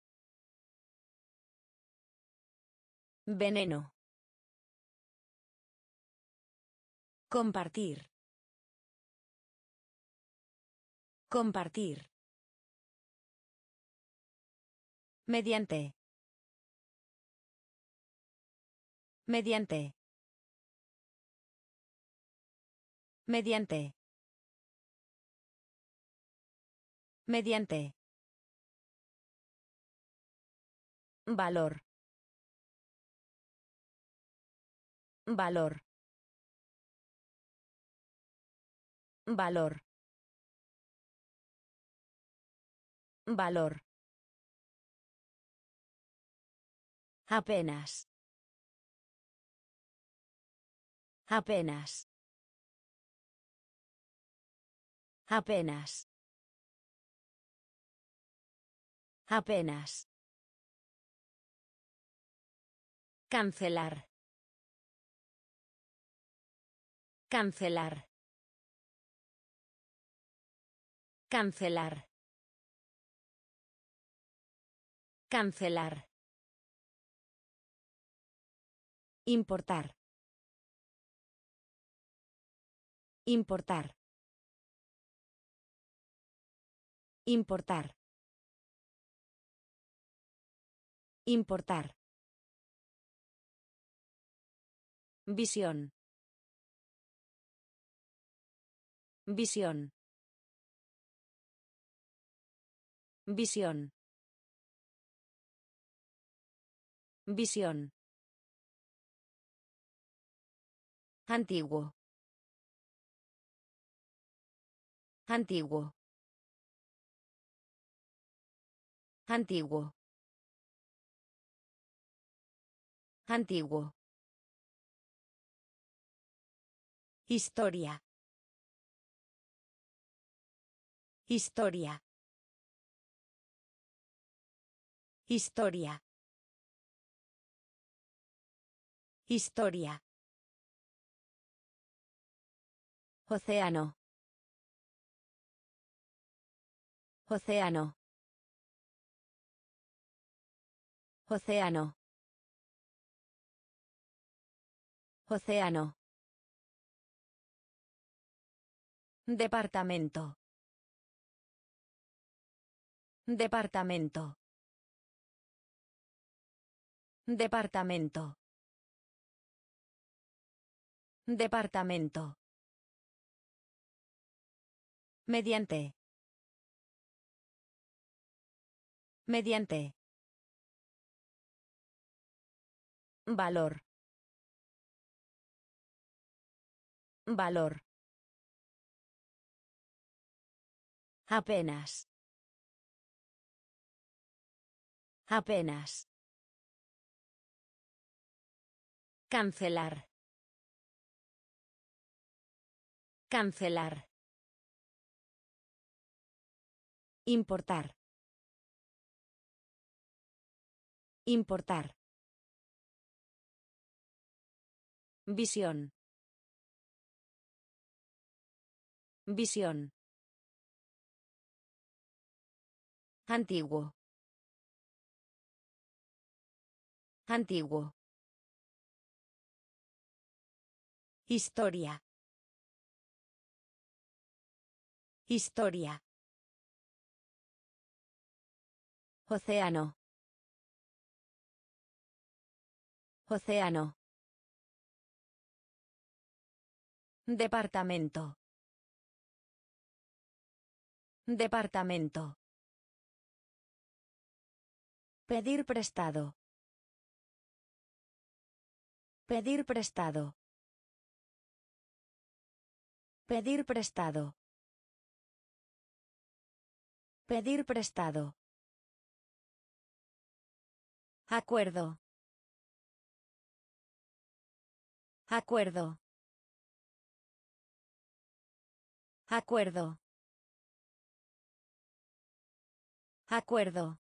Speaker 1: Veneno. Compartir. Compartir. Mediante. Mediante. Mediante. Mediante. Valor. Valor. Valor. Valor. Apenas. Apenas. Apenas. Apenas. Cancelar. Cancelar. Cancelar. Cancelar. Importar. Importar. Importar. Importar. Visión. Visión. Visión. Visión. Antiguo. Antiguo. Antiguo. Antiguo. Historia. Historia. Historia. Historia. Océano. Océano. Océano. Océano. Departamento. Departamento. Departamento. Departamento. Mediante. Mediante. Valor. Valor. Apenas. Apenas. Cancelar. Cancelar. Importar. Importar. Visión. Visión. Antiguo. Antiguo. Historia. Historia. Océano. Océano. Departamento. Departamento. Pedir prestado. Pedir prestado. Pedir prestado. Pedir prestado. Acuerdo. Acuerdo. Acuerdo. Acuerdo.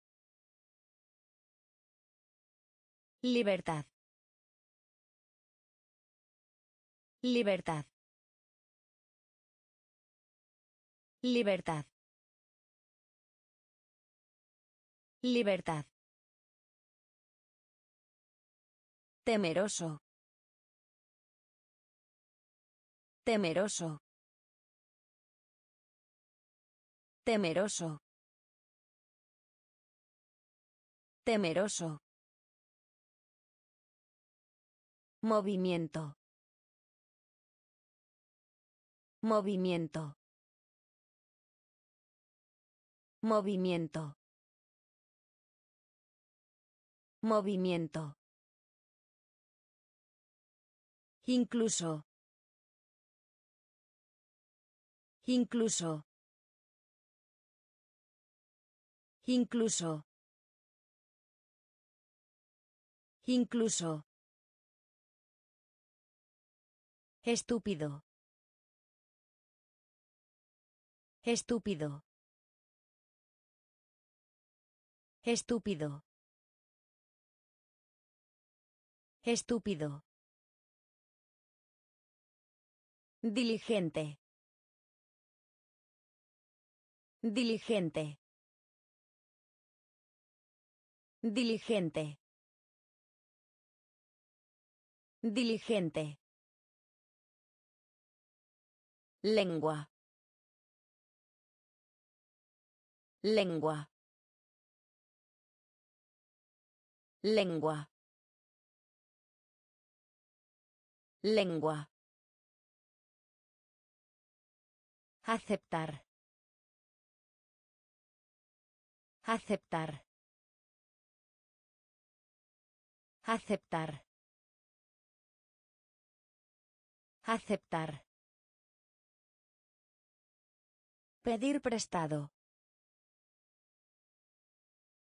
Speaker 1: Libertad. Libertad. Libertad. Libertad. Temeroso. Temeroso. Temeroso. Temeroso. Movimiento. Movimiento. Movimiento. Movimiento. Incluso. Incluso. Incluso. Incluso. Estúpido. Estúpido. Estúpido. Estúpido. Diligente. Diligente. Diligente. Diligente. Lengua. Lengua. Lengua. Lengua. Aceptar. Aceptar. Aceptar. Aceptar. Pedir prestado.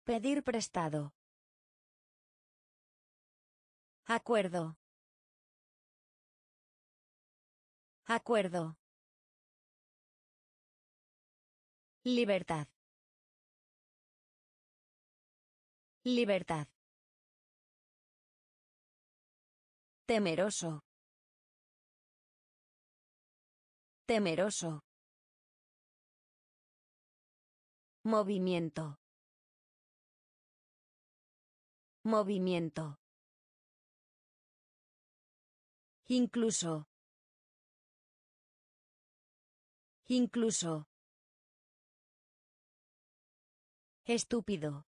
Speaker 1: Pedir prestado. Acuerdo. Acuerdo. Libertad. Libertad. Temeroso. Temeroso. Movimiento. Movimiento. Incluso. Incluso. Estúpido.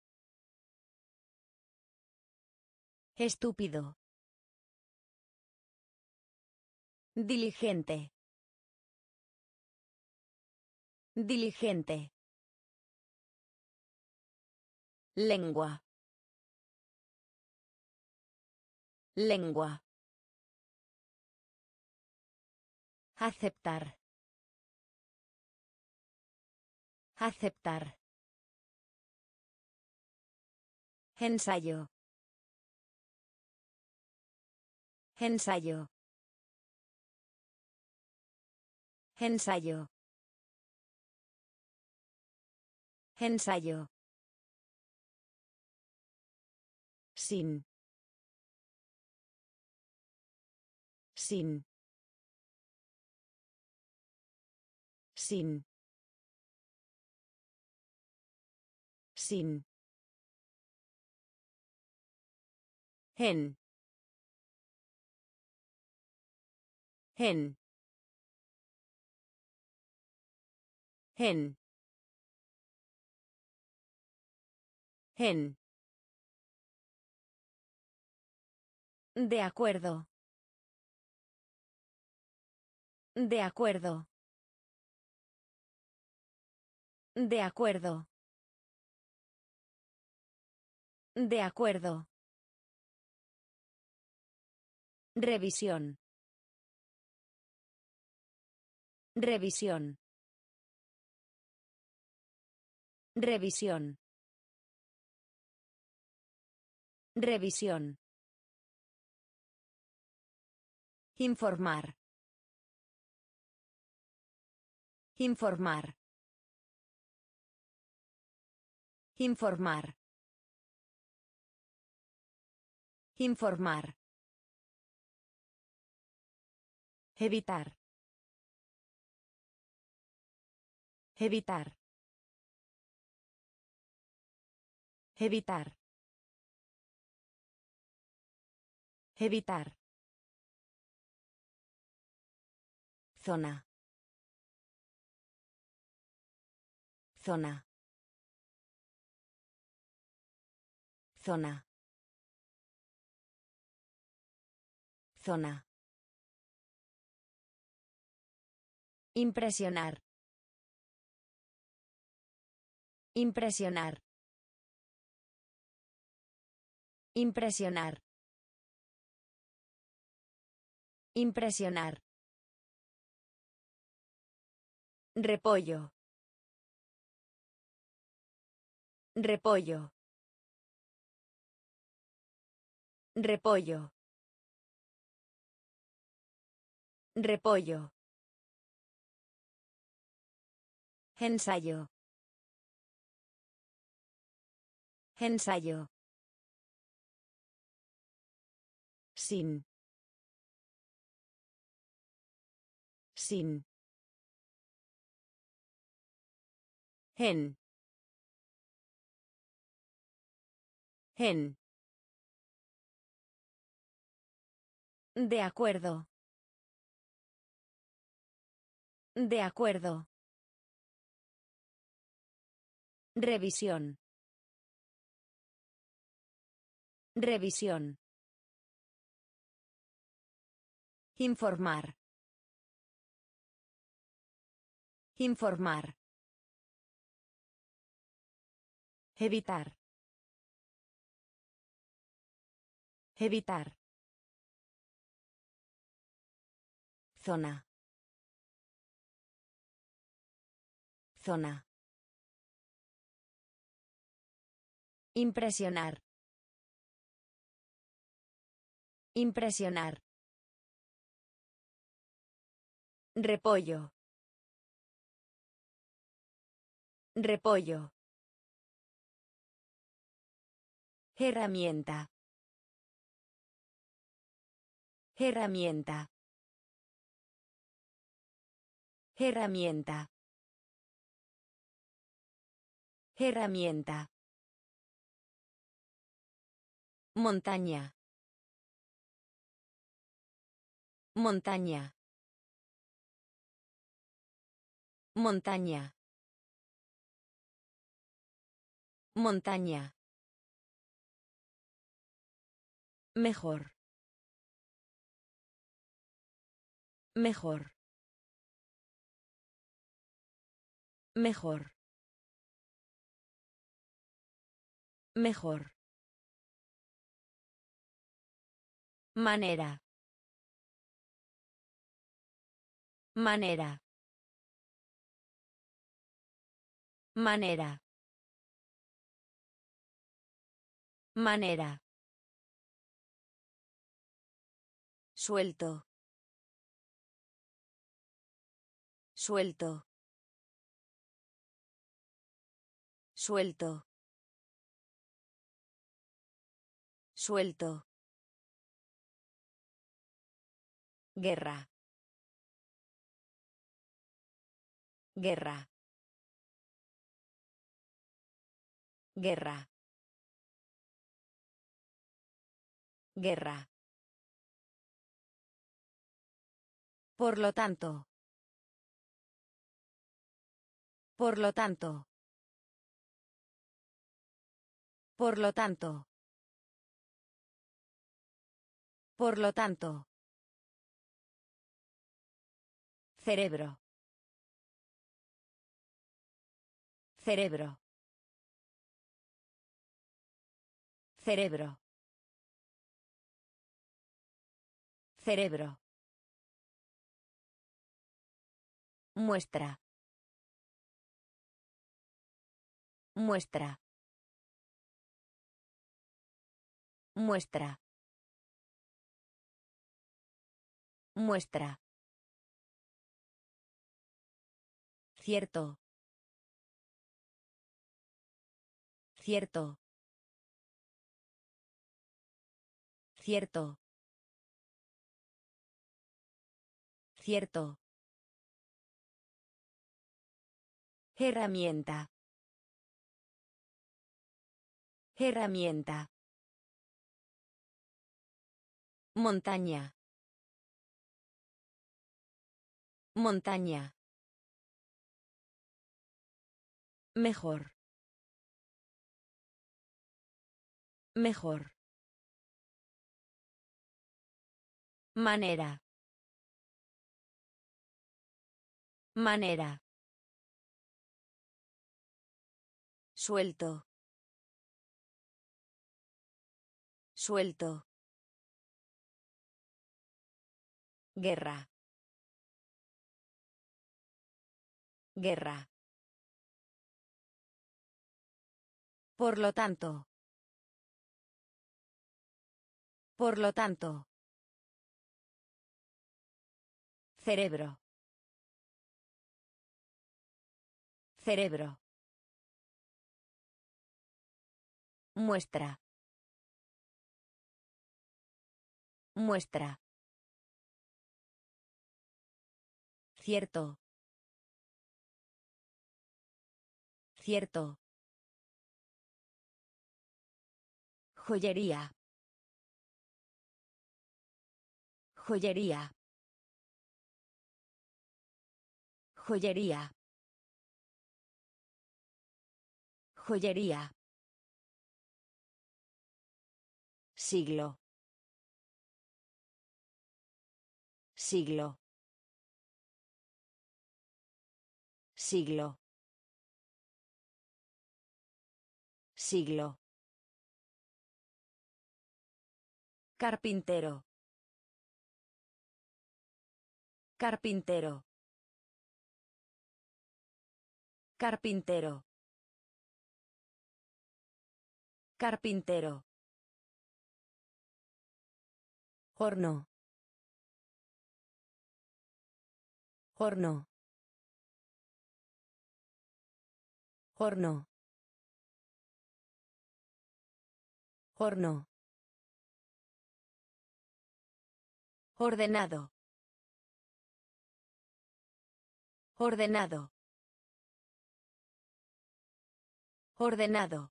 Speaker 1: Estúpido. Diligente. Diligente. Lengua. Lengua. Aceptar. Aceptar. Ensayo. Ensayo. Ensayo. Ensayo. Sin. Sin. Sin. Sin. En. En. En. En. De acuerdo. De acuerdo. De acuerdo. De acuerdo. Revisión. Revisión. Revisión. Revisión. Informar. Informar. Informar. Informar. Evitar. Evitar. Evitar. Evitar. Zona. Zona. Zona. Zona. Impresionar. Impresionar. Impresionar. Impresionar. Repollo. Repollo. Repollo. Repollo. Ensayo. Ensayo. Sin. Sin. En. En. De acuerdo. De acuerdo. Revisión. Revisión. Informar. Informar. Evitar. Evitar. Zona. Zona. Impresionar. Impresionar. Repollo. Repollo. Herramienta. Herramienta. Herramienta. Herramienta. Montaña. Montaña. Montaña. Montaña. Mejor. Mejor. Mejor. Mejor. Manera. Manera. Manera. Manera. Suelto. Suelto. Suelto. Suelto. Guerra. Guerra. Guerra. Guerra. Por lo tanto. Por lo tanto. Por lo tanto. Por lo tanto. Cerebro. Cerebro. Cerebro. Cerebro. Muestra. Muestra. Muestra. Muestra. Cierto. Cierto. Cierto. Cierto. Herramienta. Herramienta. Montaña. Montaña. Mejor. Mejor. Manera. Manera. Suelto. Suelto. Guerra. Guerra. Por lo tanto. Por lo tanto. Cerebro. Cerebro. Muestra. Muestra. Cierto. Cierto. Joyería. Joyería. Joyería. Joyería. Siglo. Siglo. Siglo. Siglo. Carpintero. Carpintero. Carpintero. Carpintero. Horno. Horno. Horno. Horno. Ordenado. Ordenado. Ordenado.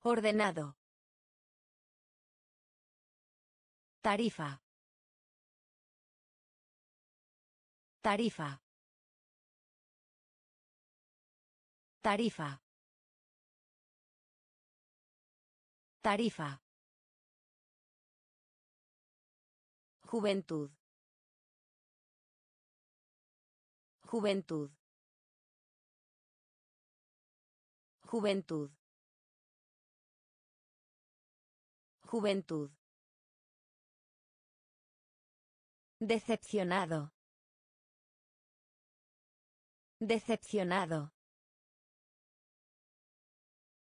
Speaker 1: Ordenado. Tarifa. Tarifa. Tarifa. Tarifa. Juventud. Juventud. Juventud. Juventud. Decepcionado. Decepcionado.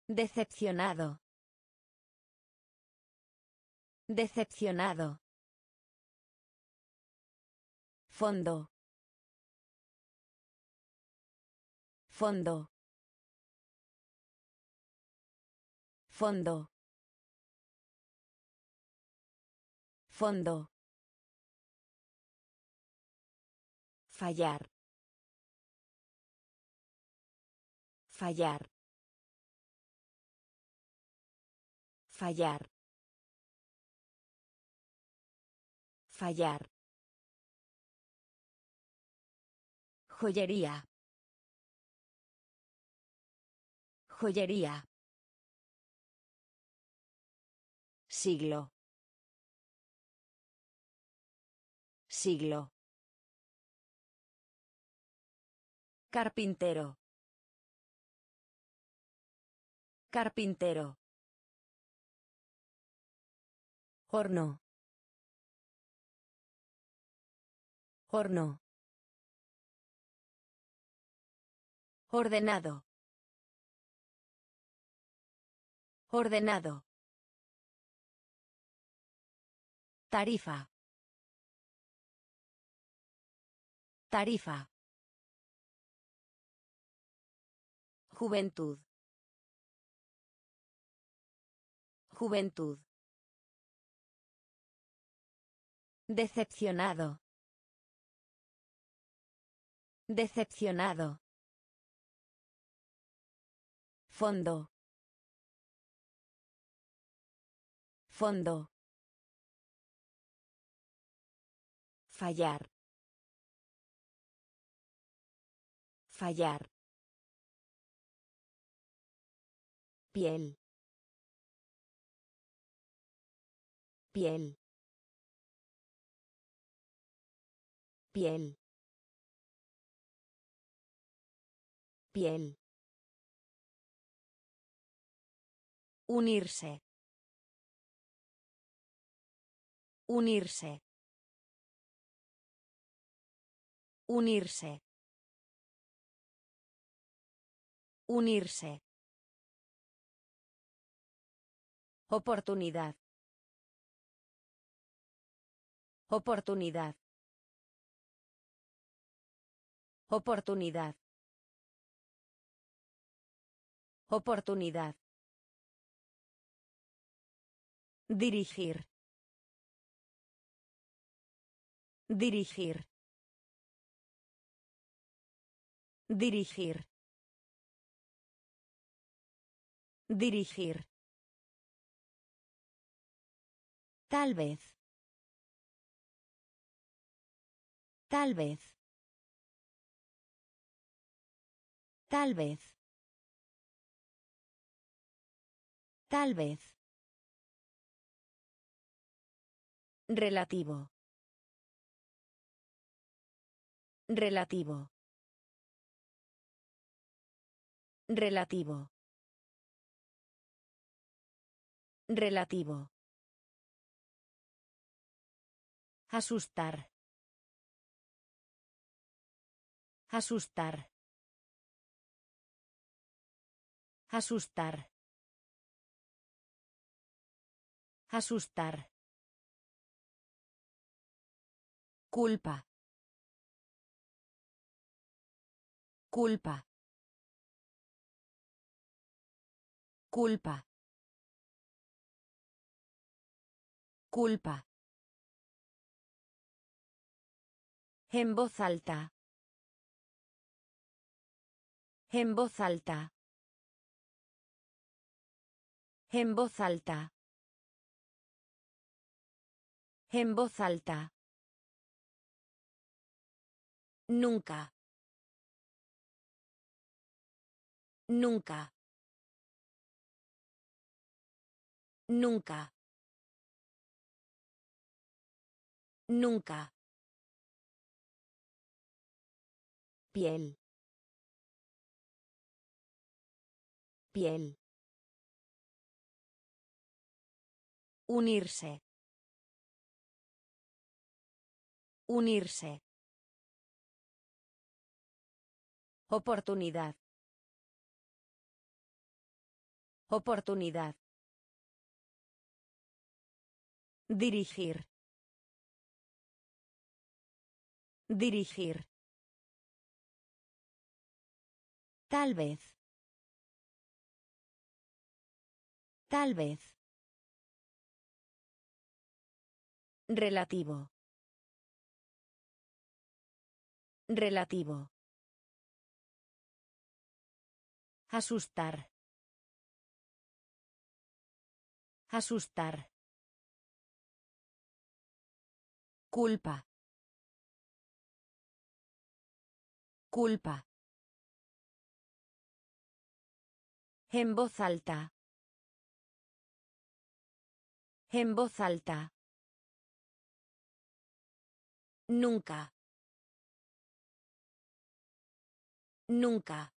Speaker 1: Decepcionado. Decepcionado. Fondo. Fondo. Fondo. Fondo. Fallar. Fallar. Fallar. Fallar. Joyería. Joyería. Siglo. Siglo. Carpintero. Carpintero. Horno. Horno. Ordenado. Ordenado. Tarifa. Tarifa. Juventud. Juventud. Decepcionado. Decepcionado. Fondo. Fondo. Fallar. Fallar. Piel. Piel. Piel. Piel. Unirse. Unirse. Unirse. Unirse. Oportunidad. Oportunidad. Oportunidad. Oportunidad. Dirigir. Dirigir. Dirigir. Dirigir. Tal vez. Tal vez. Tal vez. Tal vez. Relativo. Relativo. Relativo. Relativo. Asustar. Asustar. Asustar. Asustar. Culpa. Culpa. Culpa. Culpa. En voz alta. En voz alta. En voz alta. En voz alta. Nunca. Nunca. Nunca. Nunca. Piel. Piel. Unirse. Unirse. Oportunidad. Oportunidad. Dirigir. Dirigir. Tal vez. Tal vez. Relativo. Relativo. Asustar. Asustar. Culpa. Culpa. En voz alta. En voz alta. Nunca. Nunca.